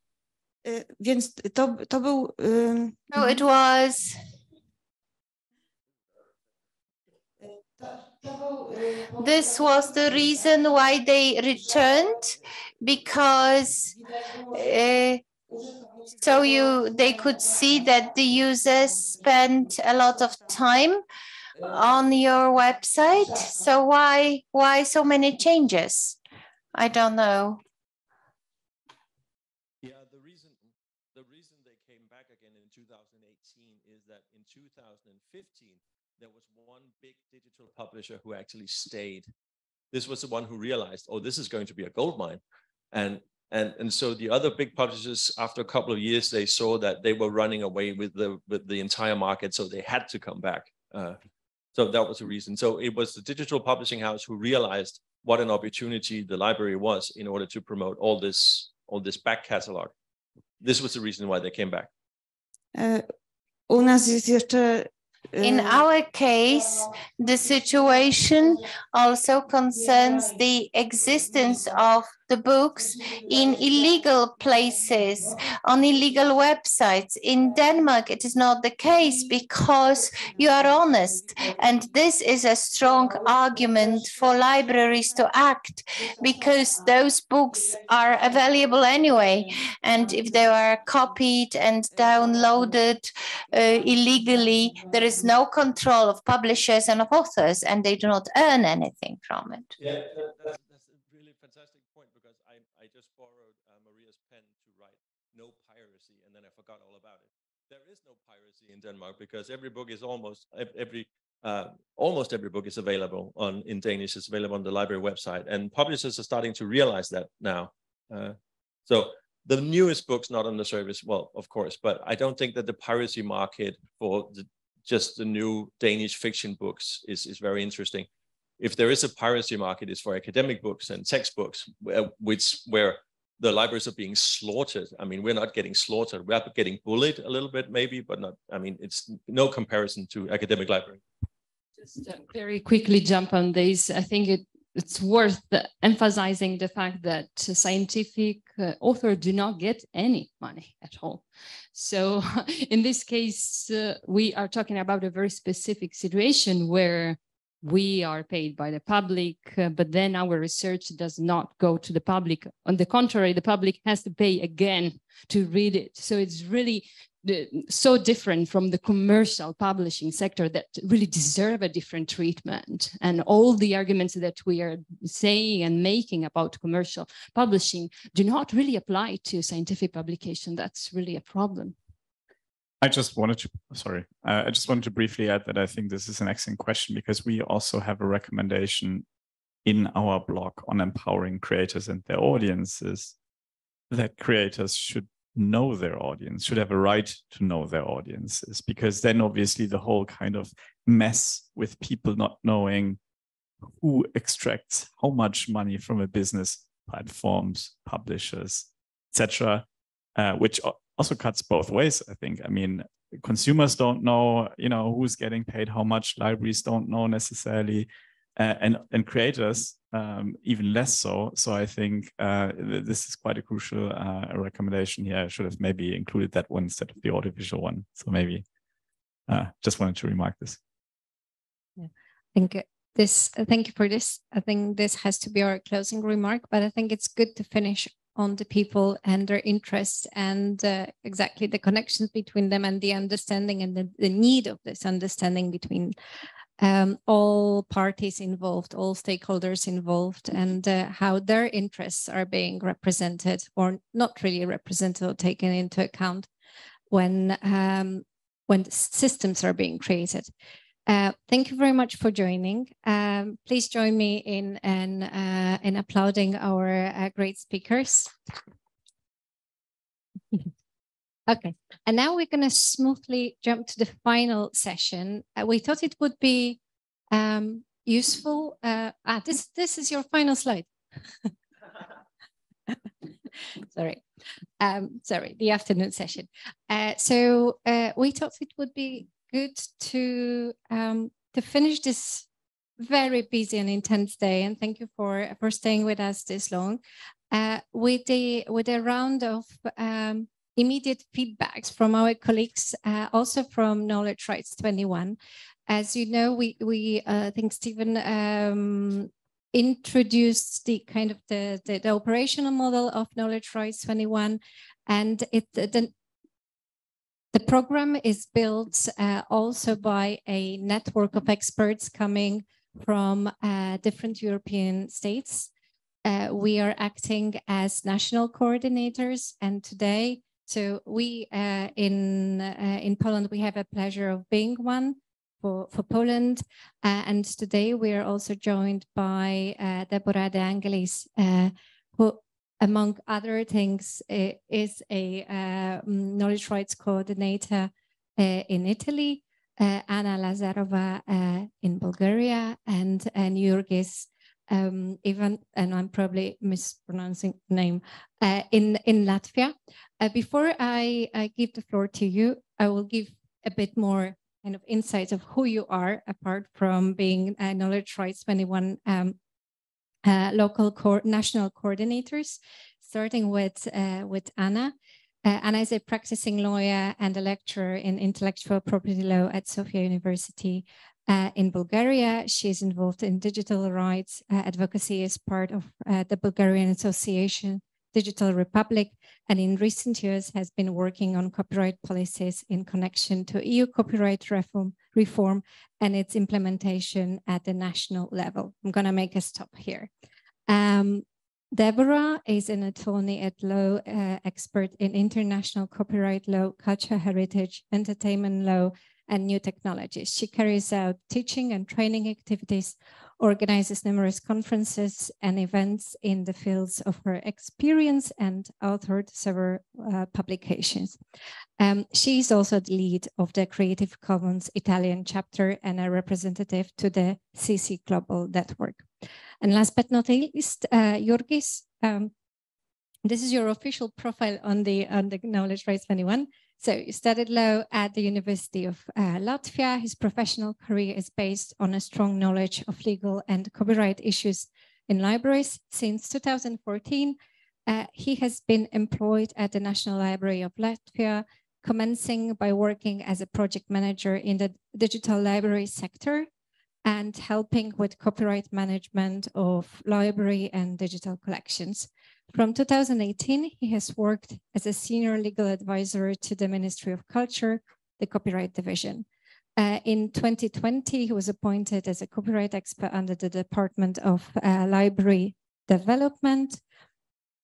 Uh, więc to, to był. Um... No, it was. This was the reason why they returned because uh, so you they could see that the users spent a lot of time on your website. So why why so many changes? I don't know. Yeah the reason the reason they came back again in 2018 is that in 2015 there was one big digital publisher who actually stayed. This was the one who realized oh this is going to be a gold mine and and and so the other big publishers after a couple of years they saw that they were running away with the with the entire market so they had to come back uh, so that was the reason. So it was the digital publishing house who realized what an opportunity the library was in order to promote all this all this back catalog. This was the reason why they came back. Uh, u nas jest jeszcze in our case, the situation also concerns the existence of the books in illegal places, on illegal websites. In Denmark, it is not the case because you are honest. And this is a strong argument for libraries to act because those books are available anyway. And if they are copied and downloaded uh, illegally, there is no control of publishers and of authors, and they do not earn anything from it. Yeah, forgot all about it. there is in Denmark because every book is almost every uh, almost every book is available on in Danish. It's available on the library website, and publishers are starting to realize that now. Uh, so the newest books not on the service, well, of course, but I don't think that the piracy market for the, just the new Danish fiction books is is very interesting. If there is a piracy market, it's for academic books and textbooks, which where the libraries are being slaughtered. I mean, we're not getting slaughtered. We're getting bullied a little bit, maybe, but not. I mean, it's no comparison to academic library. Just very quickly jump on this. I think it, it's worth emphasizing the fact that scientific uh, authors do not get any money at all. So in this case, uh, we are talking about a very specific situation where we are paid by the public, uh, but then our research does not go to the public. On the contrary, the public has to pay again to read it. So it's really so different from the commercial publishing sector that really deserve a different treatment. And all the arguments that we are saying and making about commercial publishing do not really apply to scientific publication. That's really a problem. I just wanted to, sorry, uh, I just wanted to briefly add that I think this is an excellent question because we also have a recommendation in our blog on empowering creators and their audiences that creators should know their audience, should have a right to know their audiences, because then obviously the whole kind of mess with people not knowing who extracts how much money from a business, platforms, publishers, etc., uh, which also cuts both ways. I think. I mean, consumers don't know, you know, who's getting paid how much. Libraries don't know necessarily, uh, and and creators um, even less so. So I think uh, this is quite a crucial uh, recommendation here. I should have maybe included that one instead of the audiovisual one. So maybe uh, just wanted to remark this. Yeah, I think this. Thank you for this. I think this has to be our closing remark, but I think it's good to finish on the people and their interests and uh, exactly the connections between them and the understanding and the, the need of this understanding between um, all parties involved, all stakeholders involved, and uh, how their interests are being represented or not really represented or taken into account when um, when systems are being created. Uh, thank you very much for joining. Um, please join me in in, uh, in applauding our uh, great speakers. okay, and now we're going to smoothly jump to the final session. Uh, we thought it would be um, useful. Uh, ah, this this is your final slide. sorry, um, sorry, the afternoon session. So we thought it would be good to um, to finish this very busy and intense day. And thank you for for staying with us this long. Uh, with the with a round of um, immediate feedbacks from our colleagues, uh, also from Knowledge Rights 21. As you know, we we uh, think Stephen um, introduced the kind of the, the, the operational model of Knowledge Rights 21, and it the the program is built uh, also by a network of experts coming from uh, different European states. Uh, we are acting as national coordinators, and today, so we uh, in uh, in Poland we have a pleasure of being one for for Poland, uh, and today we are also joined by Deborah De Angelis, among other things, is a uh, knowledge rights coordinator uh, in Italy, uh, Anna Lazarova in Bulgaria, and, and Jurgis um, even, and I'm probably mispronouncing the name, uh, in, in Latvia. Uh, before I, I, give the floor to you, I will give a bit more kind of insights of who you are, apart from being a Knowledge Rights 21 um, uh, local co national coordinators, starting with, uh, with Anna. Uh, Anna is a practicing lawyer and a lecturer in intellectual property law at Sofia University uh, in Bulgaria. She is involved in digital rights uh, advocacy as part of uh, the Bulgarian Association Digital Republic, and in recent years has been working on copyright policies in connection to EU copyright reform, reform and its implementation at the national level. I'm going to make a stop here. Um, Deborah is an attorney at law uh, expert in international copyright law, culture heritage, entertainment law, and new technologies. She carries out teaching and training activities, organizes numerous conferences and events in the fields of her experience, and authored several uh, publications. Um, she is also the lead of the Creative Commons Italian chapter and a representative to the CC Global Network. And last but not least, uh, Jurgis, um, this is your official profile on the on the Knowledge Rights 21. So he studied law at the University of uh, Latvia. His professional career is based on a strong knowledge of legal and copyright issues in libraries. Since 2014, uh, he has been employed at the National Library of Latvia, commencing by working as a project manager in the digital library sector and helping with copyright management of library and digital collections. From 2018, he has worked as a senior legal advisor to the Ministry of Culture, the Copyright Division. Uh, in 2020, he was appointed as a copyright expert under the Department of uh, Library Development.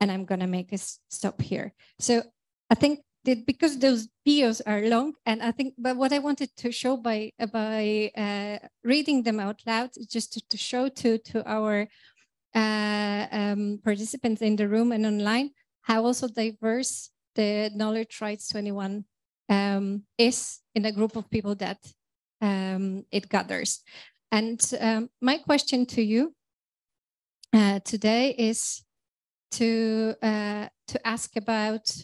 And I'm going to make a stop here. So I think that because those bios are long, and I think, but what I wanted to show by by uh, reading them out loud, just to, to show to to our uh, um, participants in the room and online, how also diverse the Knowledge Rights 21 um, is in a group of people that um, it gathers. And um, my question to you uh, today is to uh, to ask about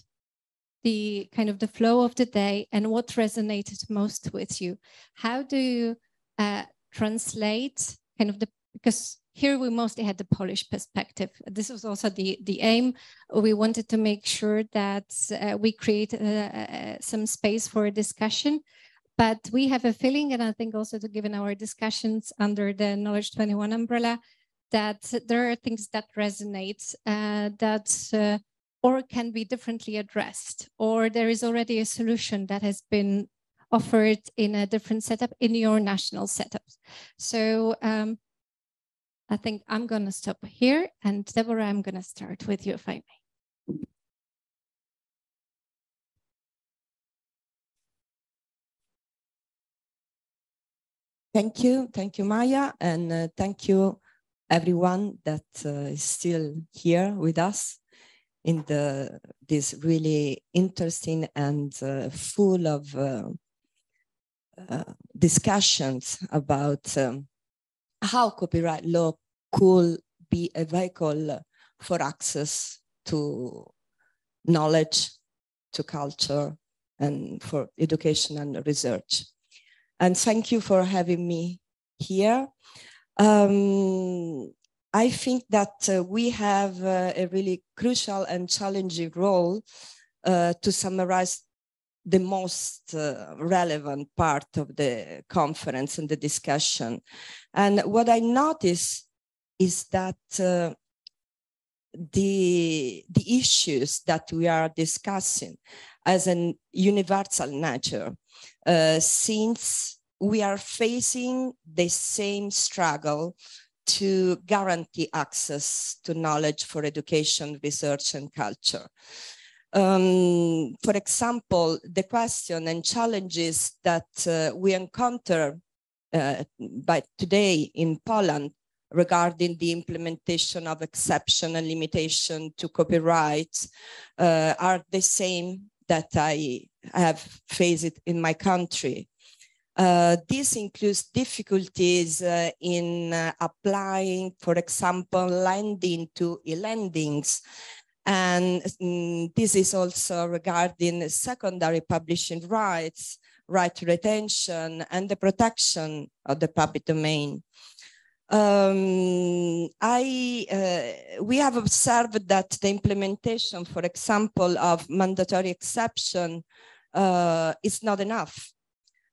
the kind of the flow of the day and what resonated most with you. How do you uh, translate kind of the because here we mostly had the Polish perspective. This was also the, the aim. We wanted to make sure that uh, we create uh, uh, some space for a discussion. But we have a feeling, and I think also to given our discussions under the Knowledge 21 umbrella, that there are things that resonate, uh, that uh, or can be differently addressed, or there is already a solution that has been offered in a different setup in your national setups. So um, I think I'm going to stop here. And Deborah, I'm going to start with you, if I may. Thank you. Thank you, Maya. And uh, thank you, everyone that uh, is still here with us in the this really interesting and uh, full of uh, uh, discussions about um, how copyright law could be a vehicle for access to knowledge, to culture, and for education and research. And thank you for having me here. Um, I think that uh, we have uh, a really crucial and challenging role uh, to summarize the most uh, relevant part of the conference and the discussion. And what I notice is that uh, the, the issues that we are discussing as an universal nature, uh, since we are facing the same struggle to guarantee access to knowledge for education, research, and culture. Um, for example, the question and challenges that uh, we encounter uh, by today in Poland regarding the implementation of exception and limitation to copyright uh, are the same that I have faced in my country. Uh, this includes difficulties uh, in uh, applying, for example, lending to e-lendings and um, this is also regarding secondary publishing rights, right to retention, and the protection of the public domain. Um, I, uh, we have observed that the implementation, for example, of mandatory exception uh, is not enough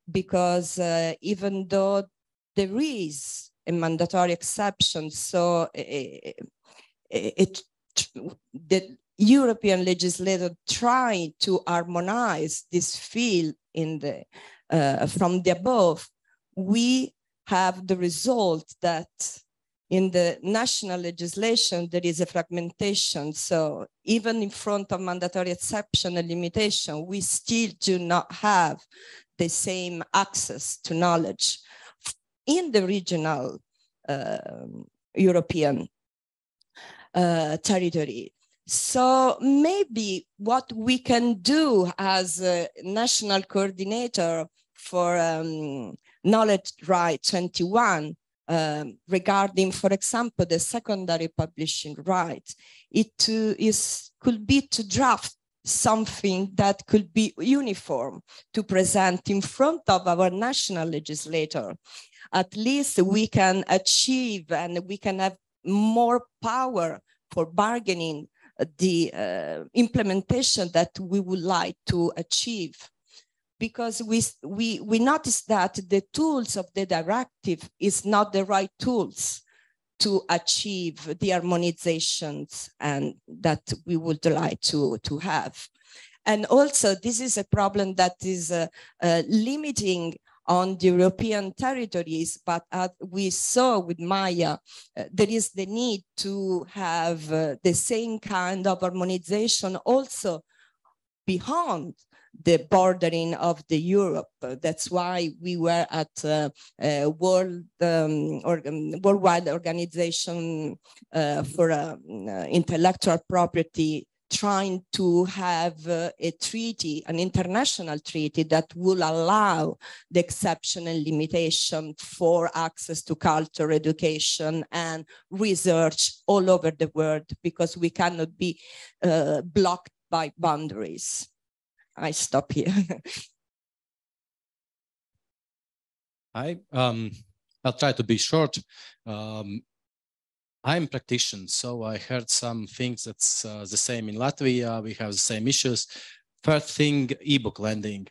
because uh, even though there is a mandatory exception, so it, it the European legislator trying to harmonize this field in the uh, from the above, we have the result that in the national legislation, there is a fragmentation. So even in front of mandatory exception and limitation, we still do not have the same access to knowledge in the regional uh, European uh, territory. So maybe what we can do as a national coordinator for um, Knowledge Right 21 um, regarding, for example, the secondary publishing right, it is, could be to draft something that could be uniform to present in front of our national legislator. At least we can achieve and we can have more power for bargaining the uh, implementation that we would like to achieve because we, we, we noticed that the tools of the directive is not the right tools to achieve the harmonizations and that we would like to, to have. And also this is a problem that is uh, uh, limiting on the European territories, but as we saw with Maya, uh, there is the need to have uh, the same kind of harmonization also beyond the bordering of the Europe. That's why we were at uh, uh, World um, or, um, Worldwide Organization uh, for uh, Intellectual Property trying to have uh, a treaty, an international treaty that will allow the exception and limitation for access to culture, education, and research all over the world because we cannot be uh, blocked by boundaries. I stop here. I um, I'll try to be short. Um, I'm a practitioner, so I heard some things that's uh, the same in Latvia. We have the same issues. First thing, ebook lending.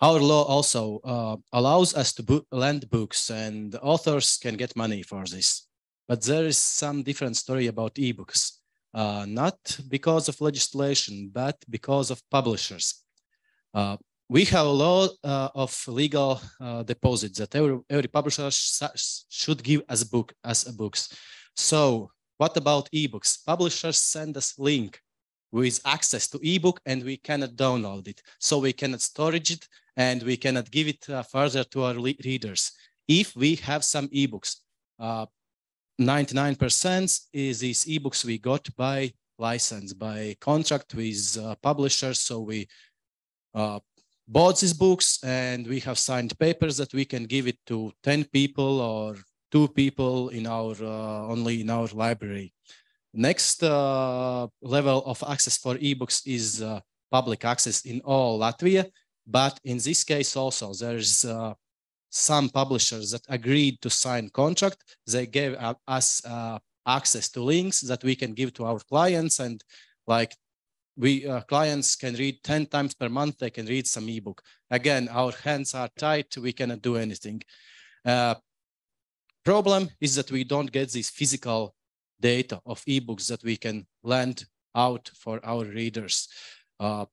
Our law also uh, allows us to lend books, and authors can get money for this. But there is some different story about ebooks uh, not because of legislation, but because of publishers. Uh, we have a law uh, of legal uh, deposits that every, every publisher sh should give as book as books. So what about ebooks? Publishers send us link with access to ebook and we cannot download it. So we cannot storage it and we cannot give it uh, further to our readers. If we have some ebooks, uh, 99% is these ebooks we got by license, by contract with uh, publishers. So we uh, bought these books and we have signed papers that we can give it to 10 people or two people in our uh, only in our library. Next uh, level of access for ebooks is uh, public access in all Latvia. But in this case also, there's uh, some publishers that agreed to sign contract, they gave us uh, access to links that we can give to our clients and like we uh, clients can read 10 times per month, they can read some ebook. Again, our hands are tied, we cannot do anything. Problem is that we don't get this physical data of ebooks that we can lend out for our readers. Uh,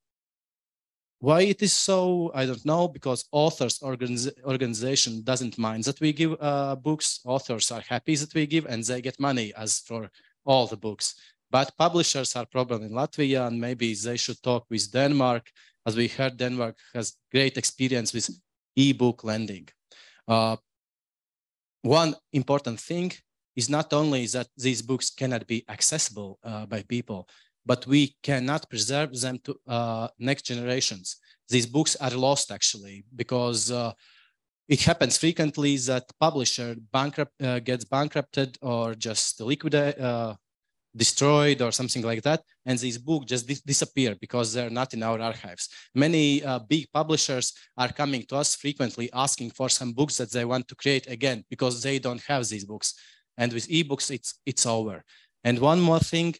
why it is so, I don't know, because authors organiz organization doesn't mind that we give uh, books. Authors are happy that we give and they get money as for all the books. But publishers are problem in Latvia and maybe they should talk with Denmark. As we heard, Denmark has great experience with e-book lending. Uh, one important thing is not only that these books cannot be accessible uh, by people, but we cannot preserve them to uh, next generations. These books are lost actually because uh, it happens frequently that publisher bankrupt uh, gets bankrupted or just liquidated, uh, destroyed or something like that, and these books just dis disappear because they're not in our archives. Many uh, big publishers are coming to us frequently asking for some books that they want to create again because they don't have these books. And with ebooks, it's it's over. And one more thing,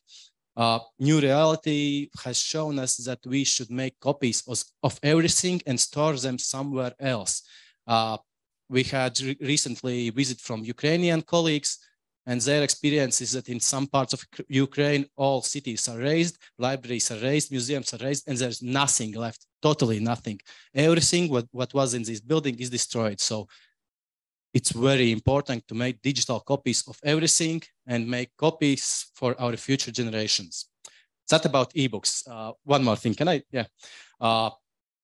uh, new reality has shown us that we should make copies of, of everything and store them somewhere else. Uh, we had re recently visit from Ukrainian colleagues and their experience is that in some parts of Ukraine, all cities are razed, libraries are razed, museums are razed, and there's nothing left, totally nothing. Everything what, what was in this building is destroyed. So it's very important to make digital copies of everything and make copies for our future generations. That about ebooks. Uh, one more thing, can I? Yeah. Uh,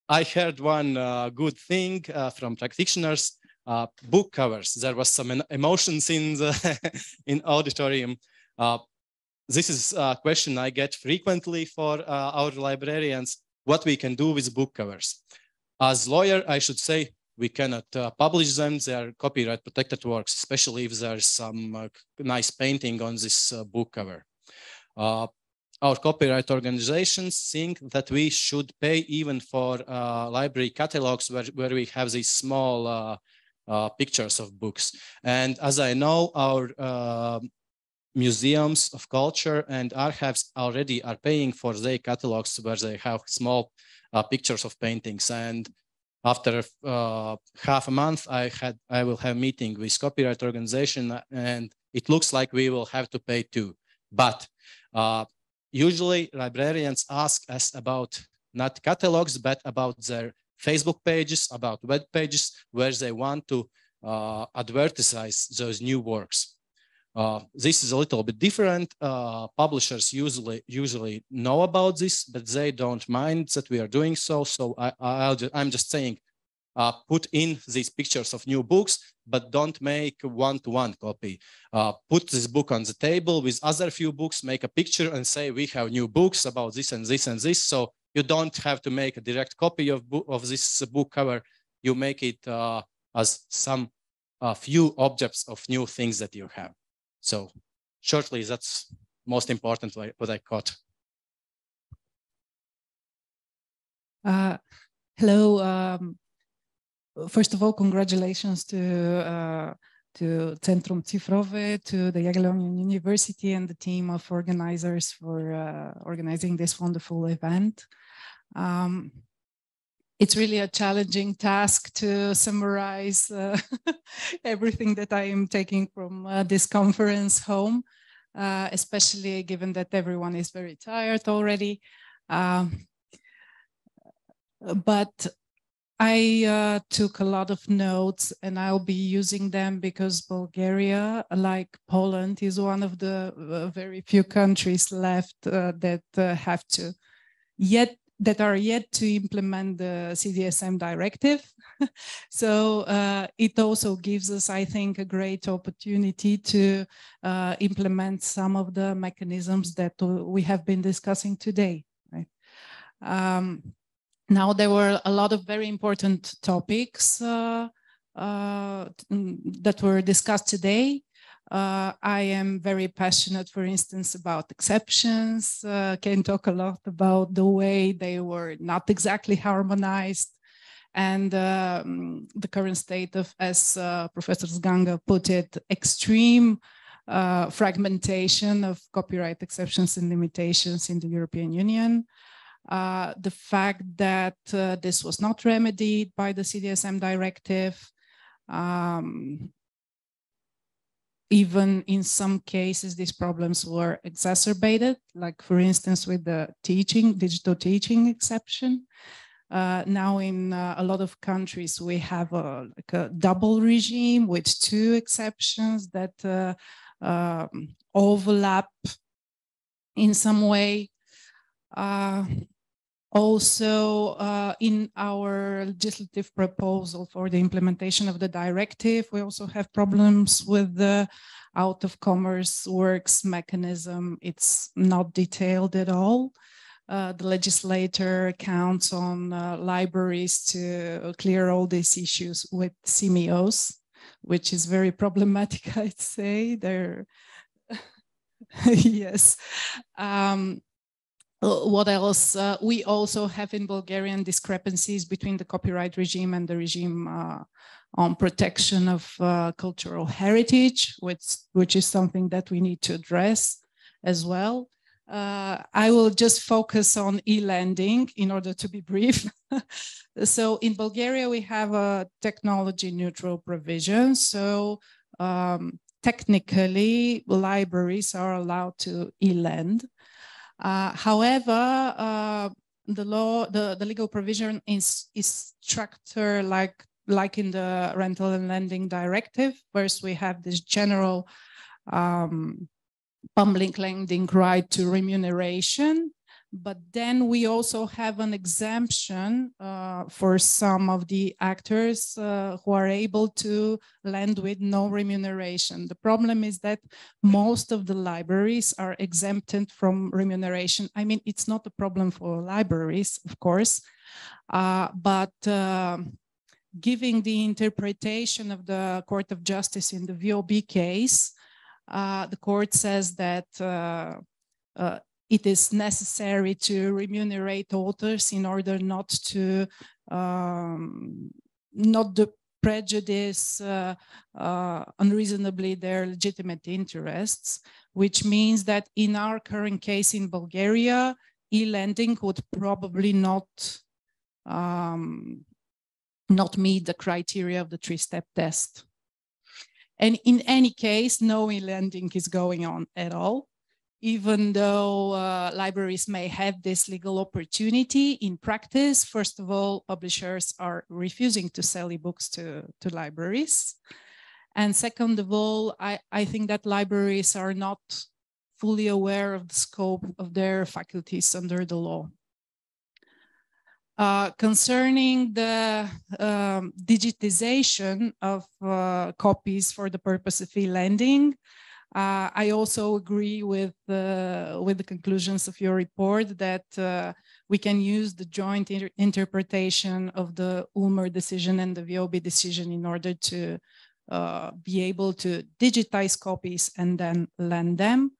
I heard one uh, good thing uh, from practitioners, uh, book covers. There was some emotions in the in auditorium. Uh, this is a question I get frequently for our librarians, what we can do with book covers. As lawyer, I should say we cannot uh, publish them. They are copyright protected works, especially if there's some uh, nice painting on this uh, book cover. Uh, our copyright organizations think that we should pay even for uh, library catalogs where, where we have these small uh, pictures of books. And as I know, our museums of culture and archives already are paying for their catalogs where they have small pictures of paintings. And after uh, half a month, I had I will have meeting with copyright organization, and it looks like we will have to pay too. But uh, usually librarians ask us about not catalogs, but about their Facebook pages, about web pages, where they want to uh, advertise those new works. Uh, this is a little bit different. Uh, publishers usually usually know about this, but they don't mind that we are doing so. So I I'm just saying, uh, put in these pictures of new books, but don't make one-to-one -one copy. Uh, put this book on the table with other few books, make a picture and say, we have new books about this and this and this. So you don't have to make a direct copy of, of this book cover. You make it uh, as some few objects of new things that you have. So shortly, that's most important what I caught. Uh, hello. Um, first of all, congratulations to uh, to Centrum Cyfrowe, to the Jagiellonian University and the team of organizers for uh, organizing this wonderful event. Um, it's really a challenging task to summarize uh, everything that I am taking from uh, this conference home, uh, especially given that everyone is very tired already. Um, but I uh, took a lot of notes and I'll be using them because Bulgaria, like Poland, is one of the uh, very few countries left uh, that have to yet that are yet to implement the CDSM directive. so uh, it also gives us, I think, a great opportunity to uh, implement some of the mechanisms that we have been discussing today. Right? Um, now, there were a lot of very important topics uh, uh that were discussed today. Uh, I am very passionate, for instance, about exceptions. Uh, can talk a lot about the way they were not exactly harmonized and um, the current state of, as uh, Professor Sganga put it, extreme uh, fragmentation of copyright exceptions and limitations in the European Union. Uh, the fact that uh, this was not remedied by the CDSM directive, um, even in some cases, these problems were exacerbated, like for instance, with the teaching, digital teaching exception. Uh, now in uh, a lot of countries, we have a, like a double regime with two exceptions that uh, um, overlap in some way. Also, uh, in our legislative proposal for the implementation of the directive, we also have problems with the out of commerce works mechanism. It's not detailed at all. Uh, the legislator counts on uh, libraries to clear all these issues with CMOs, which is very problematic, I'd say. They're yes. Um, what else? Uh, we also have in Bulgarian discrepancies between the copyright regime and the regime uh, on protection of uh, cultural heritage, which, which is something that we need to address as well. Uh, I will just focus on e-lending in order to be brief. so in Bulgaria, we have a technology neutral provision. So um, technically, libraries are allowed to e-lend. Uh, however, uh, the law, the, the legal provision is, is structured like like in the rental and lending directive. First, we have this general um, public lending right to remuneration. But then we also have an exemption uh, for some of the actors uh, who are able to lend with no remuneration. The problem is that most of the libraries are exempted from remuneration. I mean, it's not a problem for libraries, of course, uh, but uh, giving the interpretation of the Court of Justice in the VOB case, uh, the court says that uh, uh, it is necessary to remunerate authors in order not to um, not to prejudice uh, uh, unreasonably their legitimate interests, which means that in our current case in Bulgaria, e-lending would probably not um, not meet the criteria of the three-step test. And in any case, no e-lending is going on at all. Even though uh, libraries may have this legal opportunity in practice, first of all, publishers are refusing to sell ebooks to, to libraries. And second of all, I, I think that libraries are not fully aware of the scope of their faculties under the law. Uh, concerning the um, digitization of uh, copies for the purpose of e-lending, uh, I also agree with, with the conclusions of your report that uh, we can use the joint inter interpretation of the Ulmer decision and the VOB decision in order to uh, be able to digitize copies and then lend them.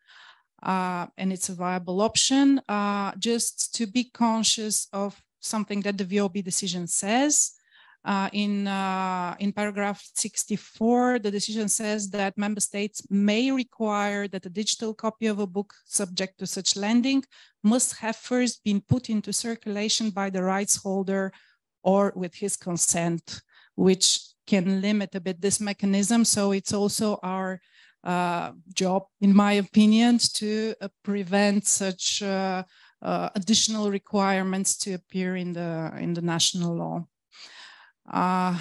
Uh, and it's a viable option. just to be conscious of something that the VOB decision says. Uh, in, uh, in paragraph 64, the decision says that member states may require that a digital copy of a book subject to such lending must have first been put into circulation by the rights holder or with his consent, which can limit a bit this mechanism. So it's also our uh, job, in my opinion, to uh, prevent such uh, additional requirements to appear in the in the national law. Uh,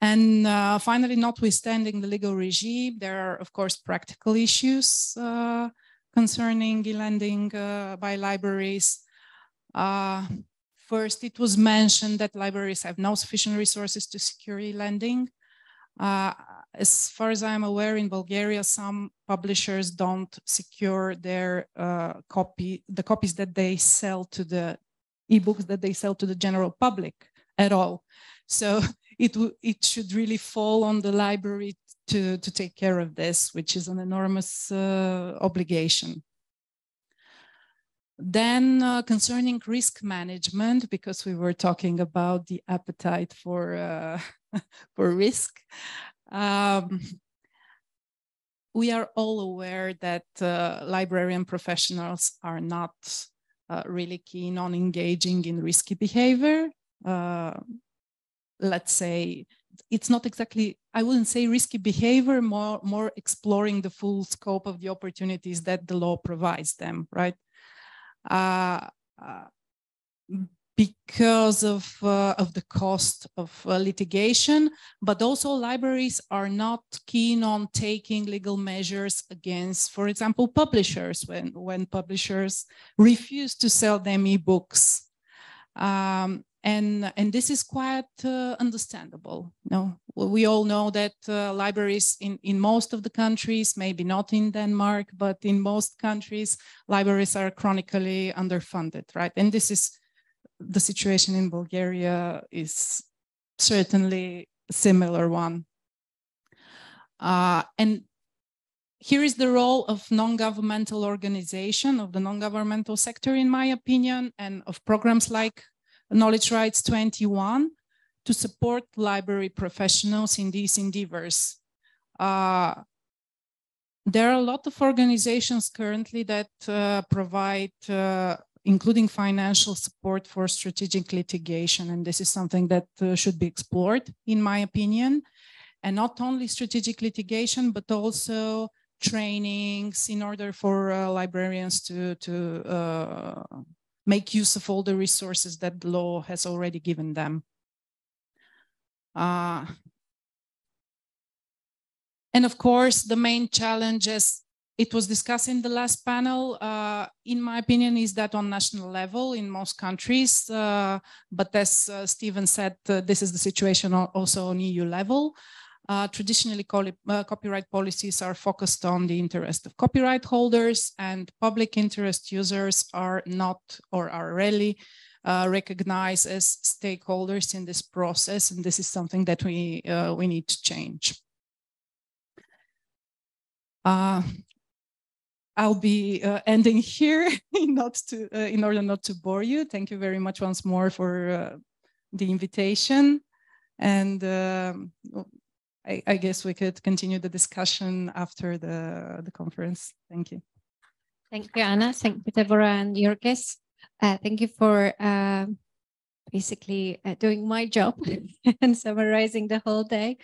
and uh, finally, notwithstanding the legal regime, there are, of course, practical issues uh, concerning e-lending by libraries. First, it was mentioned that libraries have no sufficient resources to secure e-lending. Uh, as far as I'm aware, in Bulgaria, some publishers don't secure their uh, copy, the copies that they sell to the ebooks that they sell to the general public at all. So it, it should really fall on the library to, to take care of this, which is an enormous uh, obligation. Then uh, concerning risk management, because we were talking about the appetite for, uh, for risk, um, we are all aware that uh, librarian professionals are not uh, really keen on engaging in risky behavior. Let's say it's not exactly, I wouldn't say risky behavior, more, more exploring the full scope of the opportunities that the law provides them, right? Uh, uh, because of, uh, of the cost of uh, litigation, but also libraries are not keen on taking legal measures against, for example, publishers when, when publishers refuse to sell them ebooks. Um, and, and this is quite uh, understandable. You know, we all know that uh, libraries in, in most of the countries, maybe not in Denmark, but in most countries, libraries are chronically underfunded, right? And this is the situation in Bulgaria is certainly a similar one. Uh, and here is the role of non-governmental organization, of the non-governmental sector, in my opinion, and of programs like Knowledge Rights 21 to support library professionals in these endeavors. Uh, there are a lot of organizations currently that uh, provide uh, including financial support for strategic litigation. And this is something that uh, should be explored, in my opinion. And not only strategic litigation, but also trainings in order for uh, librarians to, to uh, make use of all the resources that the law has already given them. Uh, and of course, the main challenges it was discussed in the last panel, uh, in my opinion, is that on national level in most countries, uh, but as uh, Stephen said, uh, this is the situation also on EU level. Uh, traditionally, uh, copyright policies are focused on the interest of copyright holders and public interest users are not or are rarely recognized as stakeholders in this process. And this is something that we, we need to change. Uh, I'll be uh, ending here not to, uh, in order not to bore you. Thank you very much once more for uh, the invitation. And um, I, I, guess we could continue the discussion after the, the conference. Thank you. Thank you, Anna. Thank you, Deborah and Jurgis. Uh, thank you for uh, basically uh, doing my job and summarizing the whole day.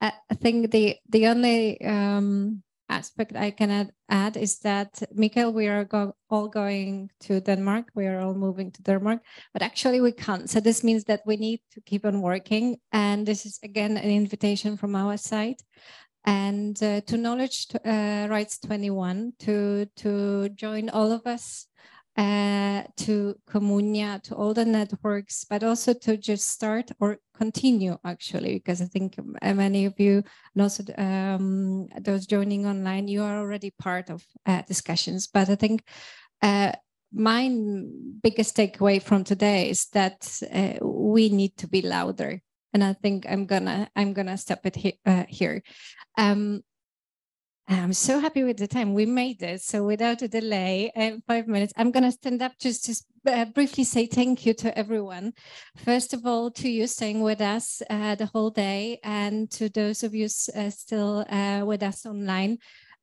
I think the the only um, aspect I can add, add is that, Mikael, we are go all going to Denmark. We are all moving to Denmark, but actually we can't. So this means that we need to keep on working. And this is, again, an invitation from our side and uh, to Knowledge uh, Rights 21 to, to join all of us uh, to Communia, to all the networks, but also to just start or continue actually, because I think many of you and also um, those joining online, you are already part of uh, discussions. But I think uh, my biggest takeaway from today is that uh, we need to be louder. And I think I'm gonna I'm gonna stop it he uh, here. Um, I'm so happy with the time we made it. So without a delay, uh, five minutes, I'm to stand up just to uh, briefly say thank you to everyone. First of all, to you staying with us uh, the whole day and to those of you uh, still uh, with us online.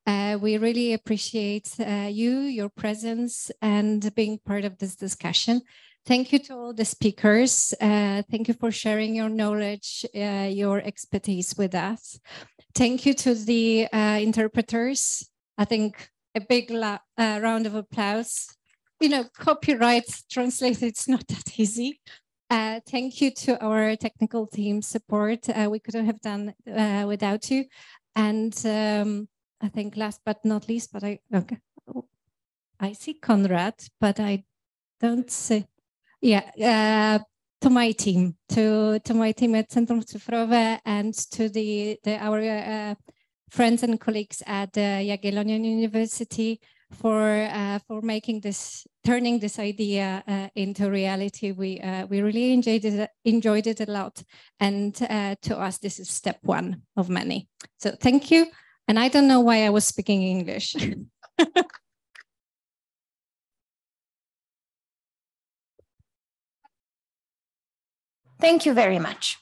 Uh, we really appreciate you, your presence and being part of this discussion. Thank you to all the speakers. thank you for sharing your knowledge, your expertise with us. Thank you to the uh, interpreters. I think a big uh, round of applause. You know, copyright translated, it's not that easy. Uh, thank you to our technical team support. Uh, we couldn't have done uh, without you. And um, I think last but not least, but I, okay. I see Conrad, but I don't see, yeah, uh, to my team, to, to my team at Centrum Cyfrowe and to the, the our uh, friends and colleagues at uh, Jagiellonian University for uh, for making this, turning this idea uh, into reality. We uh, we really enjoyed it, enjoyed it a lot, and uh, to us this is step one of many. So thank you. And I don't know why I was speaking English. Thank you very much.